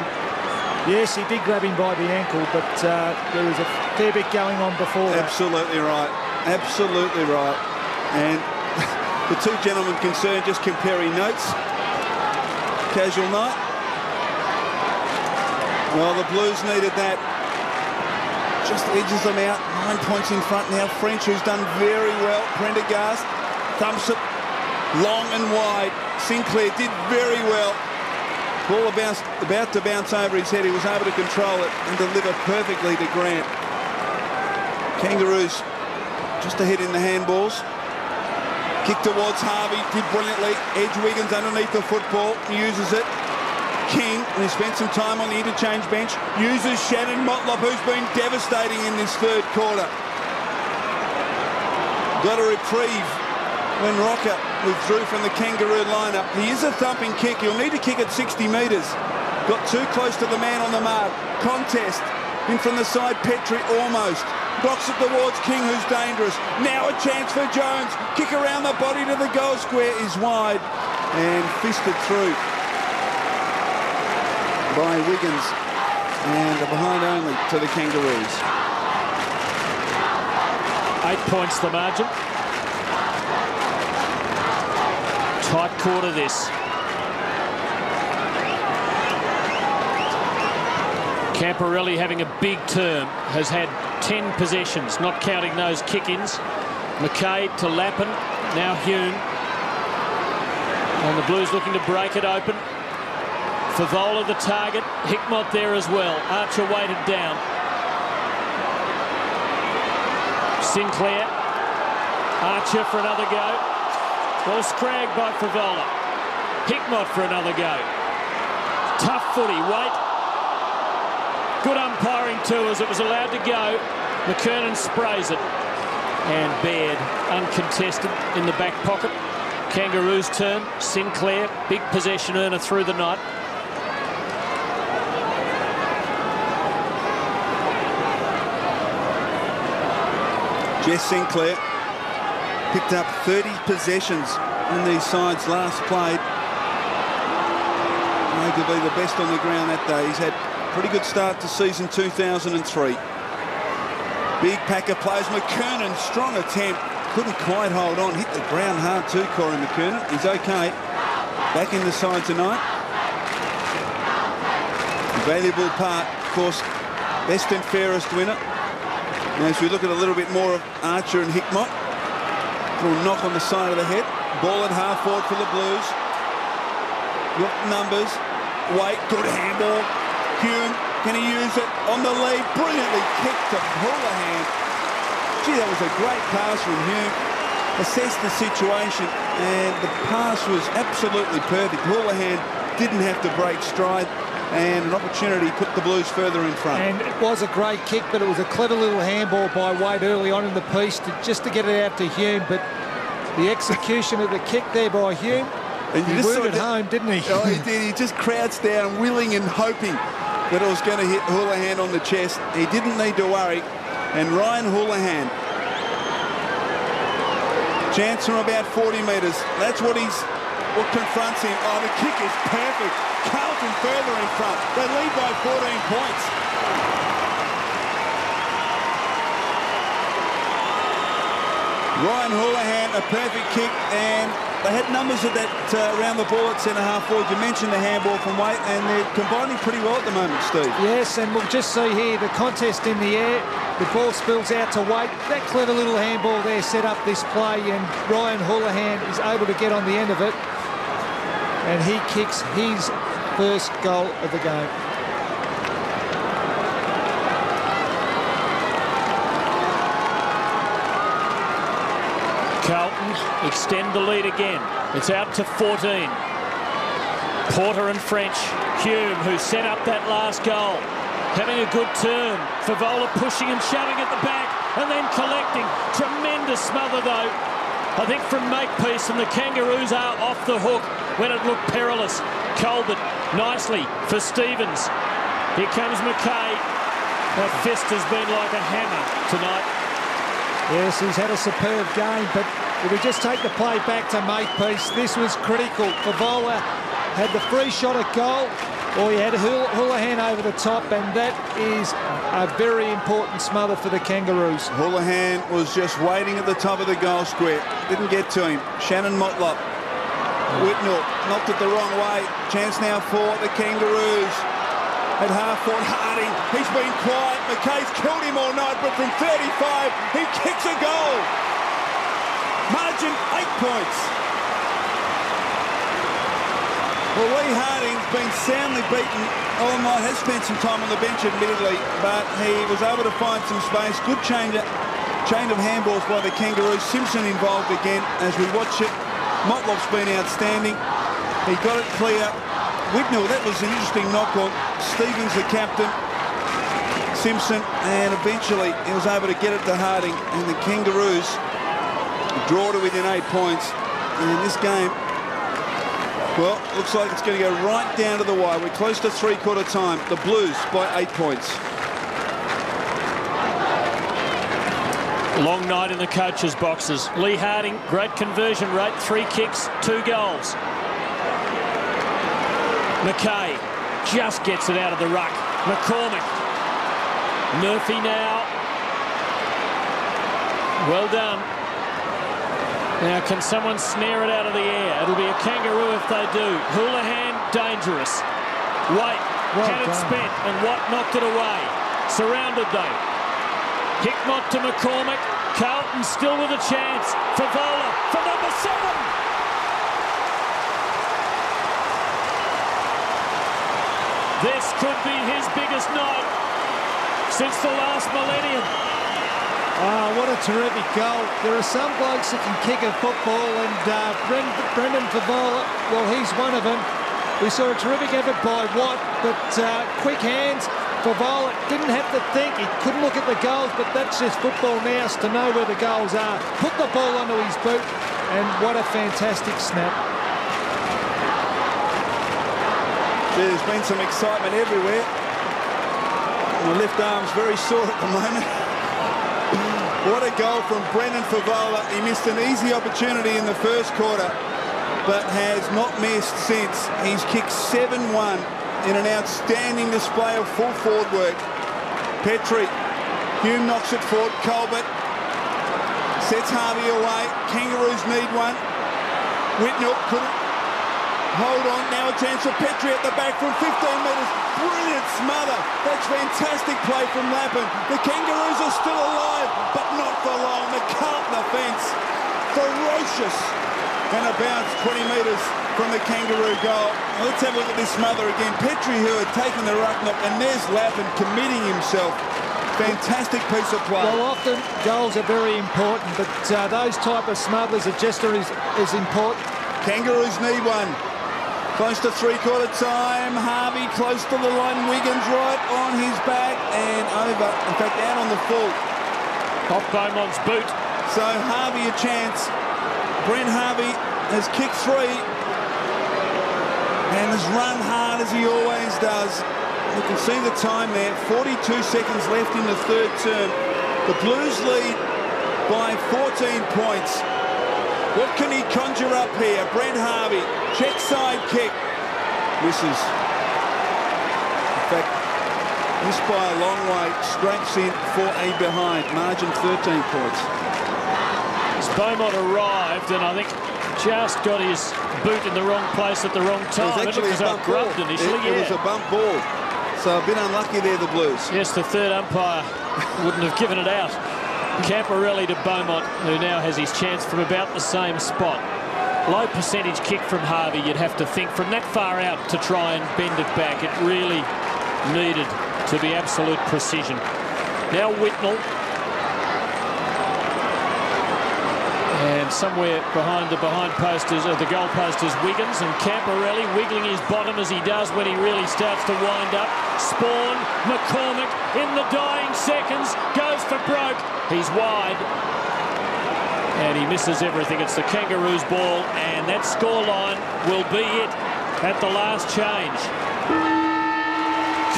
yes, he did grab him by the ankle, but uh, there was a fair bit going on before Absolutely that. right. Absolutely right. And the two gentlemen concerned just comparing notes. Casual night. Well, the Blues needed that. Just edges them out. Nine points in front now. French, who's done very well. Prendergast thumps it long and wide. Sinclair did very well. Ball about, about to bounce over his head. He was able to control it and deliver perfectly to Grant. Kangaroos just ahead in the handballs. Kick towards Harvey, did brilliantly. Edge Wiggins underneath the football, uses it. King, and he spent some time on the interchange bench, uses Shannon Motlop, who's been devastating in this third quarter. Got a reprieve when Rocca withdrew from the Kangaroo lineup. He is a thumping kick. He'll need to kick at 60 metres. Got too close to the man on the mark. Contest. In from the side, Petrie almost. Blocks it towards King, who's dangerous. Now a chance for Jones. Kick around the body to the goal square is wide and fisted through by Wiggins and behind only to the Kangaroos. Eight points the margin. Tight quarter this. Camporeale having a big term has had 10 possessions, not counting those kick-ins. McCabe to Lappin, now Hume. And the Blues looking to break it open. Fevola the target. Hickmott there as well. Archer weighted down. Sinclair. Archer for another go. Well scragged by Fevola. Hickmott for another go. Tough footy. Wait. Good umpiring too as it was allowed to go. McKernan sprays it. And Baird uncontested in the back pocket. Kangaroos turn. Sinclair, big possession earner through the night. Jess Sinclair picked up 30 possessions in these sides last played. Arguably the best on the ground that day. He's had pretty good start to season 2003. Big pack of players. McKernan, strong attempt. Couldn't quite hold on. Hit the ground hard too, Corey McKernan. He's okay. Back in the side tonight. Valuable part, of course, best and fairest winner. Now, as we look at a little bit more of Archer and Hickmott, little knock on the side of the head. Ball at half forward for the Blues. Got numbers. Waite, good handball. Hume, can he use it on the lead? Brilliantly kicked to Houlihan. Gee, that was a great pass from Hume. Assessed the situation, and the pass was absolutely perfect. Houlihan didn't have to break stride and an opportunity put the Blues further in front. And it was a great kick, but it was a clever little handball by Waite early on in the piece to, just to get it out to Hume. But the execution of the kick there by Hume, and he just it home, didn't he? Oh, he did. He just crouched down, willing and hoping that it was going to hit Houlihan on the chest. He didn't need to worry. And Ryan Houlihan, chance from about 40 metres. That's what he's what confronts him. Oh, the kick is perfect. Carlton further in front. They lead by 14 points. Ryan Houlihan, a perfect kick, and they had numbers of that uh, around the ball at centre half forward. You mentioned the handball from Waite, and they're combining pretty well at the moment, Steve. Yes, and we'll just see here the contest in the air. The ball spills out to Waite. That clever little handball there set up this play, and Ryan Houlihan is able to get on the end of it and he kicks his first goal of the game. Carlton extend the lead again. It's out to 14. Porter and French. Hume, who set up that last goal, having a good turn. Fevola pushing and shoving at the back and then collecting. Tremendous smother, though. I think from Makepeace and the Kangaroos are off the hook when it looked perilous. Colbert nicely for Stevens. Here comes McKay. That fist has been like a hammer tonight. Yes, he's had a superb game, but if we just take the play back to Makepeace, this was critical. Fevola had the free shot at goal, or he had Houlihan over the top, and that is a very important smother for the Kangaroos. Houlihan was just waiting at the top of the goal square. Didn't get to him. Shannon Motlop. Whitnall knocked it the wrong way. Chance now for the Kangaroos. At half forward, Harding. He's been quiet. McKay's killed him all night, but from 35, he kicks a goal. Margin, eight points. Well, Leigh Harding's been soundly beaten oh, all night, has spent some time on the bench admittedly, but he was able to find some space. Good chain, chain of handballs by the Kangaroos. Simpson involved again as we watch it. Motlop's been outstanding. He got it clear. Whitnall, that was an interesting knock on. Stevens, the captain. Simpson, and eventually he was able to get it to Harding. And the Kangaroos draw to within eight points. And in this game, well, looks like it's going to go right down to the wire. We're close to three-quarter time. The Blues by eight points. Long night in the coaches' boxes. Leigh Harding, great conversion rate, three kicks, two goals. McKay just gets it out of the ruck. McCormick. Murphy now. Well done. Now, can someone snare it out of the air? It'll be a kangaroo if they do. Houlihan, dangerous. Wait, well had it spent, and Watt knocked it away. Surrounded, though. Hickmott to McCormick. Carlton still with a chance. Fevola for number seven. This could be his biggest night since the last millennium. Ah, what a terrific goal. There are some blokes that can kick a football, and uh, Brendan, Brendan Fevola, well, he's one of them. We saw a terrific effort by Watt, but uh, quick hands. Fevola didn't have to think. He couldn't look at the goals, but that's just football now to know where the goals are. Put the ball onto his boot, and what a fantastic snap. There's been some excitement everywhere. My left arm's very sore at the moment. what a goal from Brendan Fevola. He missed an easy opportunity in the first quarter, but has not missed since. He's kicked 7-1 in an outstanding display of full forward work. Petrie, Hume knocks it forward. Colbert sets Harvey away. Kangaroos need one. Whitnall couldn't hold on. Now a chance for Petrie at the back from 15 metres. Brilliant smother. That's fantastic play from Lappin. The Kangaroos are still alive, but not for long. The Carlton offence, ferocious. And a bounce 20 metres from the Kangaroo goal. Let's have a look at this smother again. Petrie who had taken the ruck knock, and there's Lappin committing himself. Fantastic piece of play. Well, often goals are very important, but uh, those type of smothers are just as, as important. Kangaroos need one. Close to three-quarter time. Harvey close to the line. Wiggins right on his back and over. In fact, out on the full. Off Beaumont's boot. So Harvey a chance. Brent Harvey has kicked three and has run hard as he always does. You can see the time there. 42 seconds left in the third term. The Blues lead by 14 points. What can he conjure up here? Brent Harvey, check side kick. Misses. In fact, missed by a long way. Straight in for a behind. Margin 13 points. As Beaumont arrived, and I think just got his boot in the wrong place at the wrong time. It was actually it a bump ball. initially. It, it was a bump ball. So a bit unlucky there, the Blues. Yes, the third umpire wouldn't have given it out. Camporeale to Beaumont, who now has his chance from about the same spot. Low percentage kick from Harvey, you'd have to think from that far out to try and bend it back. It really needed to be absolute precision. Now Whitnall. And somewhere behind the behind posters, or the goal post is Wiggins and Camporeale wiggling his bottom as he does when he really starts to wind up. Sporn, McCormick in the dying seconds, goes for broke. He's wide. And he misses everything. It's the Kangaroos ball, and that scoreline will be it at the last change.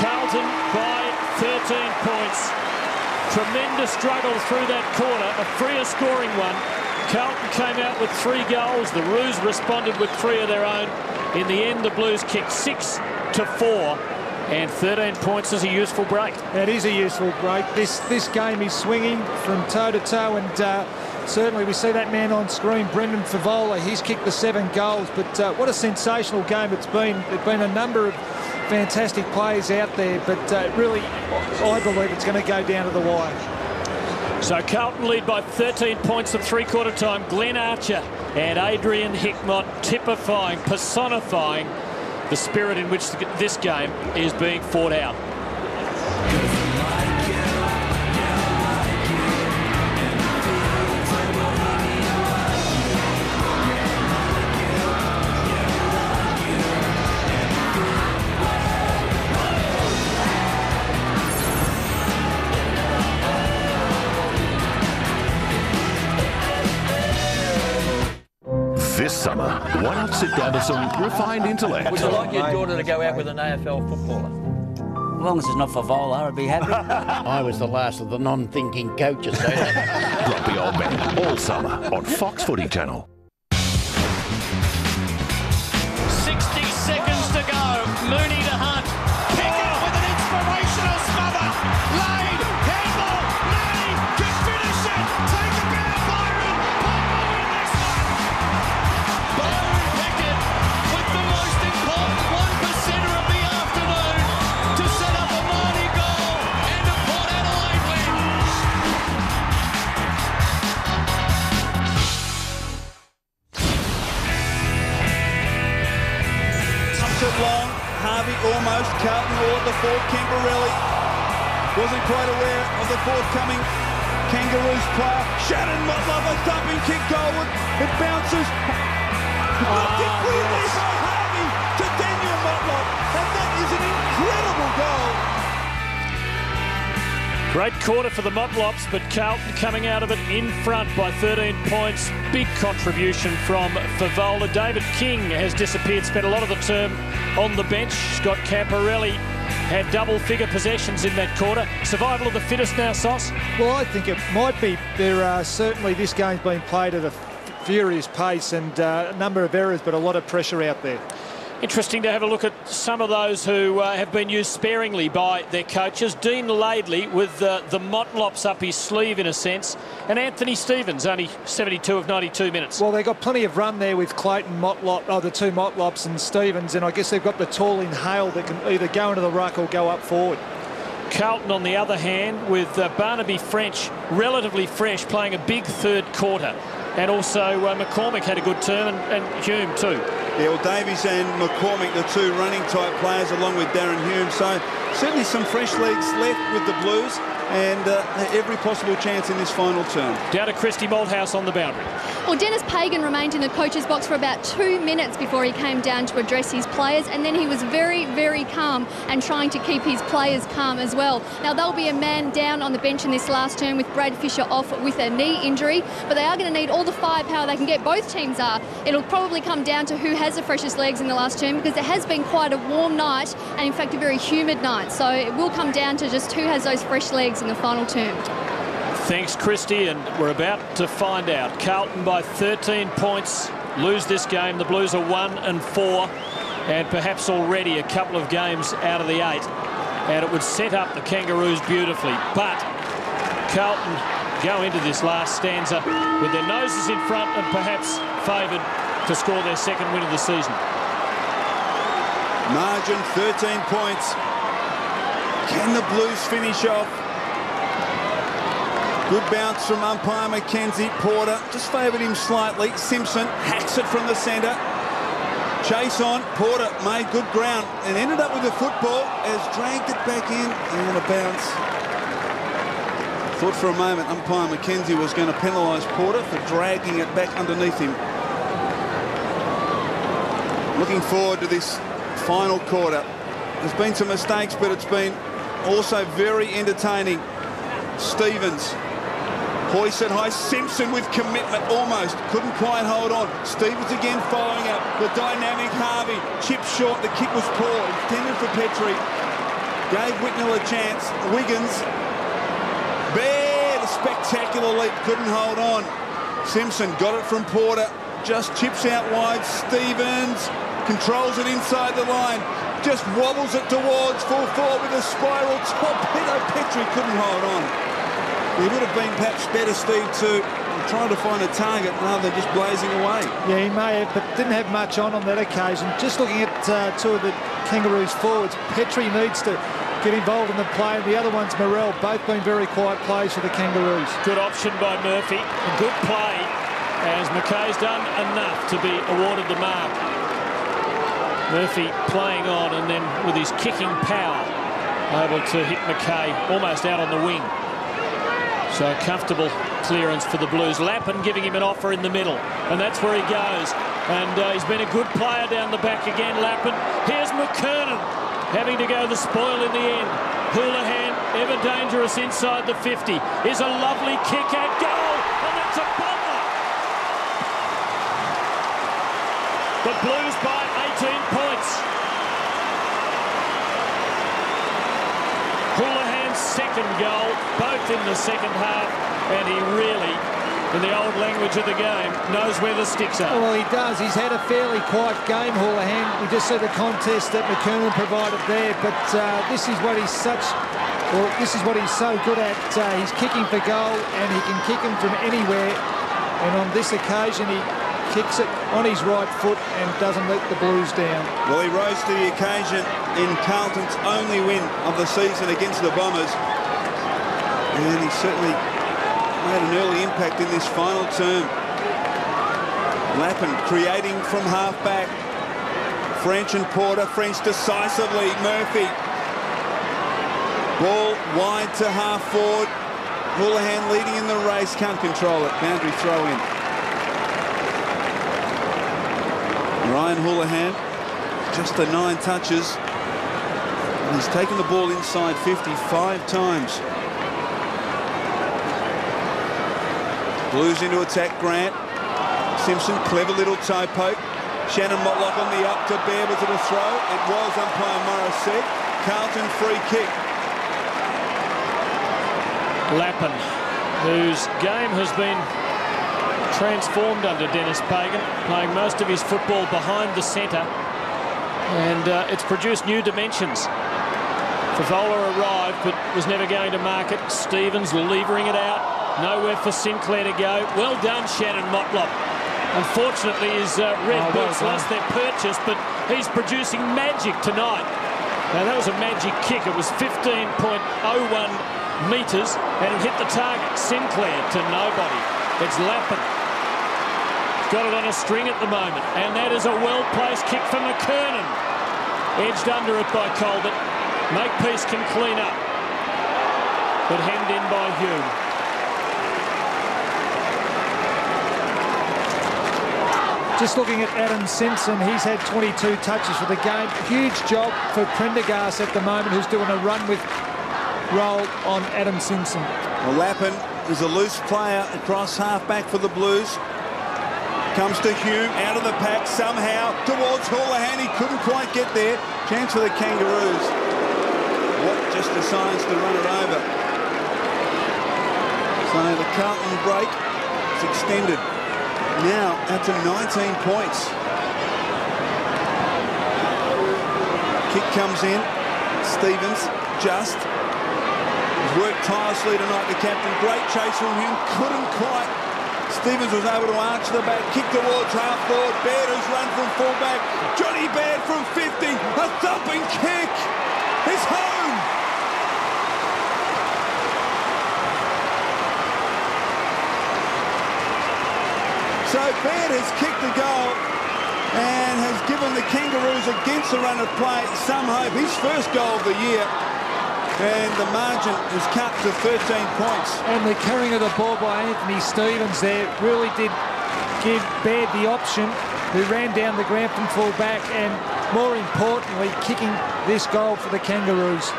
Carlton by 13 points. Tremendous struggle through that quarter, a freer scoring one. Carlton came out with three goals. The Roos responded with three of their own. In the end, the Blues kicked six to four. And 13 points is a useful break. It is a useful break. This this game is swinging from toe to toe, and uh, certainly we see that man on screen, Brendan Fevola. He's kicked the seven goals, but uh, what a sensational game it's been. There've been a number of fantastic plays out there, but uh, really, I believe it's going to go down to the wire. So Carlton lead by 13 points at three-quarter time. Glenn Archer and Adrian Hickmott typifying, personifying the spirit in which this game is being fought out. This why not sit down to some refined intellect? Would you like your daughter to go out with an AFL footballer? As long as it's not Fevola, I'd be happy. I was the last of the non-thinking coaches. So Grumpy Old Man, all summer on Fox Footy Channel. Wasn't quite aware of the forthcoming Kangaroos player. Shannon Motlop, a thumping kick goalward. It bounces. Weirdly Great quarter for the Motlops, but Carlton coming out of it in front by 13 points. Big contribution from Fevola. David King has disappeared, spent a lot of the term on the bench. Scott Camporeale had double figure possessions in that quarter. Survival of the fittest now, Sauce? Well, I think it might be. There are certainly this game's been played at a furious pace and uh, a number of errors, but a lot of pressure out there. Interesting to have a look at some of those who uh, have been used sparingly by their coaches. Dean Laidley with uh, the Motlops up his sleeve in a sense, and Anthony Stevens only 72 of 92 minutes. Well, they've got plenty of run there with Clayton Motlop, oh, the two Motlops and Stevens, and I guess they've got the tall in Hale that can either go into the ruck or go up forward. Carlton, on the other hand, with uh, Barnaby French relatively fresh, playing a big third quarter. And also uh, McCormick had a good term, and, and Hume too. Yeah, well, Davies and McCormick, the two running type players, along with Darren Hume. So certainly some fresh legs left with the Blues and uh, every possible chance in this final term. Down to Christi Malthouse on the boundary. Well, Denis Pagan remained in the coach's box for about two minutes before he came down to address his players, and then he was very, very calm and trying to keep his players calm as well. Now, there'll be a man down on the bench in this last term with Brad Fisher off with a knee injury, but they are going to need all the firepower they can get. Both teams are. It'll probably come down to who has the freshest legs in the last term because it has been quite a warm night and, in fact, a very humid night. So it will come down to just who has those fresh legs in the final term. Thanks, Christi, and we're about to find out. Carlton by 13 points lose this game. The Blues are one and four, and perhaps already a couple of games out of the eight. And it would set up the Kangaroos beautifully. But Carlton go into this last stanza with their noses in front and perhaps favoured to score their second win of the season. Margin 13 points. Can the Blues finish off? Good bounce from umpire Mackenzie. Porter just favoured him slightly. Simpson hacks it from the centre. Chase on. Porter made good ground and ended up with the football as dragged it back in and a bounce. Thought for a moment umpire Mackenzie was going to penalise Porter for dragging it back underneath him. Looking forward to this final quarter. There's been some mistakes, but it's been also very entertaining. Stevens Hoisted high. Simpson with commitment almost. Couldn't quite hold on. Stevens again following up. The dynamic Harvey. Chip short. The kick was poor. Intended for Petrie. Gave Whitnall a chance. Wiggins. Baird. A spectacular leap. Couldn't hold on. Simpson got it from Porter. Just chips out wide. Stevens controls it inside the line. Just wobbles it towards full forward with a spiral torpedo. Petrie couldn't hold on. He would have been perhaps better, Steve, to trying to find a target rather than just blazing away. Yeah, he may have, but didn't have much on on that occasion. Just looking at uh, two of the Kangaroos forwards, Petrie needs to get involved in the play, and the other one's Morel. Both been very quiet plays for the Kangaroos. Good option by Murphy. A good play as McKay's done enough to be awarded the mark. Murphy playing on and then with his kicking power able to hit McKay almost out on the wing. So a comfortable clearance for the Blues. Lappin giving him an offer in the middle, and that's where he goes. And uh, he's been a good player down the back again, Lappin. Here's McKernan having to go the spoil in the end. Houlihan, ever dangerous inside the 50, is a lovely kick at goal, and that's a bomber. The Blues by second goal, both in the second half, and he really, in the old language of the game, knows where the sticks are. Well, he does. He's had a fairly quiet game, Houlihan. We just saw the contest that McKernan provided there, but uh, this is what he's such, well, this is what he's so good at. Uh, he's kicking for goal, and he can kick them from anywhere. And on this occasion, he kicks it on his right foot and doesn't let the Blues down. Well, he rose to the occasion in Carlton's only win of the season against the Bombers. And he certainly made an early impact in this final term. Lappin creating from half-back. French and Porter. French decisively. Murphy. Ball wide to half forward. Houlihan leading in the race, can't control it. Boundary throw in. Ryan Houlihan, just the nine touches. And he's taken the ball inside 55 times. Blues into attack Grant. Simpson, clever little toe poke. Shannon Motlop on the up to Baird. Was it a throw? It was, umpire Morris. Carlton free kick. Lappin, whose game has been transformed under Denis Pagan, playing most of his football behind the centre, and uh, it's produced new dimensions. Fevola arrived, but was never going to mark it. Stevens levering it out. Nowhere for Sinclair to go. Well done, Shannon Motlop. Unfortunately, his uh, red Oh, boots lost their purchase, but he's producing magic tonight. Now, that was a magic kick. It was 15.01 metres, and it hit the target. Sinclair to nobody. It's Lappin. Got it on a string at the moment, and that is a well-placed kick for McKernan. Edged under it by Colbert. Makepeace can clean up, but hemmed in by Hume. Just looking at Adam Simpson, he's had 22 touches for the game. Huge job for Prendergast at the moment, who's doing a run with roll on Adam Simpson. Well, Lappin is a loose player across half back for the Blues. Comes to Hume, out of the pack somehow towards Houlihan. He couldn't quite get there. Chance for the Kangaroos. What just decides to run it over. So the Carlton break is extended. Now out to 19 points. Kick comes in. Stevens just worked tirelessly tonight, the captain. Great chase from him. Couldn't quite. Stevens was able to arch the back, kick towards half forward. Baird who's run from fullback. Johnny Baird from 50. A thumping kick. It's home. Baird has kicked the goal and has given the Kangaroos against the run of play some hope. His first goal of the year. And the margin is cut to 13 points. And the carrying of the ball by Anthony Stevens there really did give Baird the option, who ran down the ground from full back and, more importantly, kicking this goal for the Kangaroos.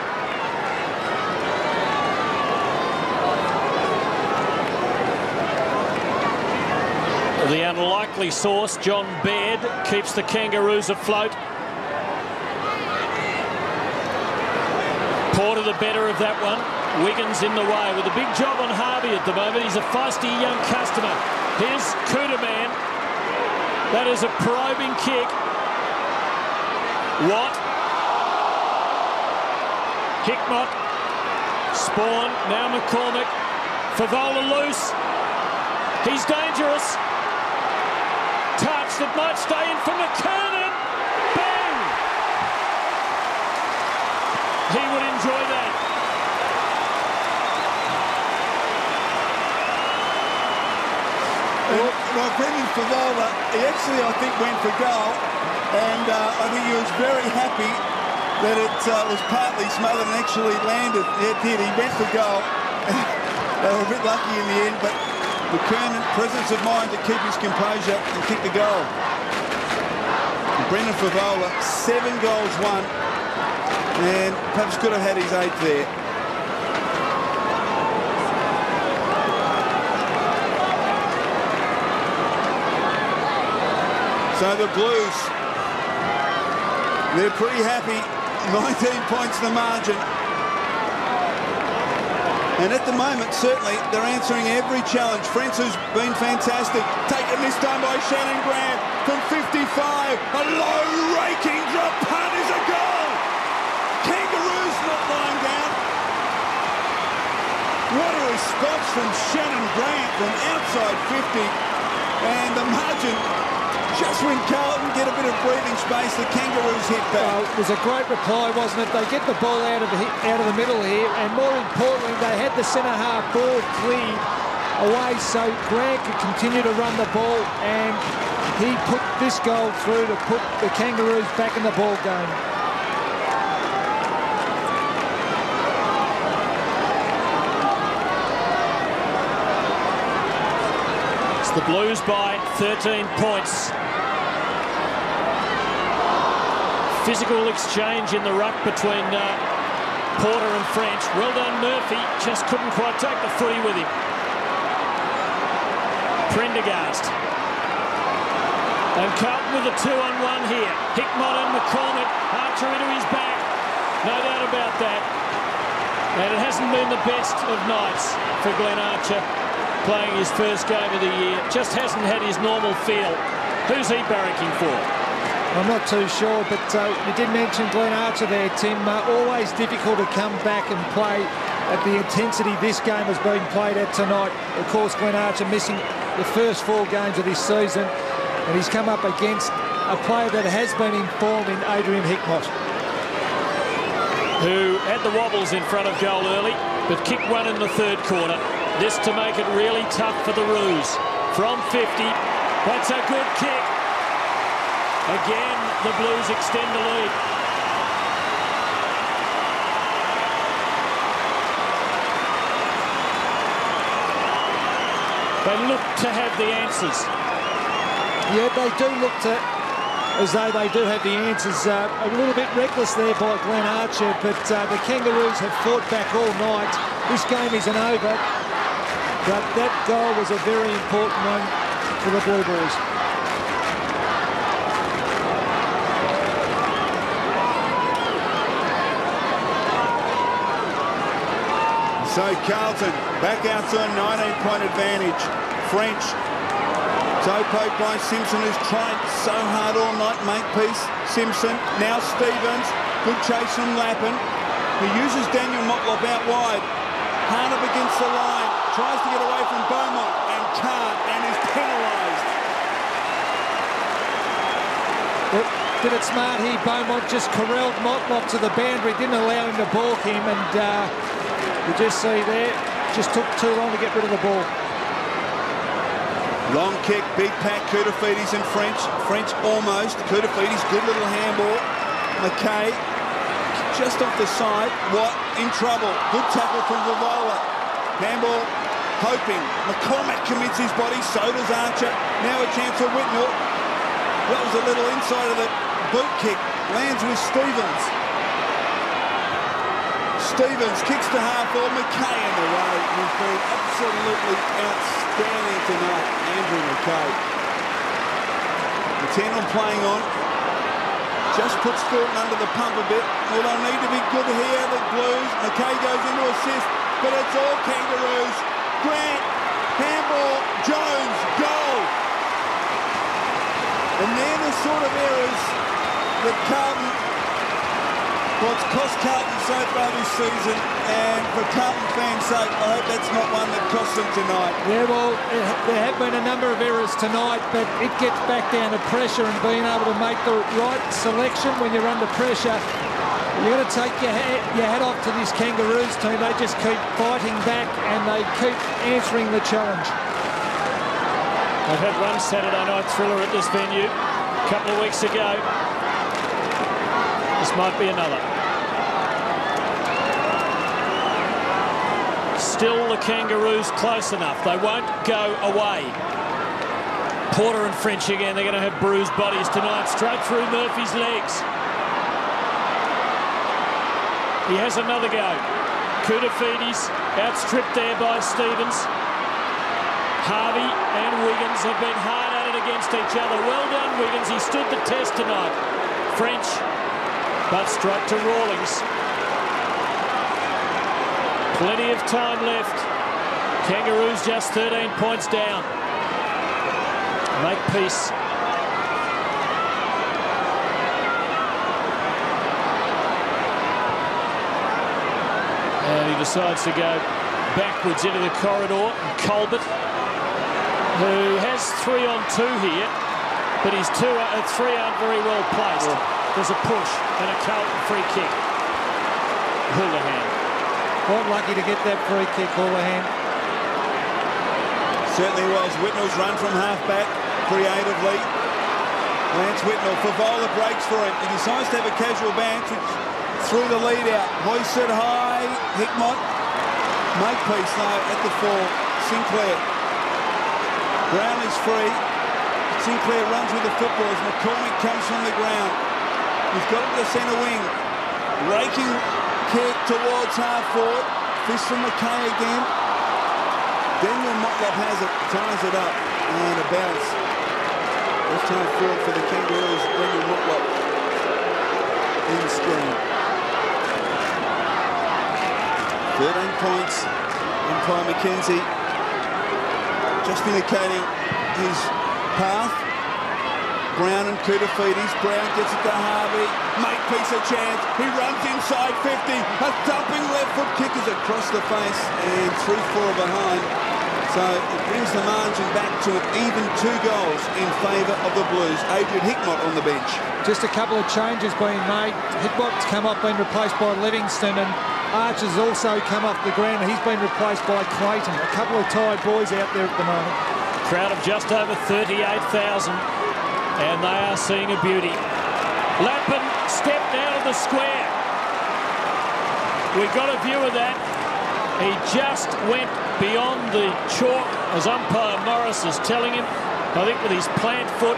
The unlikely source, John Baird, keeps the Kangaroos afloat. Porter the better of that one. Wiggins in the way with a big job on Harvey at the moment. He's a feisty young customer. Here's Kuderman. That is a probing kick. Watt. Hickmott. Sporn. Now McCormick. Fevola loose. He's dangerous. Touch that might stay in for McKernan. Bang! He would enjoy that. Well, well Brendan Fevola, he actually, I think, went for goal. And uh, I think he was very happy that it uh, was partly smothered and actually landed. It did. He went for goal. they were a bit lucky in the end, but McKernan, presence of mind to keep his composure and kick the goal. And Brendan Fevola, seven goals won, and perhaps could have had his eighth there. So the Blues, they're pretty happy. 19 points in the margin. And at the moment, certainly, they're answering every challenge. France, who's been fantastic, taken this time by Shannon Grant from 55. A low raking drop punt is a goal. Kangaroos not lying down. What a response from Shannon Grant from outside 50. And the margin, just when Carlton get a bit of breathing space, the Kangaroos hit back. Well, it was a great reply, wasn't it? They get the ball out of the out of the middle here, and more importantly, they had the centre half ball cleared away so Grant could continue to run the ball, and he put this goal through to put the Kangaroos back in the ball game. The Blues by 13 points. Physical exchange in the ruck between uh, Porter and French. Well done, Murphy. Just couldn't quite take the footy with him. Prendergast. And Carlton with a two-on-one here. Hickmott and McCormick. Archer into his back. No doubt about that. And it hasn't been the best of nights for Glenn Archer playing his first game of the year. Just hasn't had his normal feel. Who's he barracking for? I'm not too sure, but uh, you did mention Glenn Archer there, Tim. Uh, always difficult to come back and play at the intensity this game has been played at tonight. Of course, Glenn Archer missing the first four games of this season, and he's come up against a player that has been in form in Adrian Hickmott. Who had the wobbles in front of goal early, but kicked one in the third quarter. This to make it really tough for the Roos. From 50, that's a good kick. Again, the Blues extend the lead. They look to have the answers. Yeah, they do look to as though they do have the answers. Uh, a little bit reckless there by Glenn Archer, but uh, the Kangaroos have fought back all night. This game isn't over, but that goal was a very important one for the Blue Bulls. So Carlton back out to a 19-point advantage. French. Toe poke by Simpson, who's tried so hard all night, Makepeace. Simpson, now Stevens. Good chase from Lappin. He uses Daniel Motlop out wide. Hard against the line. Tries to get away from Beaumont and can't and is penalised. Did it smart here. Beaumont just corralled Motlop to the boundary, didn't allow him to balk him, and uh, you just see there, just took too long to get rid of the ball. Long kick, big pack, Koutoufides and French. French almost. Koutoufides, good little handball. McKay just off the side. Watt in trouble. Good tackle from Fevola. Handball hoping. McCormick commits his body, so does Archer. Now a chance for Whitnall. That was a little inside of the boot kick. Lands with Stevens. Stevens kicks to half ball. McKay in the way. He's been absolutely outstanding tonight, Andrew McKay. The 10 on playing on. Just puts Thornton under the pump a bit. Well, they'll need to be good here, the Blues. McKay goes into assist, but it's all Kangaroos. Grant, Campbell, Jones, goal. And they're the sort of errors that Carlton what's cost Carlton so far this season, and for Carlton fans' sake, I hope that's not one that costs them tonight. Yeah, well, there have been a number of errors tonight, but it gets back down to pressure and being able to make the right selection when you're under pressure. You've got to take your hat, your off to this Kangaroos team. They just keep fighting back and they keep answering the challenge. They've had one Saturday night thriller at this venue a couple of weeks ago. This might be another. Still the Kangaroos close enough. They won't go away. Porter and French again. They're going to have bruised bodies tonight. Straight through Murphy's legs. He has another go. Koutoufides outstripped there by Stevens. Harvey and Wiggins have been hard at it against each other. Well done, Wiggins. He stood the test tonight. French, but straight to Rawlings. Plenty of time left. Kangaroos just 13 points down. Makepeace. Decides to go backwards into the corridor. And Colbert, who has three on two here, but his two, uh, three aren't very well placed. There's a push and a Carlton free kick. Houlihan. Quite lucky to get that free kick, Houlihan. Certainly was. Whitnall's run from half-back creatively. Lance Whitnall, Fevola breaks for him. He decides to have a casual bounce, threw the lead out. Hoisted high, Hickmott. Makepeace though at the four. Sinclair. Brown is free. Sinclair runs with the football as McCormick comes from the ground. He's got it to the centre wing. Raking kick towards half forward. Fist from McKay again. Daniel Motlop has it, ties it up, and a bounce. Left half forward for the Kangaroos, Daniel Motlop in screen. 13 points, Umpire McKenzie just indicating his path. Brown and Koutoufides. Brown gets it to Harvey. Make piece a chance. He runs inside 50. A dumping left foot kick is across the face and 3-4 behind. So it brings the margin back to an even two goals in favour of the Blues. Adrian Hickmott on the bench. Just a couple of changes being made. Hickmott's come up, been replaced by Livingston, and Archer's also come off the ground. He's been replaced by Clayton. A couple of tired boys out there at the moment. Crowd of just over 38,000 and they are seeing a beauty. Lappin stepped out of the square. We got a view of that. He just went beyond the chalk, as umpire Morris is telling him, I think with his plant foot.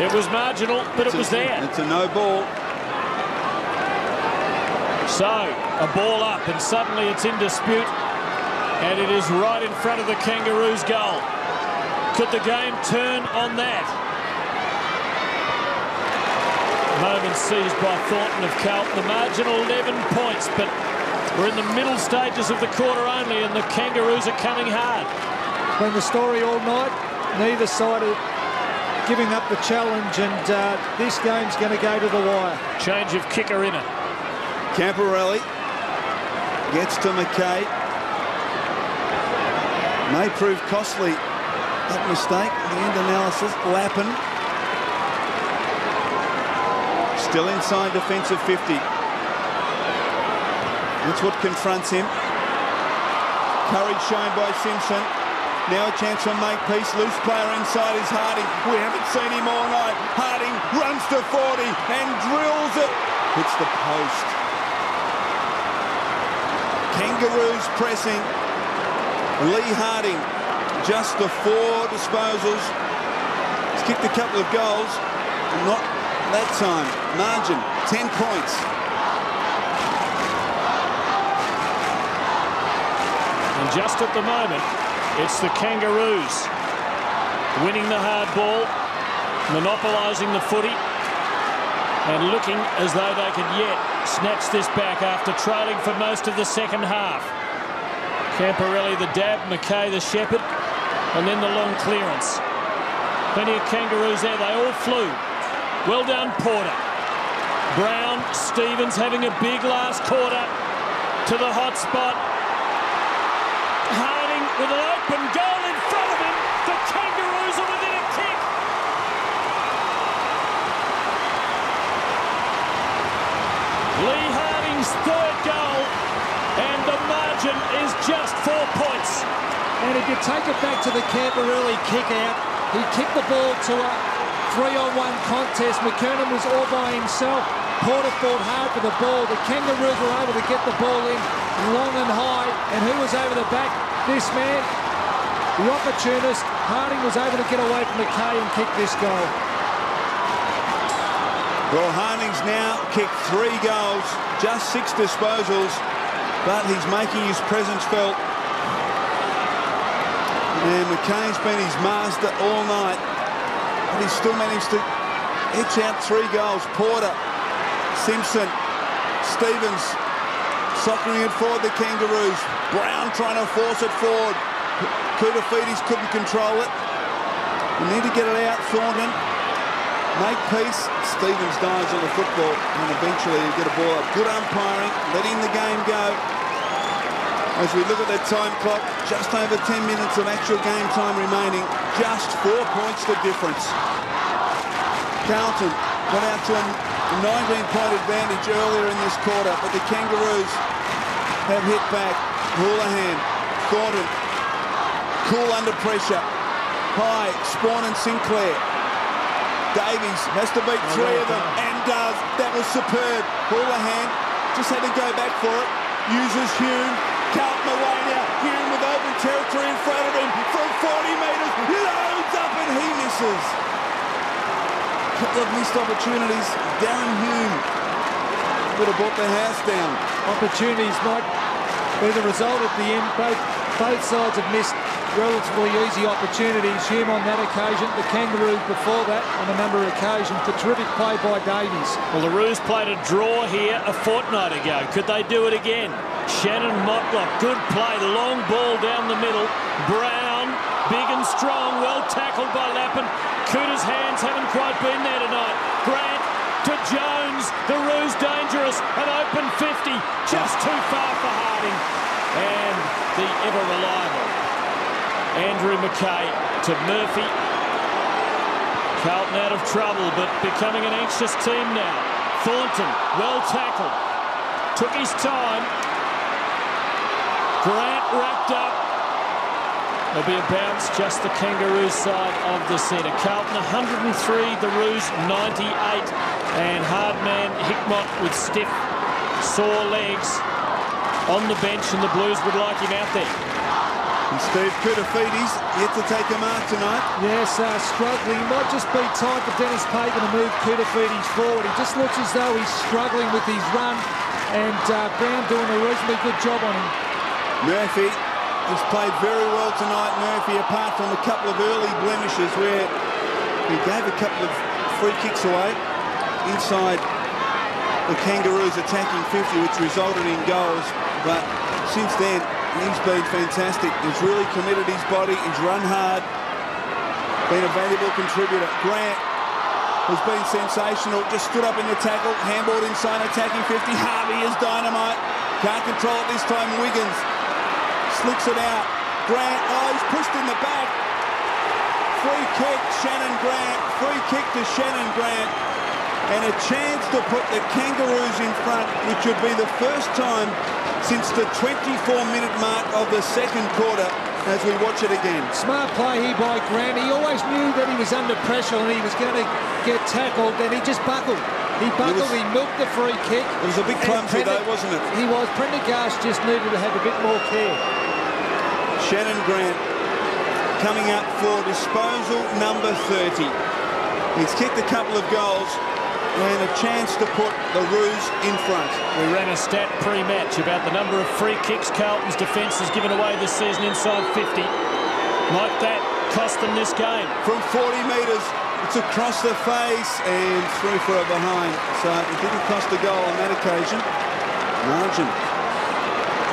It was marginal, but It's it was a- there. It's a no ball. So, a ball up, and suddenly it's in dispute. And it is right in front of the Kangaroos' goal. Could the game turn on that? Moment seized by Thornton of Carlton. The margin 11 points, but we're in the middle stages of the quarter only, and the Kangaroos are coming hard. Been the story all night. Neither side are giving up the challenge, and uh, this game's going to go to the wire. Change of kicker in it. Camporeale gets to McKay. May prove costly. That mistake, the end analysis, Lappin. Still inside defensive 50. That's what confronts him. Courage shown by Simpson. Now a chance for Makepeace. Loose player inside is Harding. We haven't seen him all night. Harding runs to 40 and drills it. Hits the post. Kangaroos pressing. Leigh Harding, just the four disposals. He's kicked a couple of goals. Not that time. Margin, 10 points. And just at the moment, it's the Kangaroos winning the hard ball, monopolising the footy, and looking as though they could yet snatch this back after trailing for most of the second half. Camporeale the dab, McKay the shepherd, and then the long clearance. Plenty of Kangaroos there, they all flew. Well done, Porter. Brown, Stevens having a big last quarter to the hot spot. Harding with an in front of him. The Kangaroos are within a kick. Leigh Harding's third goal, and the margin is just four points. And if you take it back to the Camporeale kick out, he kicked the ball to a three-on-one contest. McKernan was all by himself. Porter fought hard for the ball. The Kangaroos were able to get the ball in long and high. And who was over the back? This man, the opportunist. Harding was able to get away from McKay and kick this goal. Well, Harding's now kicked three goals, just six disposals, but he's making his presence felt. And McKay's been his master all night, but he's still managed to etch out three goals. Porter, Simpson, Stevens, soccering it forward the Kangaroos. Brown trying to force it forward. Koutoufides couldn't control it. We need to get it out, Thornton. Make peace. Stevens dives on the football and eventually you get a ball up. Good umpiring, letting the game go. As we look at that time clock, just over 10 minutes of actual game time remaining. Just four points the difference. Carlton got out to a 19-point advantage earlier in this quarter, but the Kangaroos have hit back. Houlihan, Thornton, cool under pressure. High, Sporn and Sinclair. Davies has to beat oh, three of them and does. That was superb. Houlihan just had to go back for it. Uses Hume, Carlton away now. Hume with open territory in front of him from 40 metres. Loads up and he misses. Couple of missed opportunities. Darren Hume would have brought the house down. Opportunities might be the result at the end. Both, both sides have missed relatively easy opportunities. Hume on that occasion, the Kangaroos before that on a number of occasions. The terrific play by Davies. Well, the Roos played a draw here a fortnight ago. Could they do it again? Shannon Motlop, good play, long ball down the middle. Brown, big and strong, well tackled by Lappin. Cooter's hands haven't quite been there tonight. Grant to Jones, the Roos dangerous, an open 50, just too far for Harding. And the ever reliable Andrew McKay to Murphy. Carlton out of trouble, but becoming an anxious team now. Thornton, well tackled. Took his time. Grant wrapped up. There'll be a bounce, just the Kangaroos side of the centre. Carlton 103, the Roos 98. And hardman Hickmott with stiff, sore legs on the bench, and the Blues would like him out there. And Steve Koutoufides yet to take a mark tonight. Yes, uh, struggling. Might just be time for Denis Pagan to move Koutoufides forward. He just looks as though he's struggling with his run, and uh, Brown doing a reasonably good job on him. Murphy has played very well tonight, Murphy, apart from a couple of early blemishes where he gave a couple of free kicks away inside the Kangaroos attacking 50, which resulted in goals. But since then, he's been fantastic. He's really committed his body. He's run hard. Been a valuable contributor. Grant has been sensational. Just stood up in the tackle. Handballed inside attacking 50. Harvey is dynamite. Can't control it this time. Wiggins slicks it out. Grant, oh, he's pushed in the back. Free kick, Shannon Grant. Free kick to Shannon Grant. And a chance to put the Kangaroos in front, which would be the first time since the 24-minute mark of the second quarter as we watch it again. Smart play here by Grant. He always knew that he was under pressure and he was going to get tackled, and he just buckled. He buckled, he, was, milked the free kick. It was a big clumsy though, wasn't it? He was. Prendergast just needed to have a bit more care. Shannon Grant coming up for disposal number 30. He's kicked a couple of goals and a chance to put the Roos in front. We ran a stat pre-match about the number of free kicks Carlton's defence has given away this season inside 50. Might that cost them this game? From 40 metres, it's across the face and through for a behind. So it didn't cost a goal on that occasion. Margin.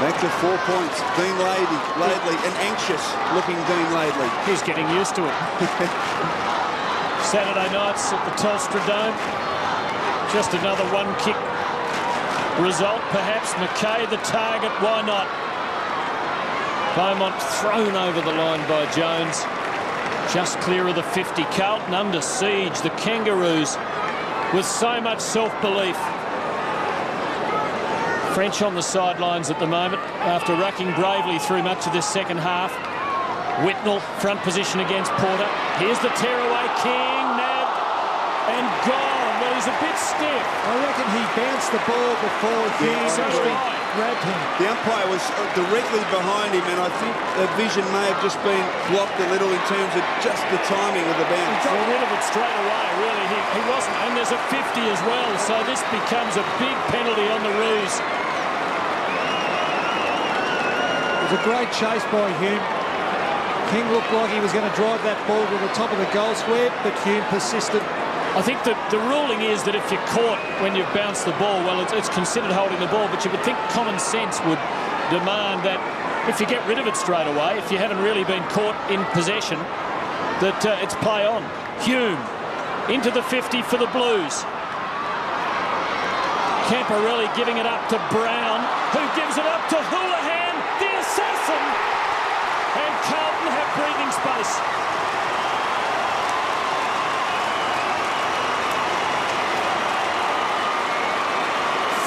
Back to four points. Dean Lady, Laidley an anxious looking Dean Laidley. He's getting used to it. Saturday nights at the Telstra Dome. Just another one-kick result, perhaps. McKay the target, why not? Beaumont thrown over the line by Jones. Just clear of the 50. Carlton under siege. The Kangaroos with so much self-belief. French on the sidelines at the moment after rucking bravely through much of this second half. Whitnall, front position against Porter. Here's the tearaway. King, Nab, and gone. Well, he's a bit stiff. I reckon he bounced the ball before he Yeah, so actually grabbed him. The umpire was uh, directly behind him, and I think the vision may have just been blocked a little in terms of just the timing of the He bounce. got rid of it straight away, really. He, he wasn't. And there's a 50 as well, so this becomes a big penalty on the Roos. It was a great chase by Hume. King looked like he was going to drive that ball to the top of the goal square, but Hume persisted. I think that the ruling is that if you're caught when you've bounced the ball, well, it's, it's considered holding the ball, but you would think common sense would demand that if you get rid of it straight away, if you haven't really been caught in possession, that uh, it's play on. Hume into the 50 for the Blues. Camporeale giving it up to Brown, who gives it up to Houlihan, the assassin. And Carlton have breathing space.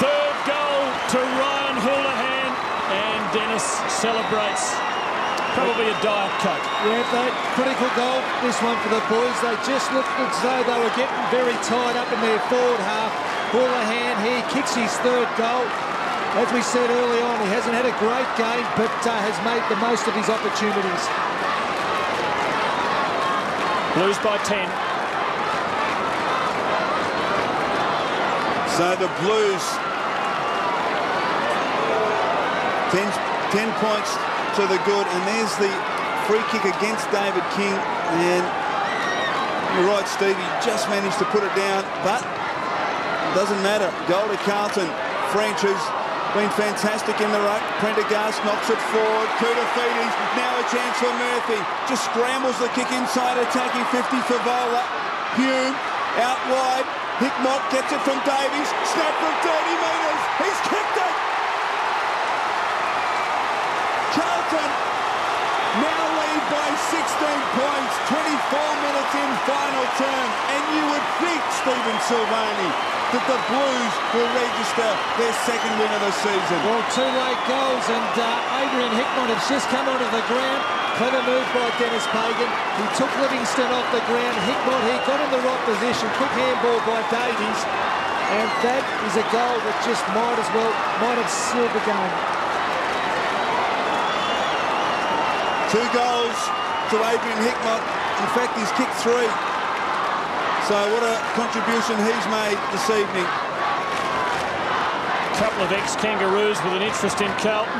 Third goal to Ryan Houlihan, and Denis celebrates. Probably a Diet Coke. Yeah, that critical goal, this one for the boys. They just looked as though they were getting very tied up in their forward half. Houlihan here kicks his third goal. as we said early on, he hasn't had a great game, but uh, has made the most of his opportunities. Blues by 10. So the Blues, 10, 10 points to the good, and there's the free kick against David King, and you're right, Steve, he just managed to put it down, but it doesn't matter. Goal to Carlton. French, who's been fantastic in the ruck. Prendergast knocks it forward. Koutoufides, now a chance for Murphy. Just scrambles the kick inside, attacking 50 Fevola. Hume, out wide. Hickmott gets it from Davies. Snap from 30 metres. He's kicked it. Carlton now lead by 16 points. 24 minutes in final term. And you would think, Stephen Silvagni, that the Blues will register their second win of the season. Well, two late goals, and uh, Adrian Hickmott has just come onto the ground. Clever move by Denis Pagan. He took Livingston off the ground. Hickmott, he got in the right position. Quick handball by Davies. And that is a goal that just might as well, might have sealed the game. Two goals to Adrian Hickmott. In fact, he's kicked three. So what a contribution he's made this evening. A couple of ex-Kangaroos with an interest in Carlton.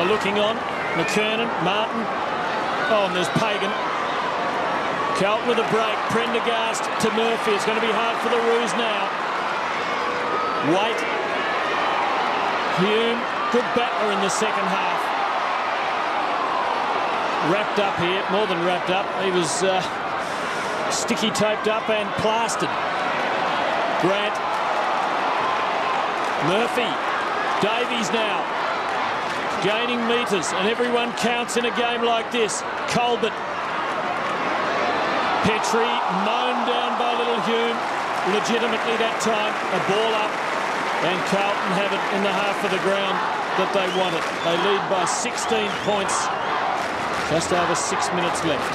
They're looking on. McKernan, Martin. Oh, and there's Pagan. Carlton with a break. Prendergast to Murphy. It's going to be hard for the Roos now. White. Hume. Good battler in the second half. Wrapped up here. More than wrapped up. He was... Uh, sticky taped up and plastered. Grant. Murphy. Davies now. Gaining metres and everyone counts in a game like this. Colbert. Petrie mown down by Little Hume. Legitimately that time. A ball up and Carlton have it in the half of the ground that they wanted. They lead by 16 points. Just over six minutes left.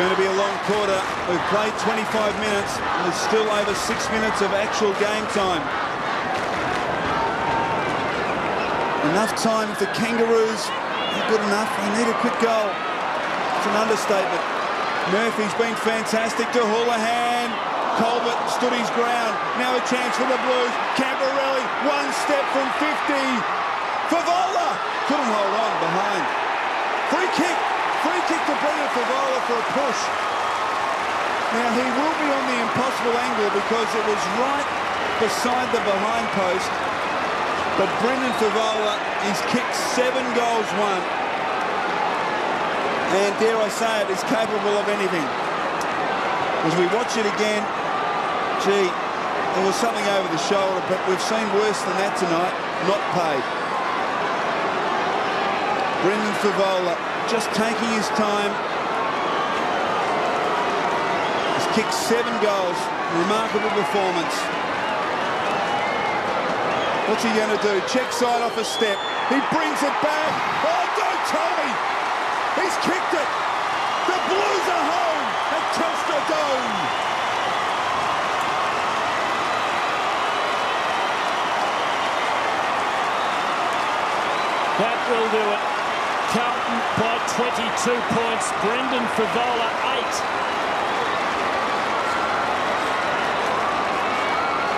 Going to be a long quarter. We've played 25 minutes. And there's still over six minutes of actual game time. Enough time for Kangaroos are good enough. They need a quick goal. It's an understatement. Murphy's been fantastic to Houlihan. Colbert stood his ground. Now a chance for the Blues. Camporeale, one step from 50. Fevola couldn't hold on behind. Free kick. Free kick to Brendan Fevola for a push. Now he will be on the impossible angle because it was right beside the behind post. But Brendan Fevola, he's kicked seven goals, one. And dare I say it, is capable of anything. As we watch it again, gee, there was something over the shoulder, but we've seen worse than that tonight. Not paid. Brendan Fevola just taking his time. He's kicked seven goals. Remarkable performance. What's he going to do? Check side off a step. He brings it back. Oh, don't tell me. He's kicked it. The Blues are home at Telstra Dome. That will do it. Carlton by 22 points. Brendan Fevola, 8.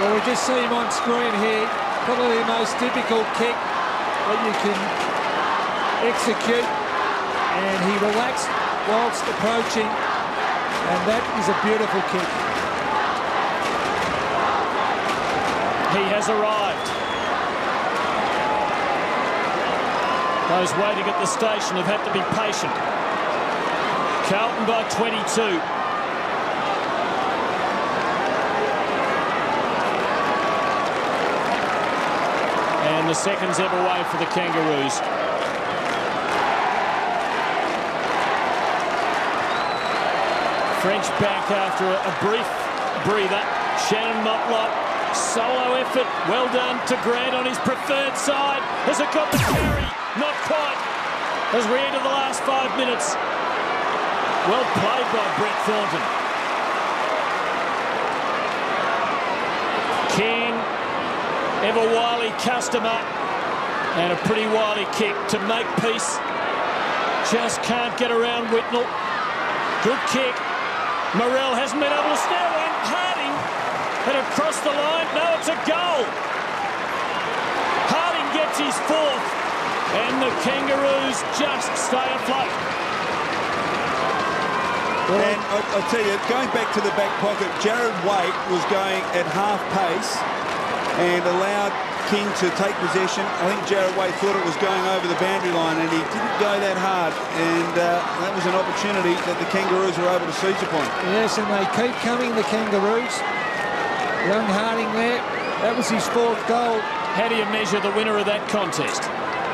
Well, we just see him on screen here. Probably the most difficult kick that you can execute. And he relaxed whilst approaching. And that is a beautiful kick. He has arrived. Those waiting at the station have had to be patient. Carlton by 22. And the seconds ever way for the Kangaroos. French back after a, a brief breather. Shannon Motlop, solo effort. Well done to Grant on his preferred side. Has it got the carry? Not quite. As we enter the last five minutes. Well played by Brett Thornton. King. ever wily customer. And a pretty wily kick to make peace. Just can't get around Whitnall. Good kick. Morrell hasn't been able to snare one. Harding had it crossed the line. No, it's a goal. Harding gets his fourth. And the Kangaroos just stay afloat. And I, I'll tell you, going back to the back pocket, Jarrad Waite was going at half pace and allowed King to take possession. I think Jarrad Waite thought it was going over the boundary line and he didn't go that hard. And uh, that was an opportunity that the Kangaroos were able to seize upon. Yes, and they keep coming, the Kangaroos. Young Harding there. That was his fourth goal. How do you measure the winner of that contest?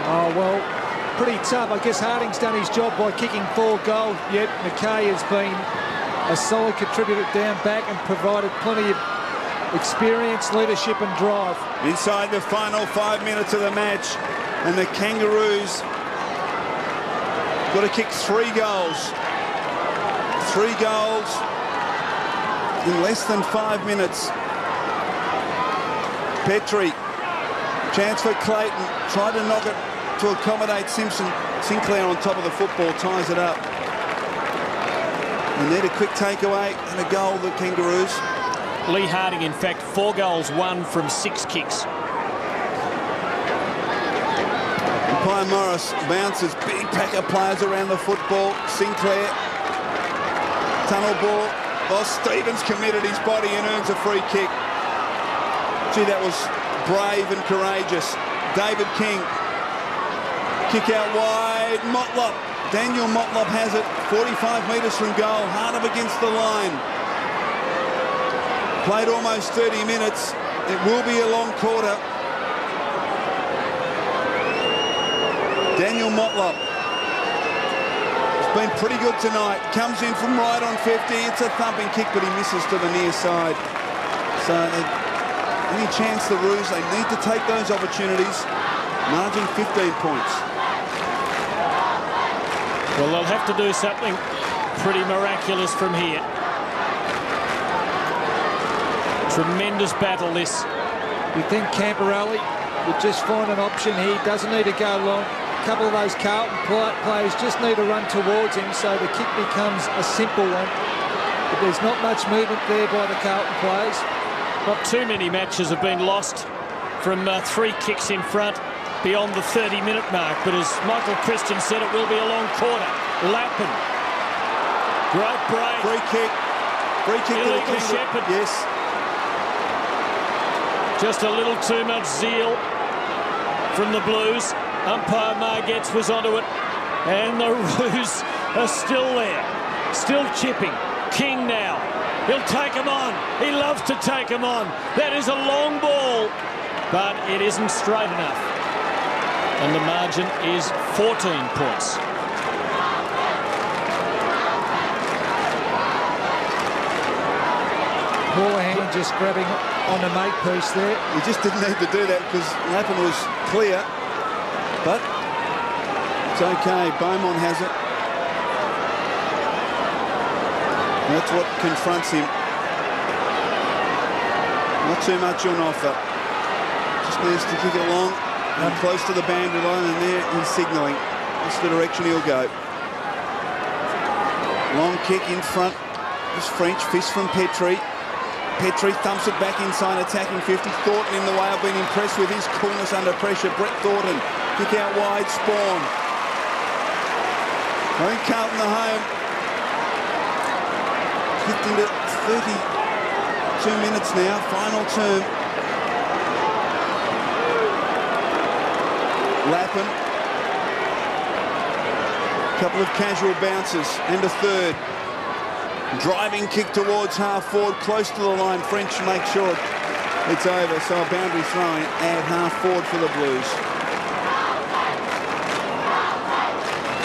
Oh, well, pretty tough. I guess Harding's done his job by kicking four goals, yet McKay has been a solid contributor down back and provided plenty of experience, leadership and drive. Inside the final five minutes of the match, and the Kangaroos got to kick three goals. Three goals in less than five minutes. Petrie, chance for Clayton, tried to knock it to accommodate Simpson. Sinclair on top of the football ties it up. And then a quick takeaway and a goal, the Kangaroos. Leigh Harding, in fact, four goals, one from six kicks. Umpire Morris bounces, big pack of players around the football. Sinclair, tunnel ball. Well, Stevens committed his body and earns a free kick. Gee, that was brave and courageous. David King, kick out wide. Motlop, Daniel Motlop has it. 45 metres from goal, hard up against the line. Played almost 30 minutes. It will be a long quarter. Daniel Motlop has been pretty good tonight. Comes in from right on 50. It's a thumping kick, but he misses to the near side. So any chance the Roos, they need to take those opportunities. Margin 15 points. Well, they'll have to do something pretty miraculous from here. Tremendous battle this. You think Camporeale would just find an option here. Doesn't need to go long. A couple of those Carlton players just need to run towards him so the kick becomes a simple one. But there's not much movement there by the Carlton players. Not too many matches have been lost from uh, three kicks in front beyond the 30-minute mark. But as Michael Christian said, it will be a long quarter. Lappin. Great break. Free kick. Free kick. Illegal Shepherd. Yes. Just a little too much zeal from the Blues. Umpire Margetts was onto it. And the Roos are still there. Still chipping. King now. He'll take him on. He loves to take him on. That is a long ball. But it isn't straight enough. And the margin is 14 points. Houlihan just grabbing on the Makepeace there. He just didn't need to do that because Lappin was clear. But it's okay. Beaumont has it. That's what confronts him. Not too much on offer. Just needs to kick it long and close to the boundary line, and there he's signalling. That's the direction he'll go. Long kick in front. This French fist from Petrie. Petrie thumps it back inside, attacking 50. Thornton in the way. I've been impressed with his coolness under pressure. Brett Thornton, kick out wide, Sporn. I think Carlton the home. Kicked into 32 minutes now, final term. Lappin. Couple of casual bounces and a third. Driving kick towards half forward, close to the line. French make sure it's over. So a boundary throwing at half forward for the Blues.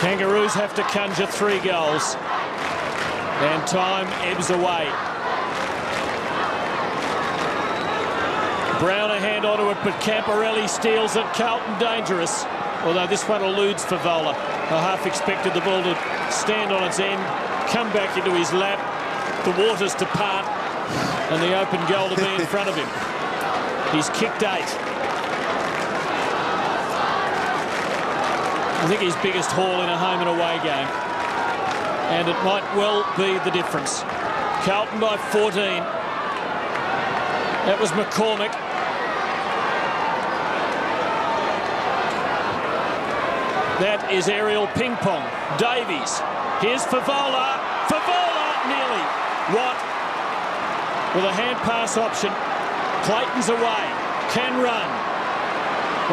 Kangaroos have to conjure three goals. And time ebbs away. Brown a hand onto it, but Camporeale steals it. Carlton dangerous. Although this one eludes Fevola. I half expected the ball to stand on its end, come back into his lap, the waters to part, and the open goal to be in front of him. He's kicked eight. I think his biggest haul in a home and away game. And it might well be the difference. Carlton by 14. That was McCormick. That is aerial ping pong. Davies. Here's Fevola. Fevola nearly. What? With a hand pass option. Clayton's away. Can run.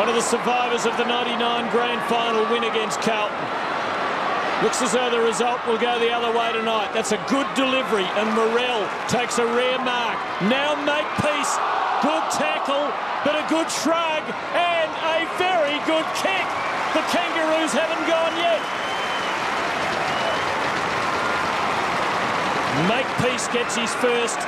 One of the survivors of the 99 grand final win against Carlton. Looks as though the result will go the other way tonight. That's a good delivery, and Morrell takes a rare mark. Now make peace. Good tackle, but a good shrug, and a very good kick. The Kangaroos haven't gone yet. Make peace gets his first.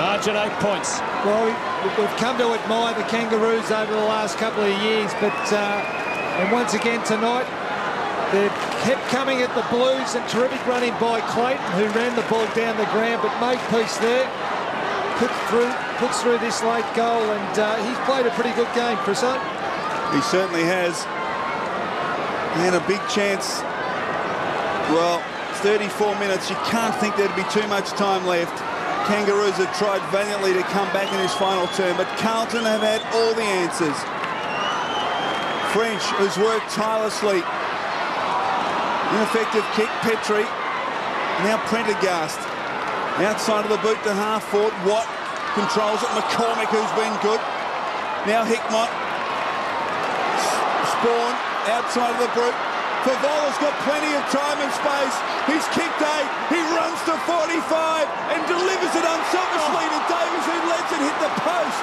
Margin eight points. Well, we- we've come to admire the Kangaroos over the last couple of years, but uh, and once again tonight, they've kept coming at the Blues and terrific running by Clayton, who ran the ball down the ground, but Makepeace there. put through, puts through this late goal, and uh, he's played a pretty good game, Chriso. He certainly has. And a big chance. Well, 34 minutes. You can't think there'd be too much time left. Kangaroos have tried valiantly to come back in this final term, but Carlton have had all the answers. French, who's worked tirelessly. Ineffective kick, Petrie. Now Prendergast. Outside of the boot to half forward. Watt controls it. McCormick, who's been good. Now Hickmott. Sporn outside of the boot. Fevola's got plenty of time and space. He's kicked eight. He runs to 45 and delivers it unselfishly to Davis, who lets it hit the post.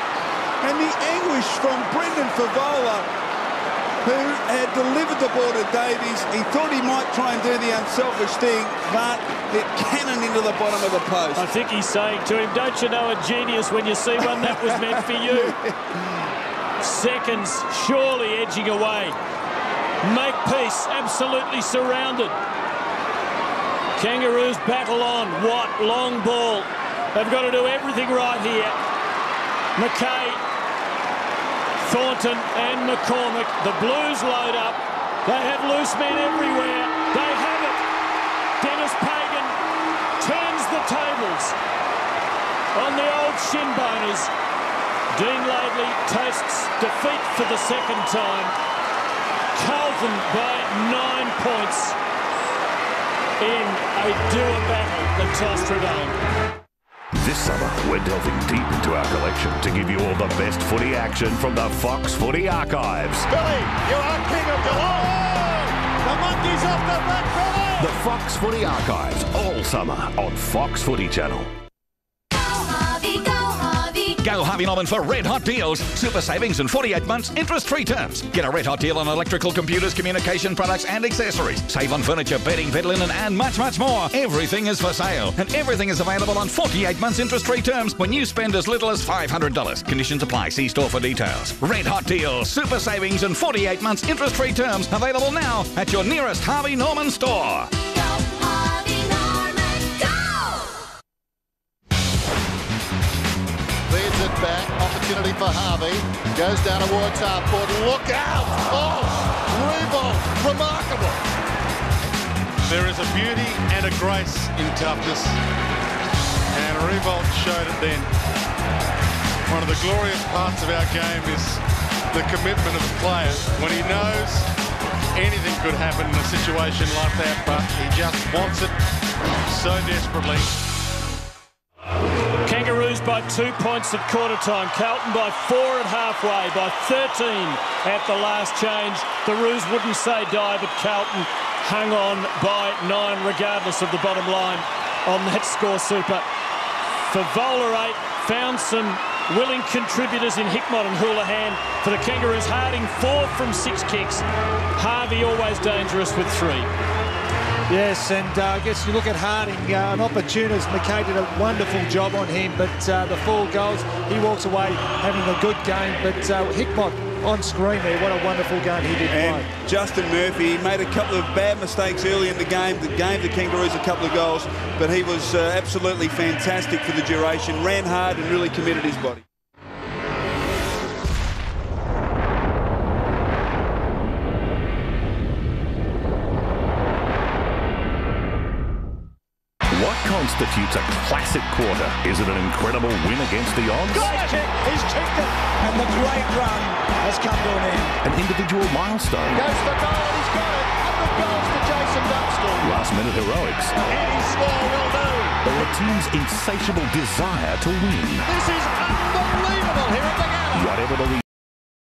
And the anguish from Brendan Fevola, who had delivered the ball to Davies. He thought he might try and do the unselfish thing, but it cannoned into the bottom of the post. I think he's saying to him, don't you know a genius when you see one that was meant for you? Seconds surely edging away. Make peace, absolutely surrounded. Kangaroos battle on. What long ball. They've got to do everything right here. McKay, Thornton and McCormick. The Blues load up. They have loose men everywhere. They have it. Denis Pagan turns the tables on the old shin boners. Dean Laidley tastes defeat for the second time. Carlton by nine points in a doer battle at Telstra Dome. This summer, we're delving deep into our collection to give you all the best footy action from the Fox Footy Archives. Billy, you are king of Geelong. The monkey's off the back, Billy. The Fox Footy Archives, all summer on Fox Footy Channel. Go Harvey Norman for red hot deals. Super savings and 48 months interest-free terms. Get a red hot deal on electrical, computers, communication products and accessories. Save on furniture, bedding, bed linen and much, much more. Everything is for sale and everything is available on 48 months interest-free terms when you spend as little as $500. Conditions apply. See store for details. Red hot deals, super savings and 48 months interest-free terms available now at your nearest Harvey Norman store. Back. Opportunity for Harvey. Goes down towards half court. Look out! Oh, Revolt. Remarkable. There is a beauty and a grace in toughness. And Revolt showed it then. One of the glorious parts of our game is the commitment of the player. When he knows anything could happen in a situation like that, but he just wants it so desperately. By two points at quarter time. Carlton by four at halfway, by 13 at the last change. The Roos wouldn't say die, but Carlton hung on by nine regardless of the bottom line on that score super. Fevola 8, found some willing contributors in Hickmott and Houlihan. For the Kangaroos, Harding four from six kicks. Harvey always dangerous with three. Yes, and uh, I guess you look at Harding, uh, an opportunist. McKay did a wonderful job on him, but uh, the four goals, he walks away having a good game. But uh, Hickmott on screen there, what a wonderful game he did And play. Justin Murphy, made a couple of bad mistakes early in the game that gave the Kangaroos a couple of goals, but he was uh, absolutely fantastic for the duration, ran hard and really committed his body. Constitutes a classic quarter. Is it an incredible win against the odds? He's kicked it, and the great run has come to an end. An individual milestone? Goes for goal, he's got it. 100 goals to Jason Dunstall. Last minute heroics? Any score will do. Or a team's insatiable desire to win? This is unbelievable.